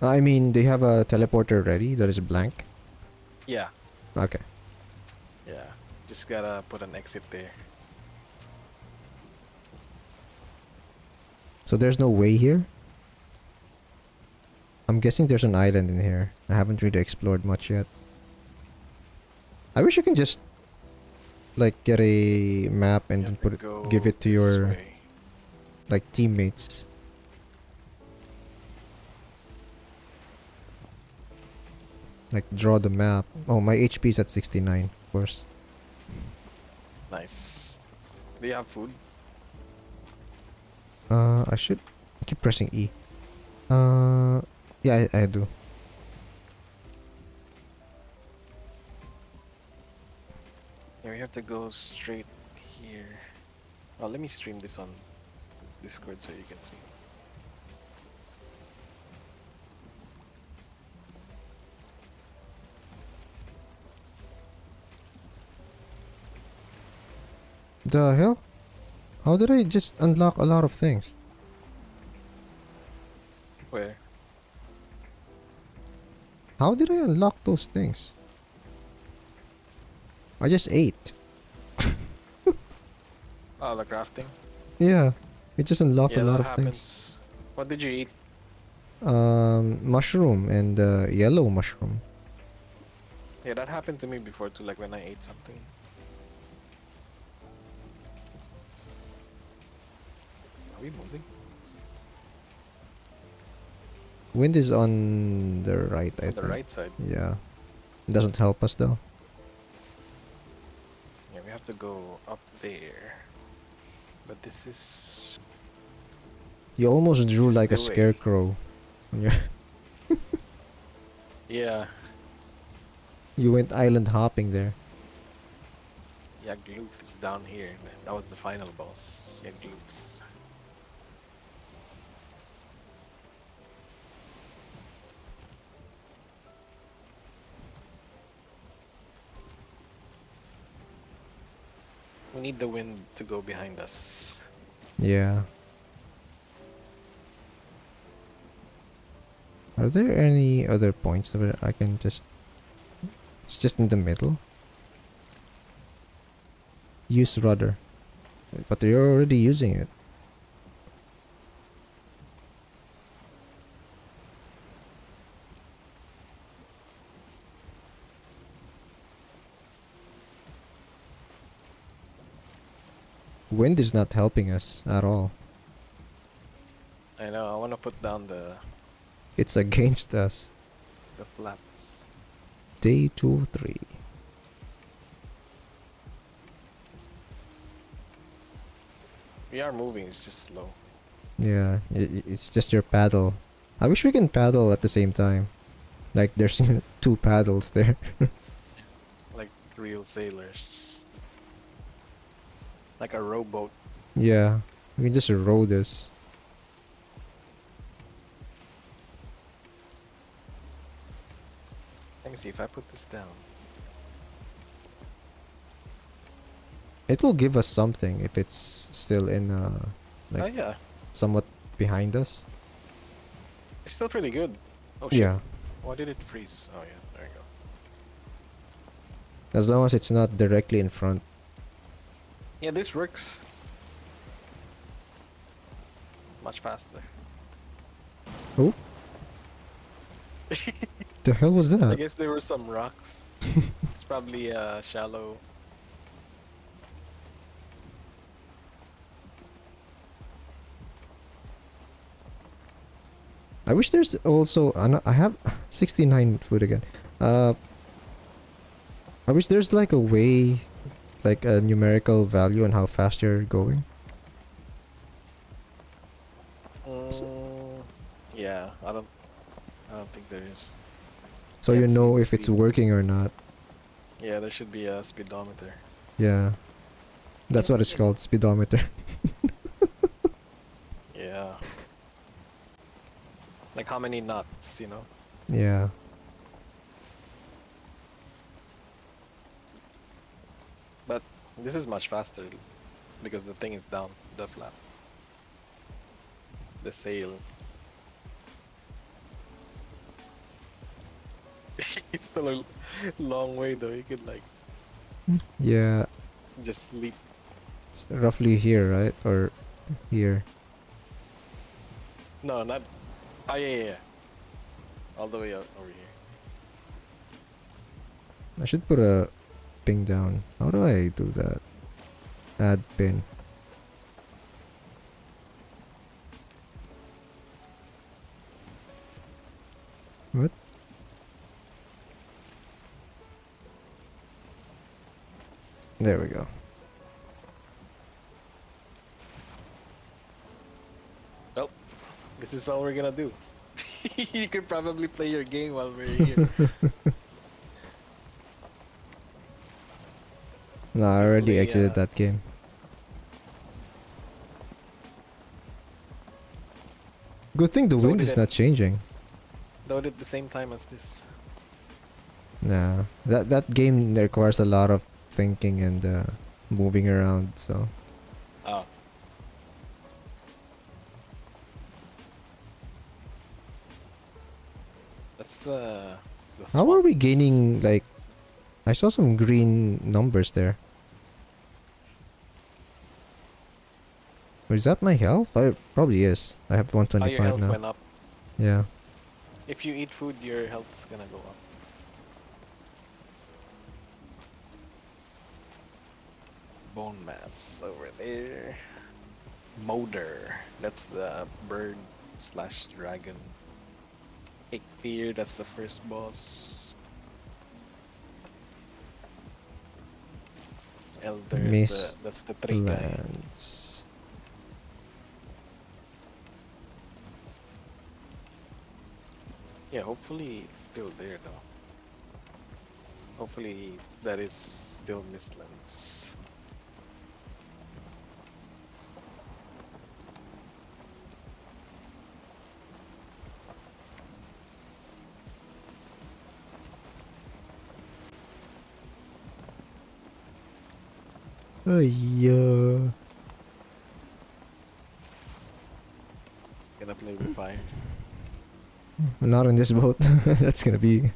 I mean, they have a teleporter ready that is blank. Yeah. Okay. Yeah. Just gotta put an exit there. So there's no way here? I'm guessing there's an island in here. I haven't really explored much yet. I wish you can just like get a map and then put it, give it to your way. like teammates. Like draw the map. Oh, my HP is at 69, of course. Nice. Do you have food? Uh, I should I keep pressing E. Uh, yeah, I, I do. Yeah, we have to go straight here. Oh, let me stream this on Discord so you can see. The hell? How did I just unlock a lot of things? Where? How did I unlock those things? I just ate. Oh, the crafting. Yeah, it just unlocked yeah, a lot of happens. things. What did you eat? Um, mushroom and uh, yellow mushroom. Yeah, that happened to me before too, like when I ate something. Are we moving? Wind is on the right, I On the think. right side. Yeah. It Doesn't help us though. Have to go up there. But this is You almost drew like a way. scarecrow. yeah, You went island hopping there. Yagluth is down here. That was the final boss. Yagluth. We need the wind to go behind us. Yeah. Are there any other points that I can just... It's just in the middle. Use rudder. But you're already using it. Wind is not helping us at all. I know, I want to put down the, It's against us. the flaps. Day two or three. We are moving, it's just slow. Yeah, it's just your paddle. I wish we can paddle at the same time. Like there's two paddles there. Like real sailors. Like a rowboat. yeah, we can just row this. Let me see if I put this down. It will give us something if it's still in uh oh Like- yeah, somewhat behind us. it's still pretty good. Oh shit. Yeah, Why did it freeze? Oh yeah, there you go. as long as it's not directly in front. Yeah, this works. Much faster. Oh, the hell was that? I guess there were some rocks. it's probably uh, shallow. I wish there's also I have 69 food again. Uh, I wish there's like a way, like a numerical value on how fast you're going. Mm, yeah, I don't. I don't think there is. So you know if it's working or not. Yeah, there should be a speedometer. Yeah. That's what it's called, speedometer. Yeah. Like how many knots, you know? Yeah. This is much faster because the thing is down, the flap. The sail. it's still a long way though, you could like Yeah. just leap. It's roughly here, right? Or here. No, not. Oh yeah, yeah, yeah. All the way out over here. I should put a ping down. How do I do that? Add pin. What? There we go. Oh, this is all we're gonna do. you could probably play your game while we're here. No, I already exited uh, that game. Good thing the wind is not changing. Load at the same time as this. Nah, that that game requires a lot of thinking and uh, moving around. So Oh. That's the. the how are we gaining like? I saw some green numbers there. Or is that my health? I probably is. I have Oh, your 125 health now. went up. Yeah. If you eat food, your health's gonna go up. Bonemass over there. Moder. That's the bird slash dragon. Eikthyr, that's the first boss. Elder the, that's the tree guy. Yeah, hopefully it's still there though. Hopefully that is still Mistlands. Oh yeah. Gonna play with fire. Not in this boat. That's gonna be.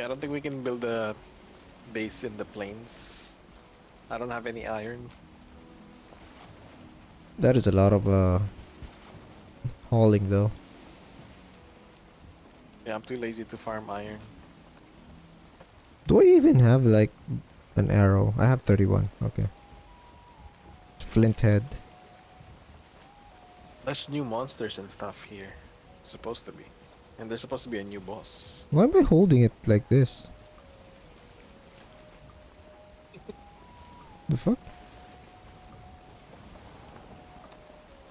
Yeah, I don't think we can build a base in the plains. I don't have any iron. That is a lot of uh hauling though. Yeah, I'm too lazy to farm iron. Do I even have like an arrow? I have 31. Okay. Flint head. There's new monsters and stuff here. Supposed to be. And there's supposed to be a new boss. Why am I holding it like this? the fuck?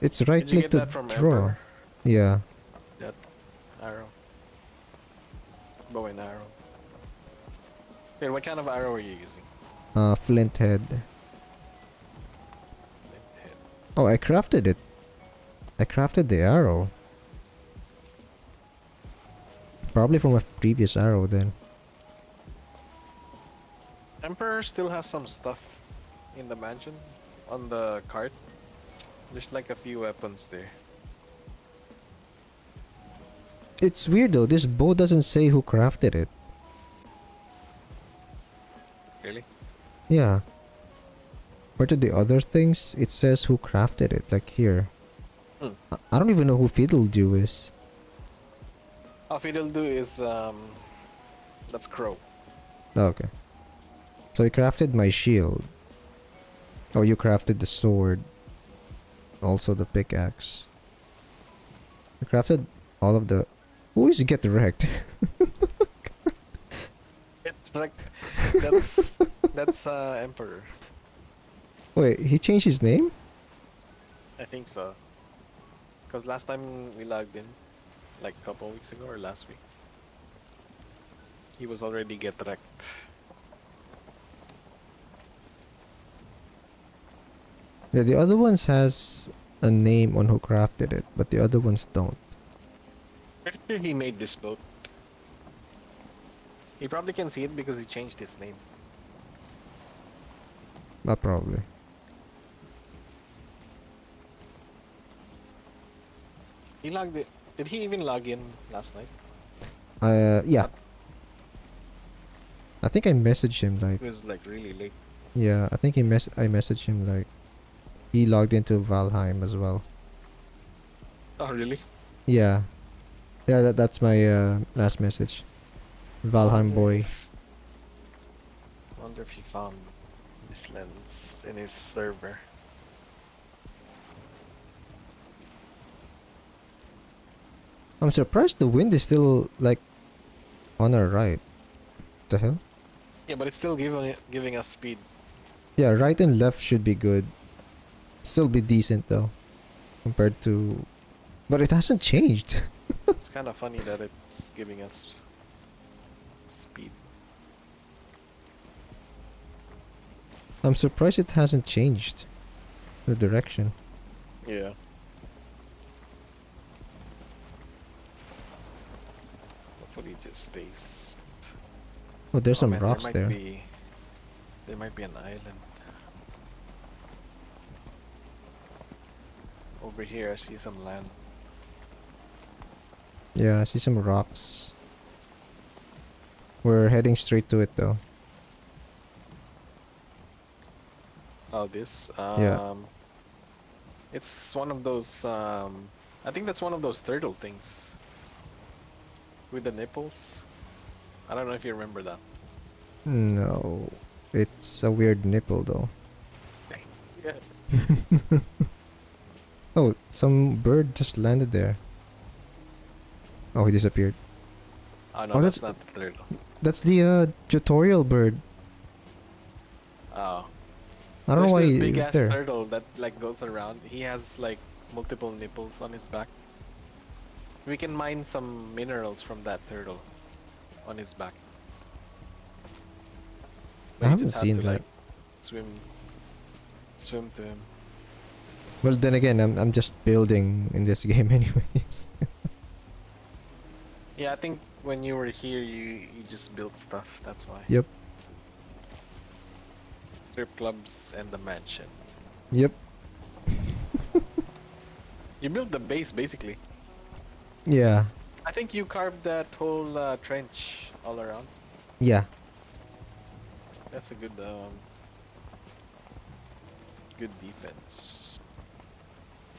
It's right click to draw. Emperor? Yeah. Arrow. Bow and arrow. Wait, what kind of arrow are you using? Uh flint head. Flint head. Oh, I crafted it. I crafted the arrow. Probably from a previous arrow then. Emperor still has some stuff in the mansion on the cart. There's like a few weapons there. It's weird though, this bow doesn't say who crafted it. Really? Yeah. But to the other things, it says who crafted it, like here. Hmm. I, I don't even know who Fiddledew is. Oh, do is um, that's Crow. Oh, okay. So he crafted my shield. Oh, you crafted the sword. Also the pickaxe. You crafted all of the... Who is Get Wrecked? Get Like that's that's uh Emperor. Wait, he changed his name? I think so. Cause last time we logged in, like a couple weeks ago or last week, he was already get wrecked. Yeah, the other ones has a name on who crafted it, but the other ones don't. Pretty sure he made this boat. He probably can see it because he changed his name. Not probably. He logged it. Did he even log in last night? Uh, yeah. I think I messaged him like, It was like really late. yeah, I think he mess I messaged him like, he logged into Valheim as well. Oh really? Yeah, yeah, that, that's my uh, last message. Valheim boy. Wonder if he found this lens in his server. I'm surprised the wind is still like on our right. The hell? Yeah, but it's still giving giving us speed. Yeah, right and left should be good. Still be decent though, compared to, but it hasn't changed. It's kind of funny that it's giving us speed. I'm surprised it hasn't changed the direction. Yeah. Hopefully it just stays. Oh, there's Oh, some man, rocks might there. Be, there might be an island. Over here, I see some land. Yeah, I see some rocks. We're heading straight to it though. Oh, this. Um, Yeah. It's one of those. Um, I think that's one of those turtle things. With the nipples. I don't know if you remember that. No, it's a weird nipple though. Oh, some bird just landed there. Oh, he disappeared. Oh no, Oh, that's, that's- not the turtle. That's the uh, tutorial bird. Oh. I don't know why There's this big ass there. turtle that like goes around. He has like multiple nipples on his back. We can mine some minerals from that turtle on his back. I haven't have seen to, that. like, swim, swim to him. Well, then again, I'm I'm just building in this game anyways. Yeah, I think when you were here, you you just built stuff. That's why. Yep. Strip clubs and the mansion. yep. You built the base basically. Yeah. I think you carved that whole uh, trench all around. Yeah. That's a good um good defense.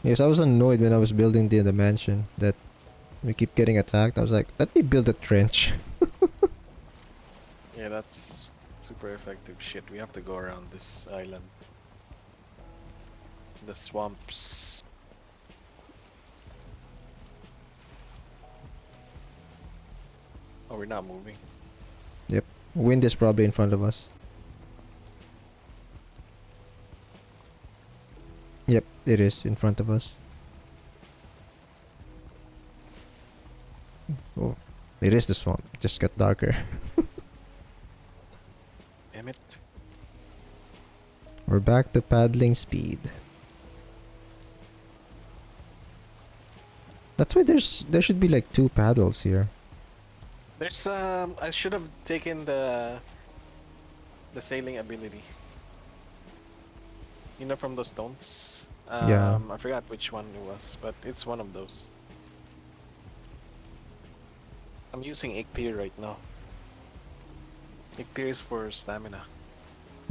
Yes, I was annoyed when I was building the the mansion that we keep getting attacked. I was like, let me build a trench. Yeah, that's super effective shit. We have to go around this island. The swamps. Oh, we're not moving. Yep. Wind is probably in front of us. Yep, it is in front of us. Oh, it is the swamp. Just got darker. Damn it. We're back to paddling speed. That's why there's there should be like two paddles here. There's um I should have taken the the sailing ability. You know from those stones? Um, Yeah. I forgot which one it was, but it's one of those. I'm using Eikthyr right now. Eikthyr is for stamina.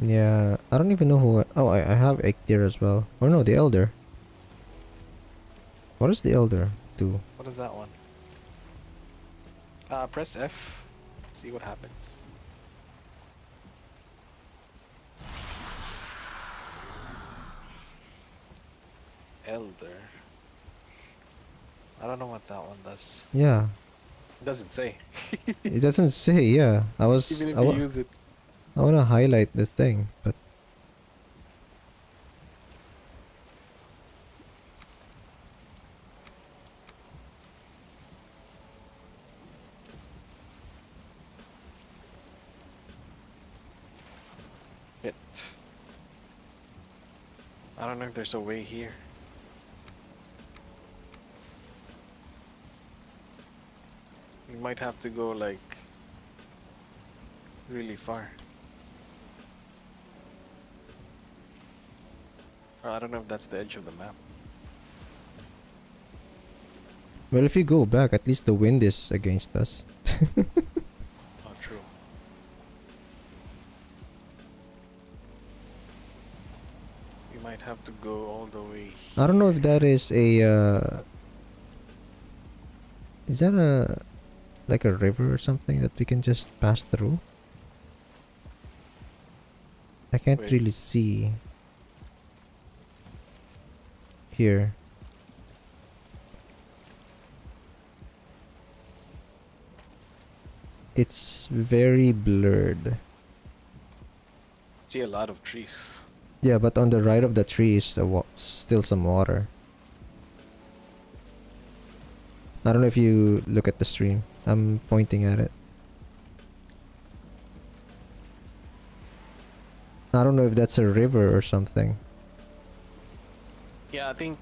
Yeah, I don't even know who. I, oh, I, I have Eikthyr as well. Or no, the Elder. What does the Elder do? What is that one? Uh, press F. See what happens. Elder. I don't know what that one does. Yeah, It Doesn't say. It doesn't say. Yeah, I was. Even if I, you use it. I want to highlight this thing, but It. Know if there's a way here. You might have to go like really far. Or I don't know if that's the edge of the map. well, if you go back, at least the wind is against us. to go all the way. I don't know if that is a. Uh, is that a like a river or something that we can just pass through? I can't Wait. really see. Here. It's very blurred. See a lot of trees. Yeah, but on the right of the tree is the still some water. I don't know if you look at the stream. I'm pointing at it. I don't know if that's a river or something. Yeah, I think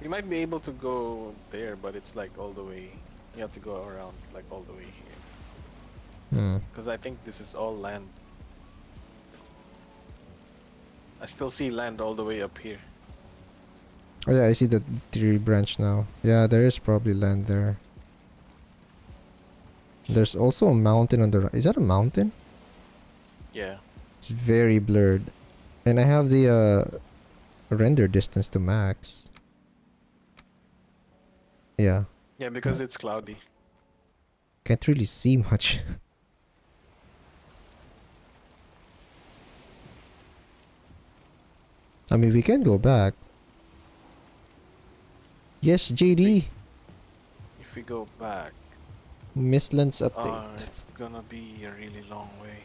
we might be able to go there, but it's like all the way. You have to go around like all the way here. Hmm. Because I think this is all land. I still see land all the way up here. Oh yeah, I see the tree branch now. Yeah, there is probably land there. There's also a mountain on the right. Is that a mountain? Yeah. It's very blurred. And I have the uh, render distance to max. Yeah, Yeah, because it's cloudy. can't really see much. I mean, we can go back. Yes, JD. If we go back, Mistlands uh, update. it's gonna be a really long way.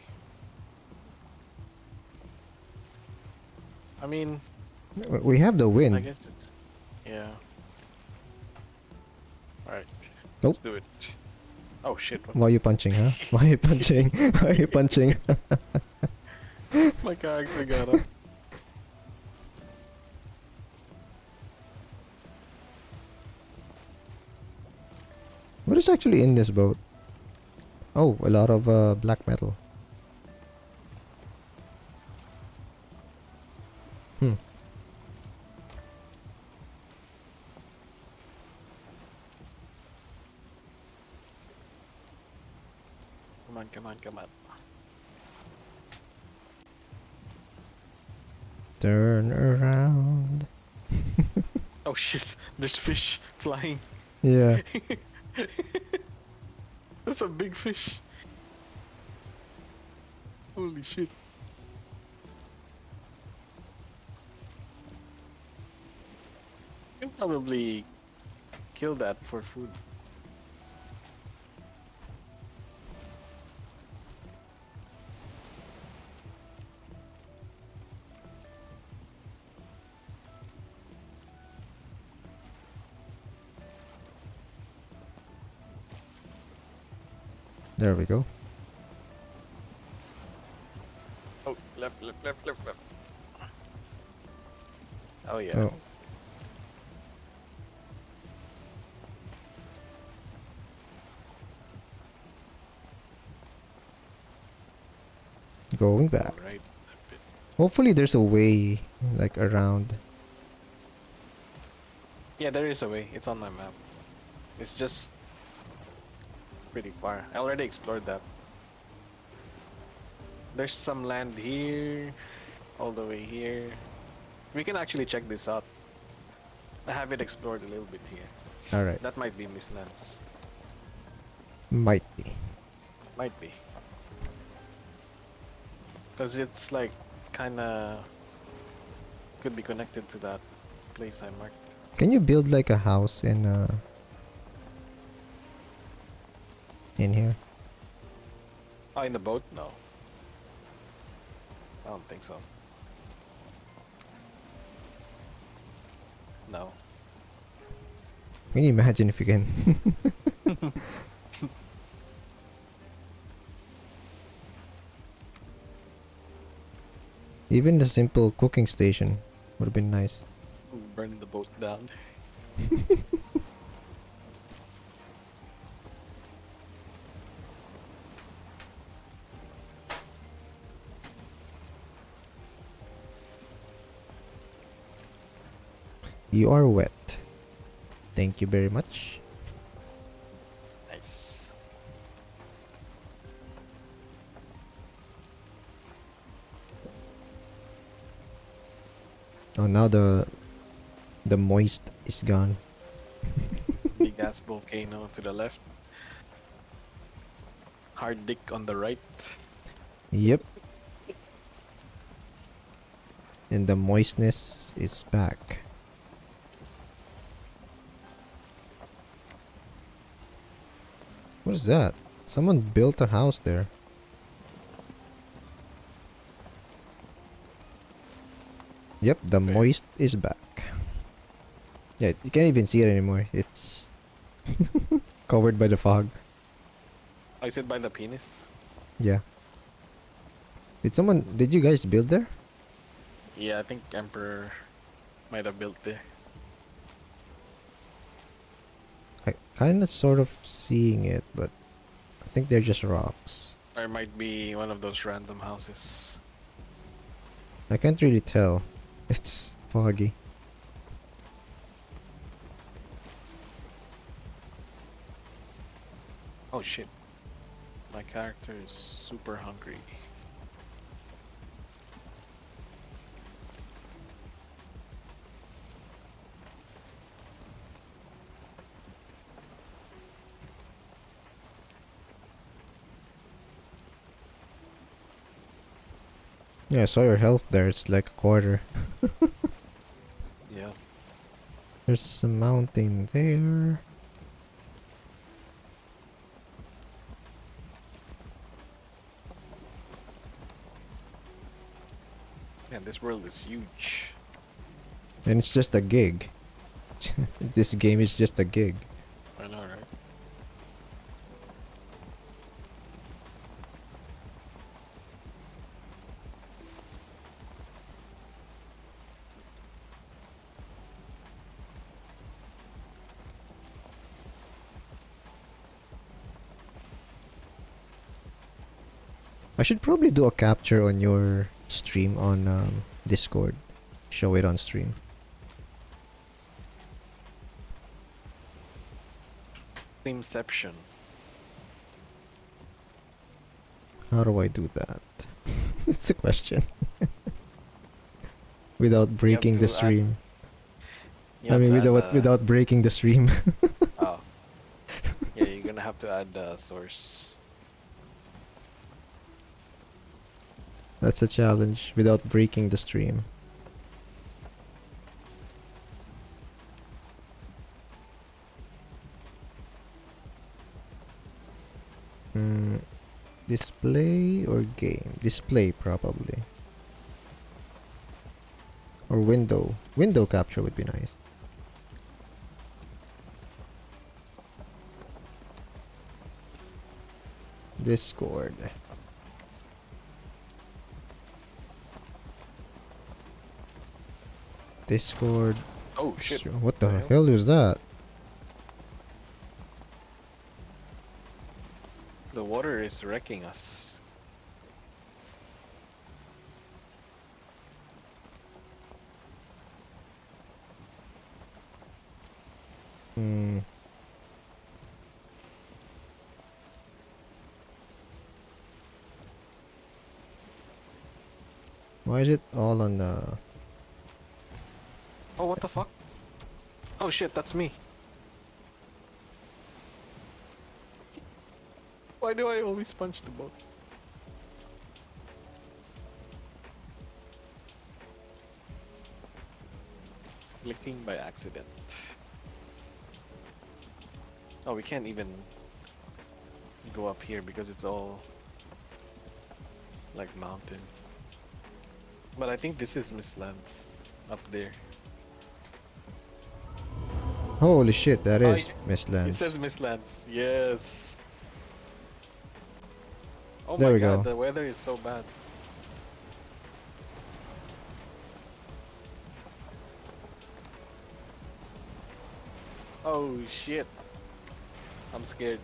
I mean, We have the win. I guess it's yeah. All right. Nope. Let's do it. Oh shit! What Why are you punching, huh? Why are you punching? Why are you punching? my character got up. what is actually in this boat? Oh, a lot of uh, black metal. Hmm. Come on, come on, come on. Turn around. Oh shit! There's fish flying. Yeah. That's a big fish. Holy shit. You probably kill that for food. There we go. Oh, left, left, left, left, left. Oh yeah. Oh. Going back. Right. Hopefully there's a way like around. Yeah, there is a way. It's on my map. It's just pretty far. I already explored that. There's some land here, all the way here. We can actually check this out. I have it explored a little bit here. Alright. That might be Mistlands. Might be. Might be. Because it's like kinda could be connected to that place I marked. Can you build like a house in uh in here? Oh, in the boat? No. I don't think so. No. Can you imagine if you can? Even the simple cooking station would have been nice. Burn the boat down. You are wet. Thank you very much. Nice. Oh, now the the moist is gone. Big ass volcano to the left. Hard dick on the right. Yep. And the moistness is back. What is that? Someone built a house there. Yep, the Okay. moist is back. Yeah, you can't even see it anymore. It's covered by the fog. Oh, I said by the penis. Yeah. Did someone did you guys build there? Yeah, I think Emperor might have built there. I kind of sort of seeing it, but I think they're just rocks. Or it might be one of those random houses. I can't really tell. It's foggy. Oh shit. My character is super hungry. Yeah, I saw your health there. It's like a quarter. Yeah. There's a mountain there. Man, this world is huge. And it's just a gig. this game is just a gig. I know, right? I should probably do a capture on your stream on um, Discord. Show it on stream. Inception. How do I do that? it's a question. Without breaking the stream. I mean, without without breaking the stream. Oh. yeah, you're gonna have to add the source. That's a challenge. Without breaking the stream. Hmm. Display or game? Display probably. Or window. Window capture would be nice. Discord. Discord. Oh shit. What the hell is that? The water is wrecking us. Hmm. Why is it all on the... Oh, what the fuck? Oh shit, that's me. Why do I always punch the boat? Clicking by accident. Oh, we can't even go up here because it's all like mountain. But I think this is Miss Mistlands up there. Holy shit, that Oh, is It Mistlands. says Mistlands. Yes. Oh There my we god, go. the weather is so bad. Oh shit. I'm scared.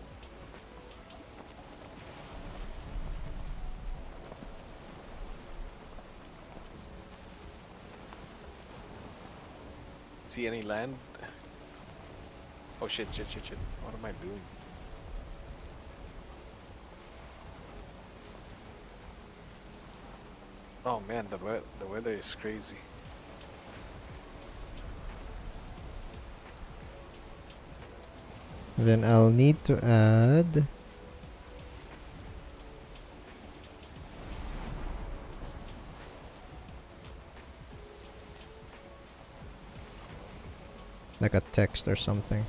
See any land? Oh shit, shit, shit, shit. What am I doing? Oh man, the we the weather is crazy. Then I'll need to add like a text or something.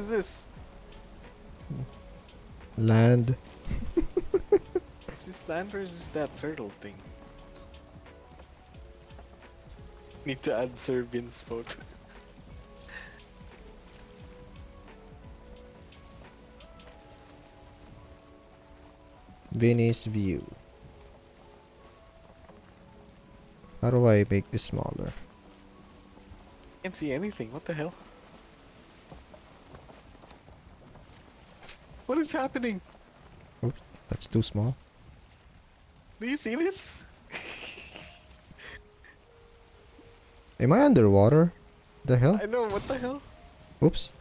Is this? Land. Is this land or is this that turtle thing? Need to add Serbian's photo. Venice view. How do I make this smaller? Can't see anything. What the hell? What is happening? Oops, that's too small. Do you see this? Am I underwater? The hell? I know. What the hell? Oops.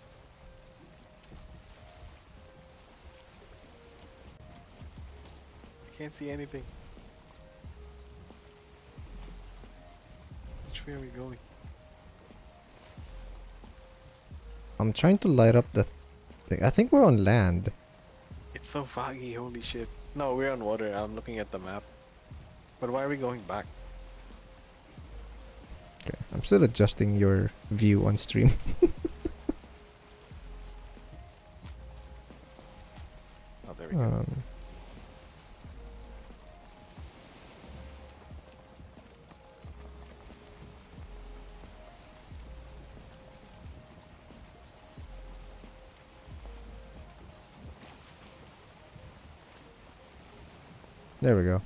I can't see anything. Which way are we going? I'm trying to light up the thing. I think we're on land. It's so foggy. Holy shit. No, we're on water. I'm looking at the map. But why are we going back? Okay. I'm still adjusting your view on stream. there we go.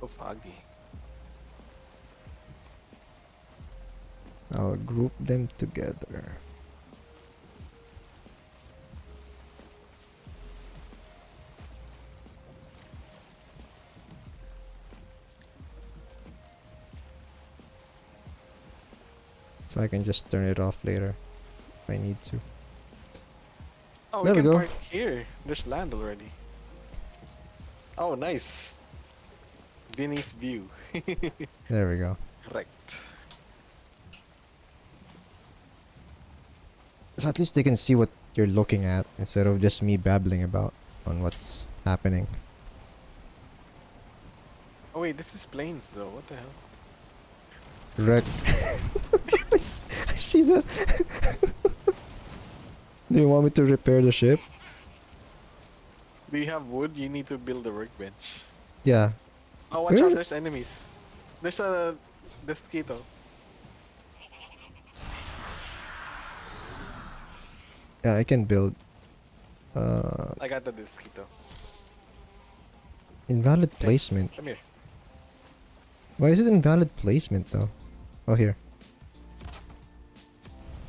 So foggy. I'll group them together. So I can just turn it off later if I need to. Oh, There we we can go. park here. There's land already. Oh, nice. Vinny's view. There we go. Correct. So at least they can see what you're looking at instead of just me babbling about on what's happening. Oh wait, this is Plains though. What the hell? Wreck. I s- I see that. Do you want me to repair the ship? Do you have wood? You need to build a workbench. Yeah. Oh, watch Where- out! There's enemies. There's a mosquito. Yeah, I can build. Uh, I got the mosquito. invalid placement. Come here. Why is it invalid placement though? Oh, here.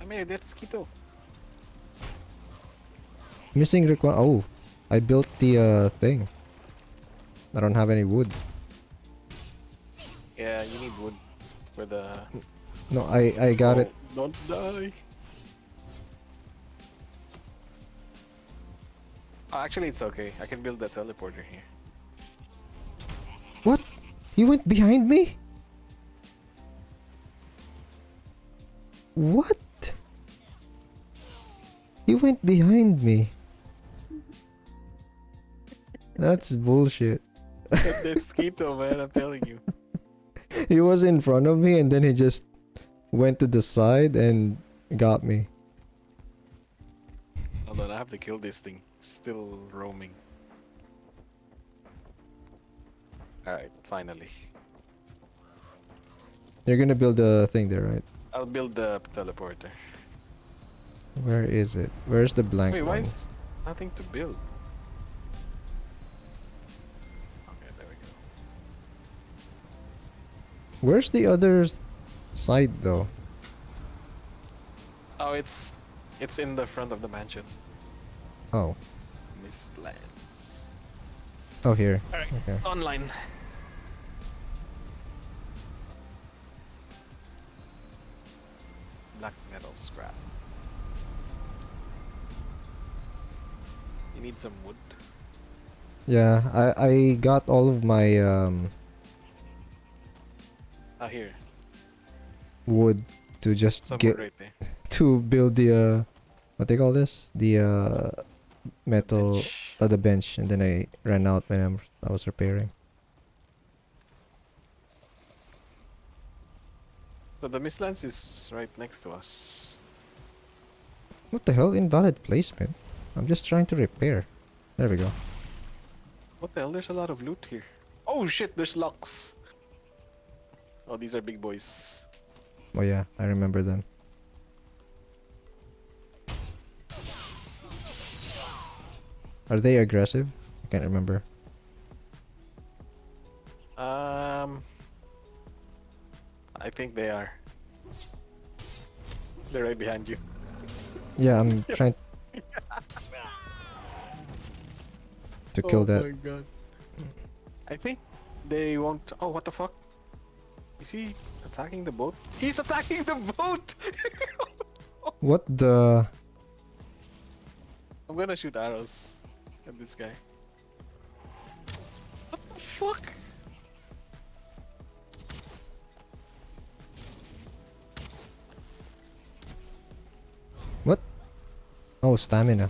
Come here, that mosquito. Missing require. Oh, I built the uh thing. I don't have any wood. Yeah, you need wood for the. No, I I got Oh, it. Don't die. Oh, actually, it's okay. I can build the teleporter here. What? You went behind me? What? He went behind me. That's bullshit. Mosquito, man, I'm telling you. He was in front of me and then he just went to the side and got me. Hold on, I have to kill this thing. Still roaming. Alright, finally. You're gonna build a thing there, right? I'll build the teleporter. Where is it? Where's the blank Wait, why one? is nothing to build? Okay, there we go. Where's the other side though? Oh, it's it's in the front of the mansion. Oh, Mistlands. oh here. Alright, Okay. online. Black metal scrap. You need some wood. Yeah, I I got all of my um Ah, here. wood to just get right to build the uh what they call this the uh metal Bench. uh, the bench and then I ran out when I'm, I was repairing. So the Mistlands is right next to us. What the hell? Invalid placement. I'm just trying to repair. There we go. What the hell? There's a lot of loot here. Oh shit, there's Lox. Oh, these are big boys. Oh yeah, I remember them. Are they aggressive? I can't remember. Um, I think they are. They're right behind you. Yeah, I'm trying to kill oh that. Oh my god. I think they won't. Oh, what the fuck? Is he attacking the boat? He's attacking the boat! What the? I'm gonna shoot arrows at this guy. What the fuck? What? Oh, stamina.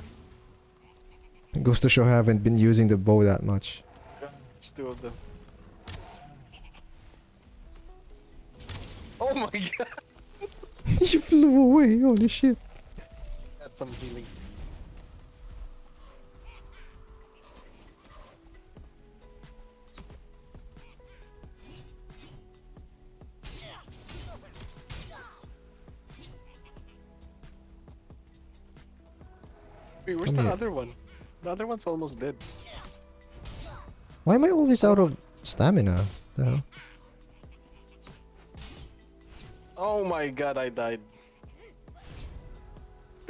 It goes to show I haven't been using the bow that much. There's two of them. Oh my god! you flew away, holy shit. Got some healing. Wait, where's Come the here. other one? The other one's almost dead. Why am I always out of stamina? The hell? Oh my god, I died.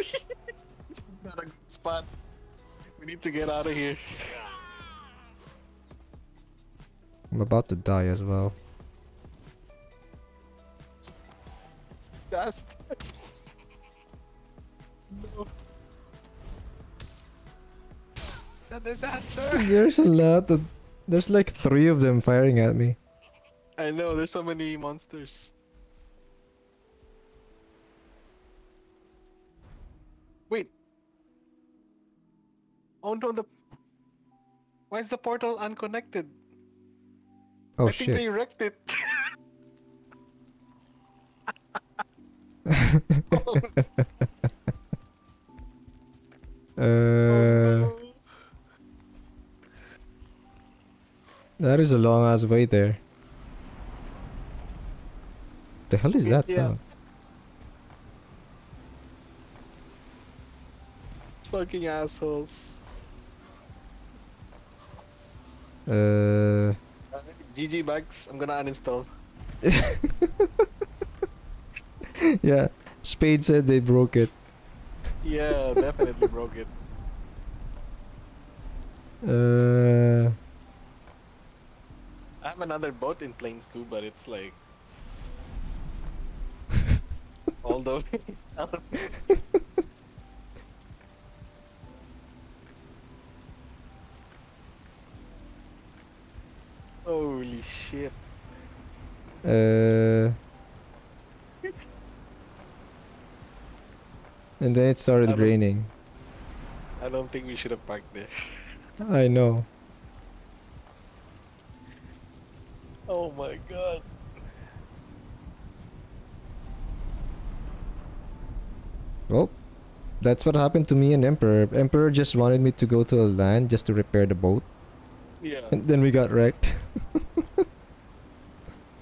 Not a good spot. We need to get out of here. I'm about to die as well. Dust. The disaster. There's a lot of... There's like three of them firing at me. I know, there's so many monsters. Wait. Oh no, the. Why is the portal unconnected? Oh I think shit. they wrecked it. Uh, Oh, no. That is a long ass way there. The hell is that Yeah. sound? Fucking assholes. Uh, GG bags, I'm gonna uninstall. yeah. Spade said they broke it. Yeah, definitely broke it. Uh, I have another boat in Plains too, but it's like. Although. Holy shit. uh. And then it started I raining. I don't think we should have parked there. I know. Oh my god. Well, that's what happened to me and Emperor. Emperor just wanted me to go to a land just to repair the boat. Yeah. And then we got wrecked.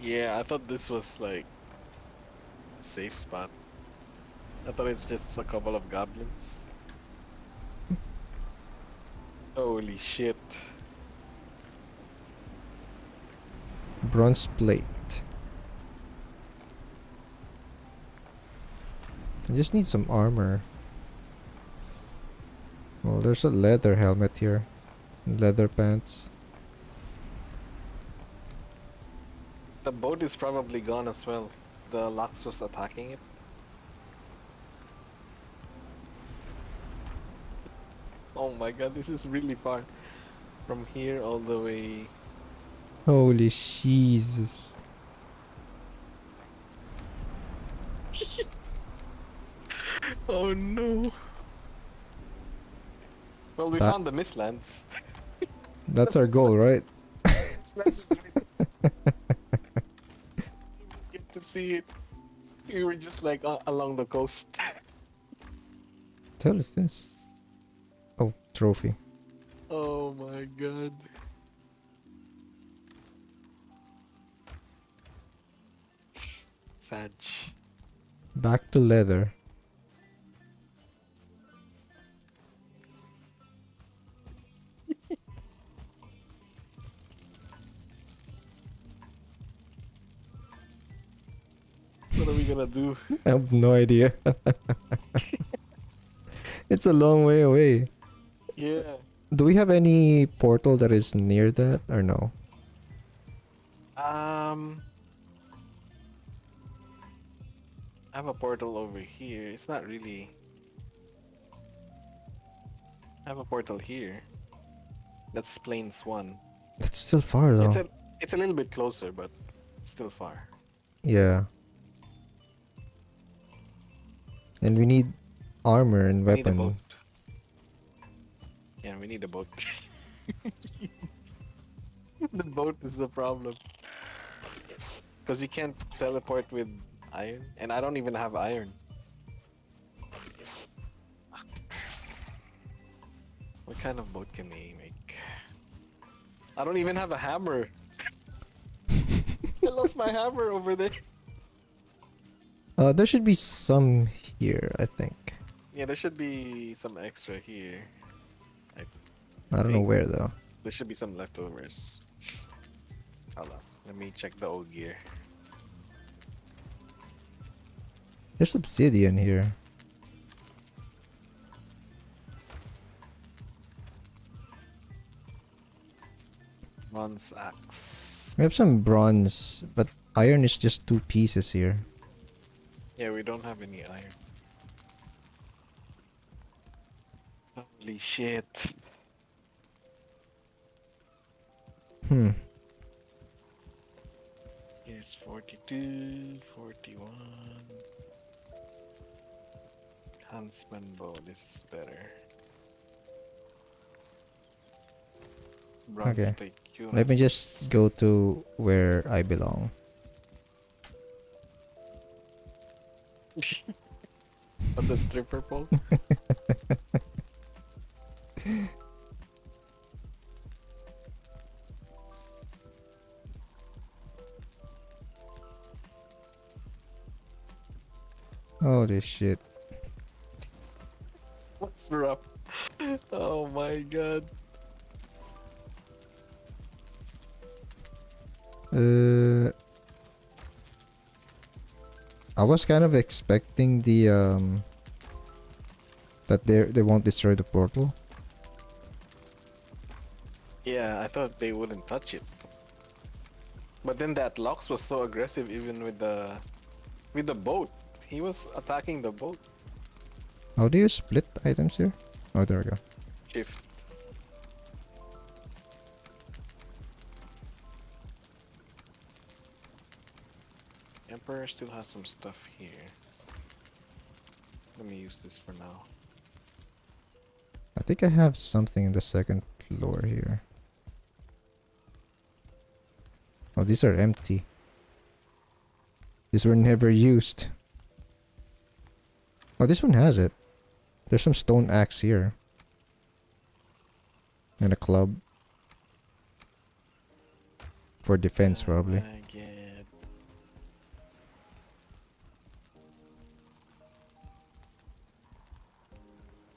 Yeah, I thought this was like a safe spot. I thought it's just a couple of goblins. Holy shit. Bronze plate. I just need some armor. Well, there's a leather helmet here. Leather pants. The boat is probably gone as well. The Lox was attacking it. Oh my god, this is really far. From here all the way. Holy Jesus. Oh no. Well, we That- found the Mistlands. That's our goal, right? Mistlands was really get to see it. We were just like uh, along the coast. Tell us this? Oh, trophy. Oh my god. Sag. Back to leather. What are we gonna do? I have no idea. it's a long way away. Yeah. Do we have any portal that is near that or no? Um. I have a portal over here. It's not really. I have a portal here. That's Plains One. That's still far though. It's a it's a little bit closer, but still far. Yeah. And we need armor and We need a boat. weapon. Yeah, we need a boat. the boat is the problem. Because you can't teleport with iron, and I don't even have iron. What kind of boat can we make? I don't even have a hammer. I lost my hammer over there. Uh, there should be some here, I think. Yeah, there should be some extra here. I don't know where though. There should be some leftovers. Hold on. Let me check the old gear. There's obsidian here. Bronze axe. We have some bronze, but iron is just two pieces here. Yeah, we don't have any iron. Holy shit. Hmm. Here's 42, 41. Huntsman bow, this is better. Bronze Okay. Let me just go to where I belong. On the stripper pole? Holy shit. What's rough? Oh my god. Uh, I was kind of expecting the um that they they won't destroy the portal. Yeah, I thought they wouldn't touch it. But then that Lox was so aggressive even with the with the boat. He was attacking the boat. How do you split items here? Oh, there we go. Chief. Emperor still has some stuff here. Let me use this for now. I think I have something in the second floor here. Oh, these are empty. These were never used. Oh, this one has it. There's some stone axe here. And a club. For defense, probably. Oh.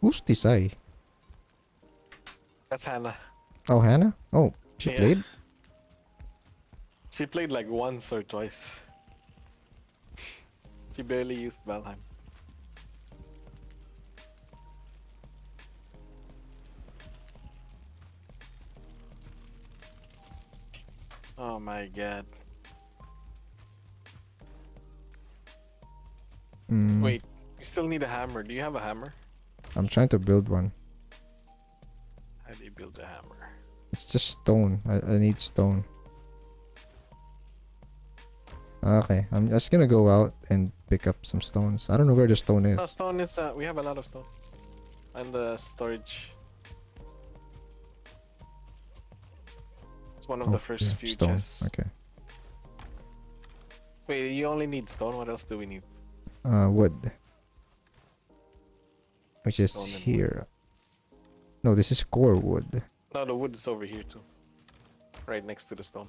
Who's Tisai? That's Hannah. Oh, Hannah? Oh, she Yeah. played? She played like once or twice. She barely used Valheim. Oh my god. Mm, Wait, you still need a hammer. Do you have a hammer? I'm trying to build one. How do you build a hammer? It's just stone. I, I need stone. Okay, I'm just gonna go out and pick up some stones. I don't know where the stone is. Oh, stone is, uh, we have a lot of stone. And the storage. One of Oh, the first yeah, few stone. chests. Okay. Wait, you only need stone? What else do we need? Uh, wood. Which is and wood. here. No, this is core wood. No, the wood is over here too. Right next to the stone.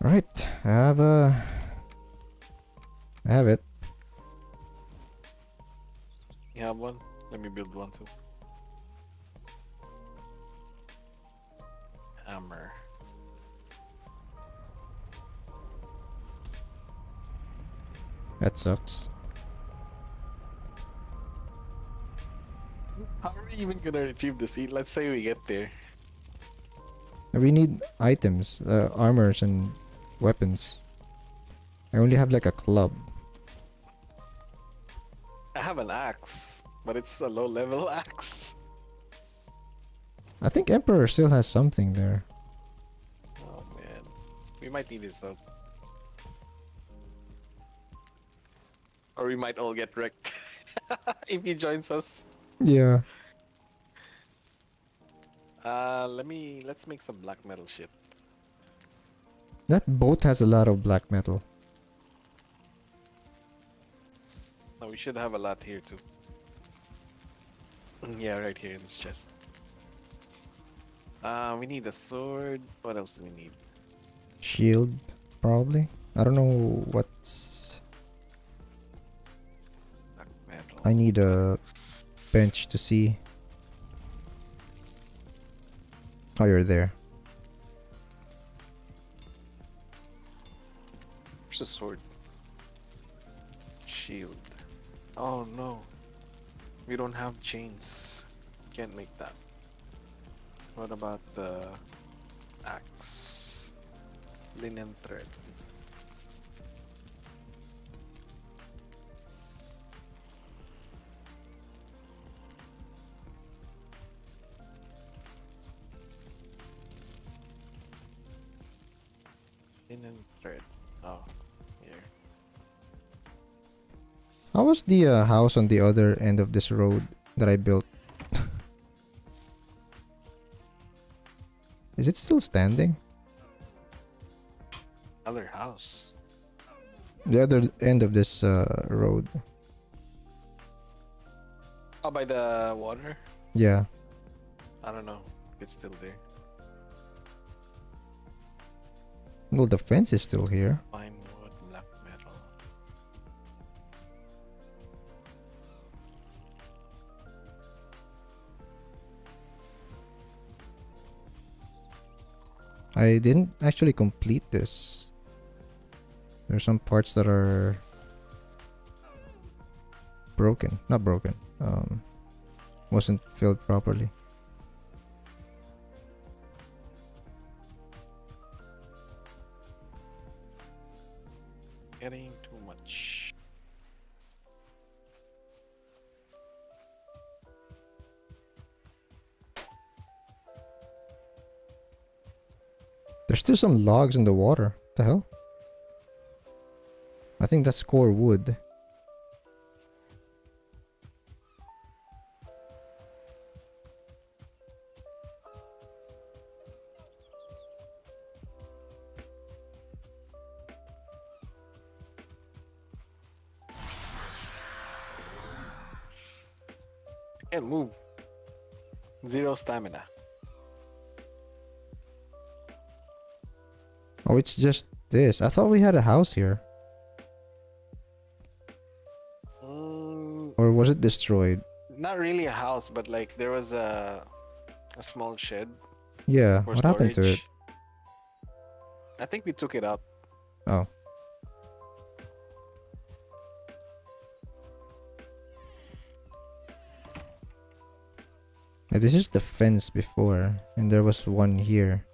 Right, I have a. I have it. You have one? Let me build one too. Hammer. That sucks. How are we even gonna retrieve the seed? Let's say we get there. We need items, uh, armors and weapons. I only have like a club. I have an axe, but it's a low level axe. I think Emperor still has something there. Oh man. We might need this though. Or we might all get wrecked if he joins us. Yeah. Uh, let me let's make some black metal shit. That boat has a lot of black metal. No, we should have a lot here too. Mm, Yeah, right here in this chest. Uh, we need a sword. What else do we need? Shield, probably. I don't know what's. I need a bench to see. Oh, you're there. Where's the sword? Shield. Oh no. We don't have chains. Can't make that. What about the axe? Linen thread. Linen thread. Oh, How was the uh, house on the other end of this road that I built? Is it still standing? Other house. The other end of this uh, road. Oh, by the water? Yeah. I don't know. It's still there. Well, the fence is still here. Fine I didn't actually complete this. There's some parts that are broken. Not broken. Um, wasn't filled properly. There's some logs in the water. What the hell? I think that's core wood. Can't move. Zero stamina. It's just this. I thought we had a house here. Mm, Or was it destroyed? not really a house, but like there was a a small shed Yeah. What happened to it? I think we took it out. Oh. Yeah, this is the fence before, and there was one here.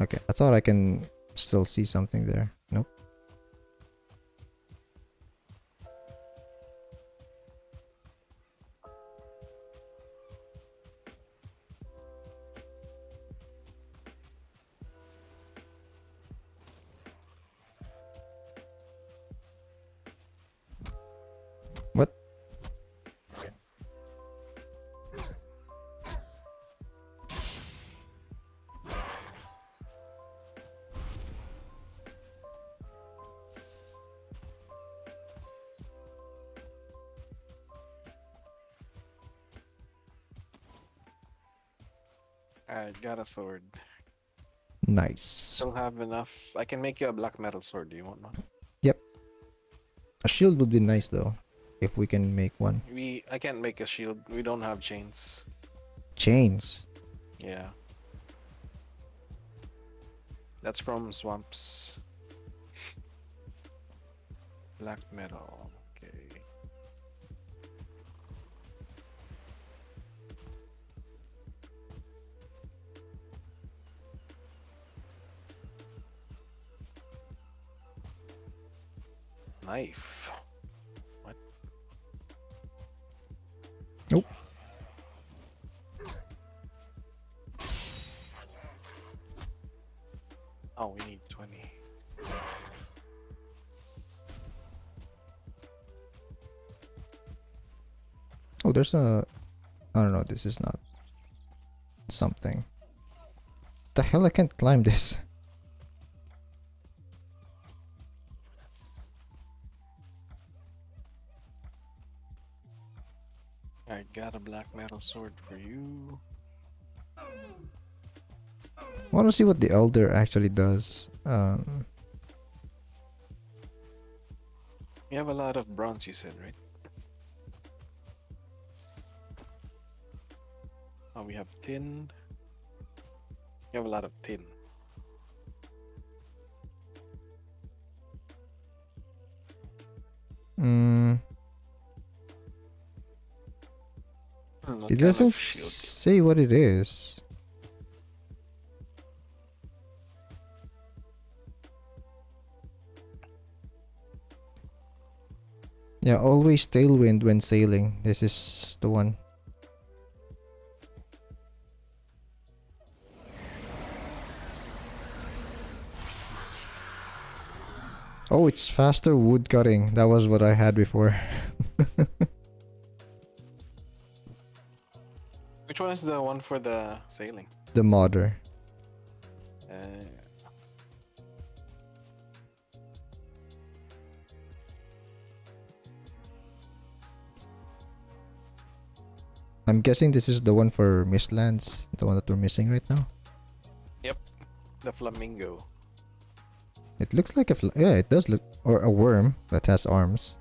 Okay, I thought I can still see something there. Sword. Nice. Still have enough. I can make you a black metal sword. Do you want one? Yep. A shield would be nice though, if we can make one. We I can't make a shield. We don't have chains. Chains. Yeah. That's from swamps. Black metal. Knife. What? Nope. Oh, we need 20. Oh, there's a. I don't know. This is not something. The hell! I can't climb this. metal sword for you. I want to see what the elder actually does. Um, You have a lot of bronze, you said, right? Oh, we have tin. You have a lot of tin. mm, it doesn't say what it is. Yeah, always tailwind when sailing. This is the one. Oh, it's faster wood cutting. That was what I had before. Which one is the one for the sailing? the Moder. Uh, I'm guessing this is the one for Mistlands, the one that we're missing right now. Yep, the flamingo. It looks like a fl- yeah, it does look or a worm that has arms.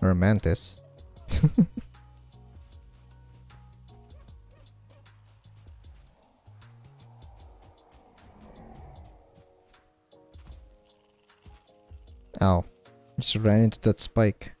Or a mantis. Ow. Just ran into that spike.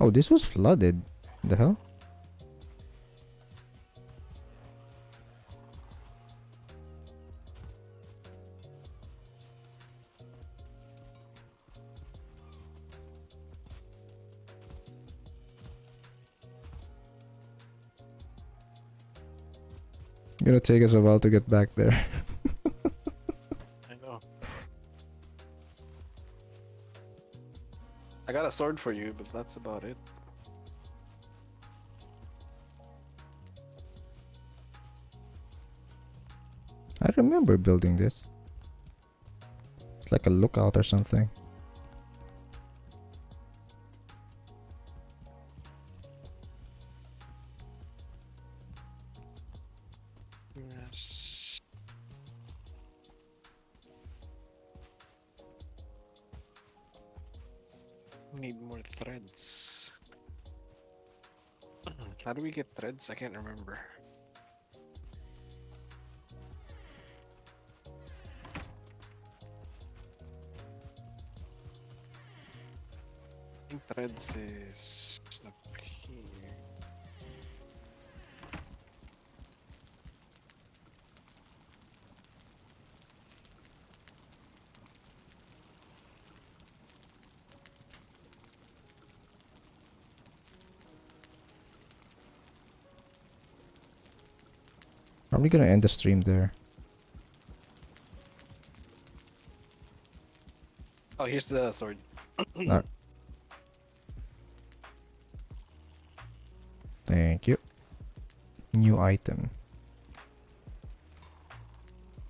Oh, this was flooded. The hell? Gonna take us a while to get back there. I know. I got a sword for you, but that's about it. I remember building this. It's like a lookout or something. Threads? I can't remember. I think threads is Probably gonna end the stream there. Oh, here's the sword. Ah. Thank you. New item.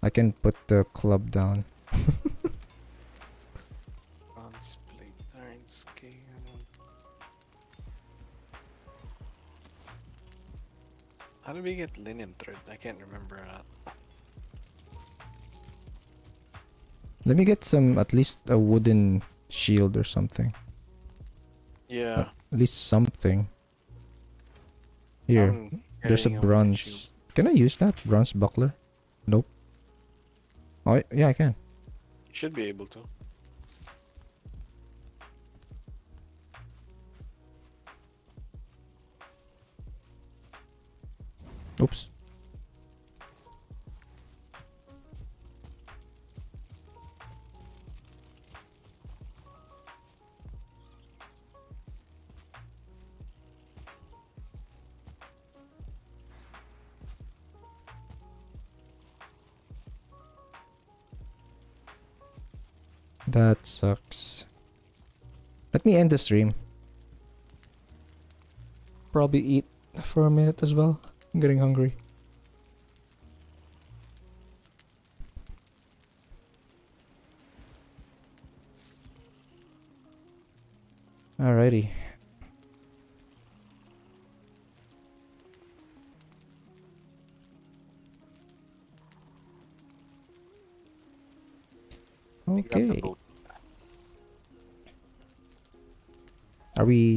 I can put the club down. Thread? I can't remember that. Let me get some, at least a wooden shield or something. Yeah. At least something. Here, I'm there's a bronze. Can I use that? Bronze buckler? Nope. Oh, yeah, I can. You should be able to. Oops. That sucks. Let me end the stream. Probably eat for a minute as well. I'm getting hungry.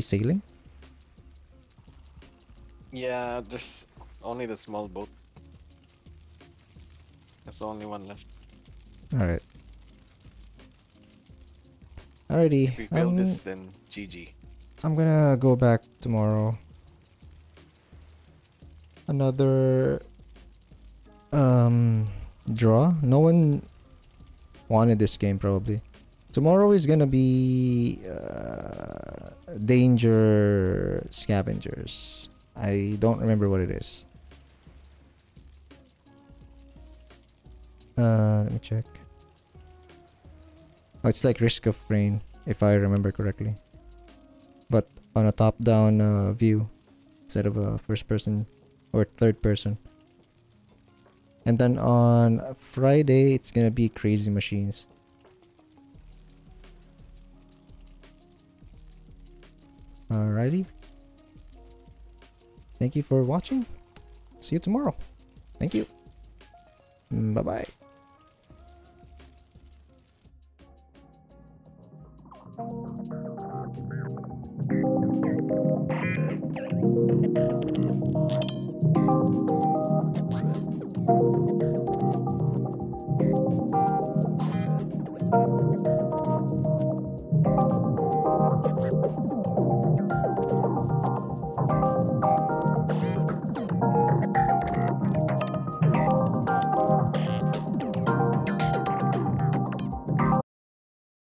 Sailing? Yeah, there's only the small boat. That's the only one left. Alright. Alrighty. If we fail I'm, this, then GG. I'm gonna go back tomorrow. Another um draw. No one wanted this game probably. Tomorrow is gonna be uh, danger scavengers. I don't remember what it is. Uh, let me check. Oh, it's like Risk of Rain, if I remember correctly. But on a top-down uh, view instead of a first-person or third-person. And then on Friday, it's gonna be Crazy Machines. Alrighty. Thank you for watching. See you tomorrow. Thank you. Bye bye.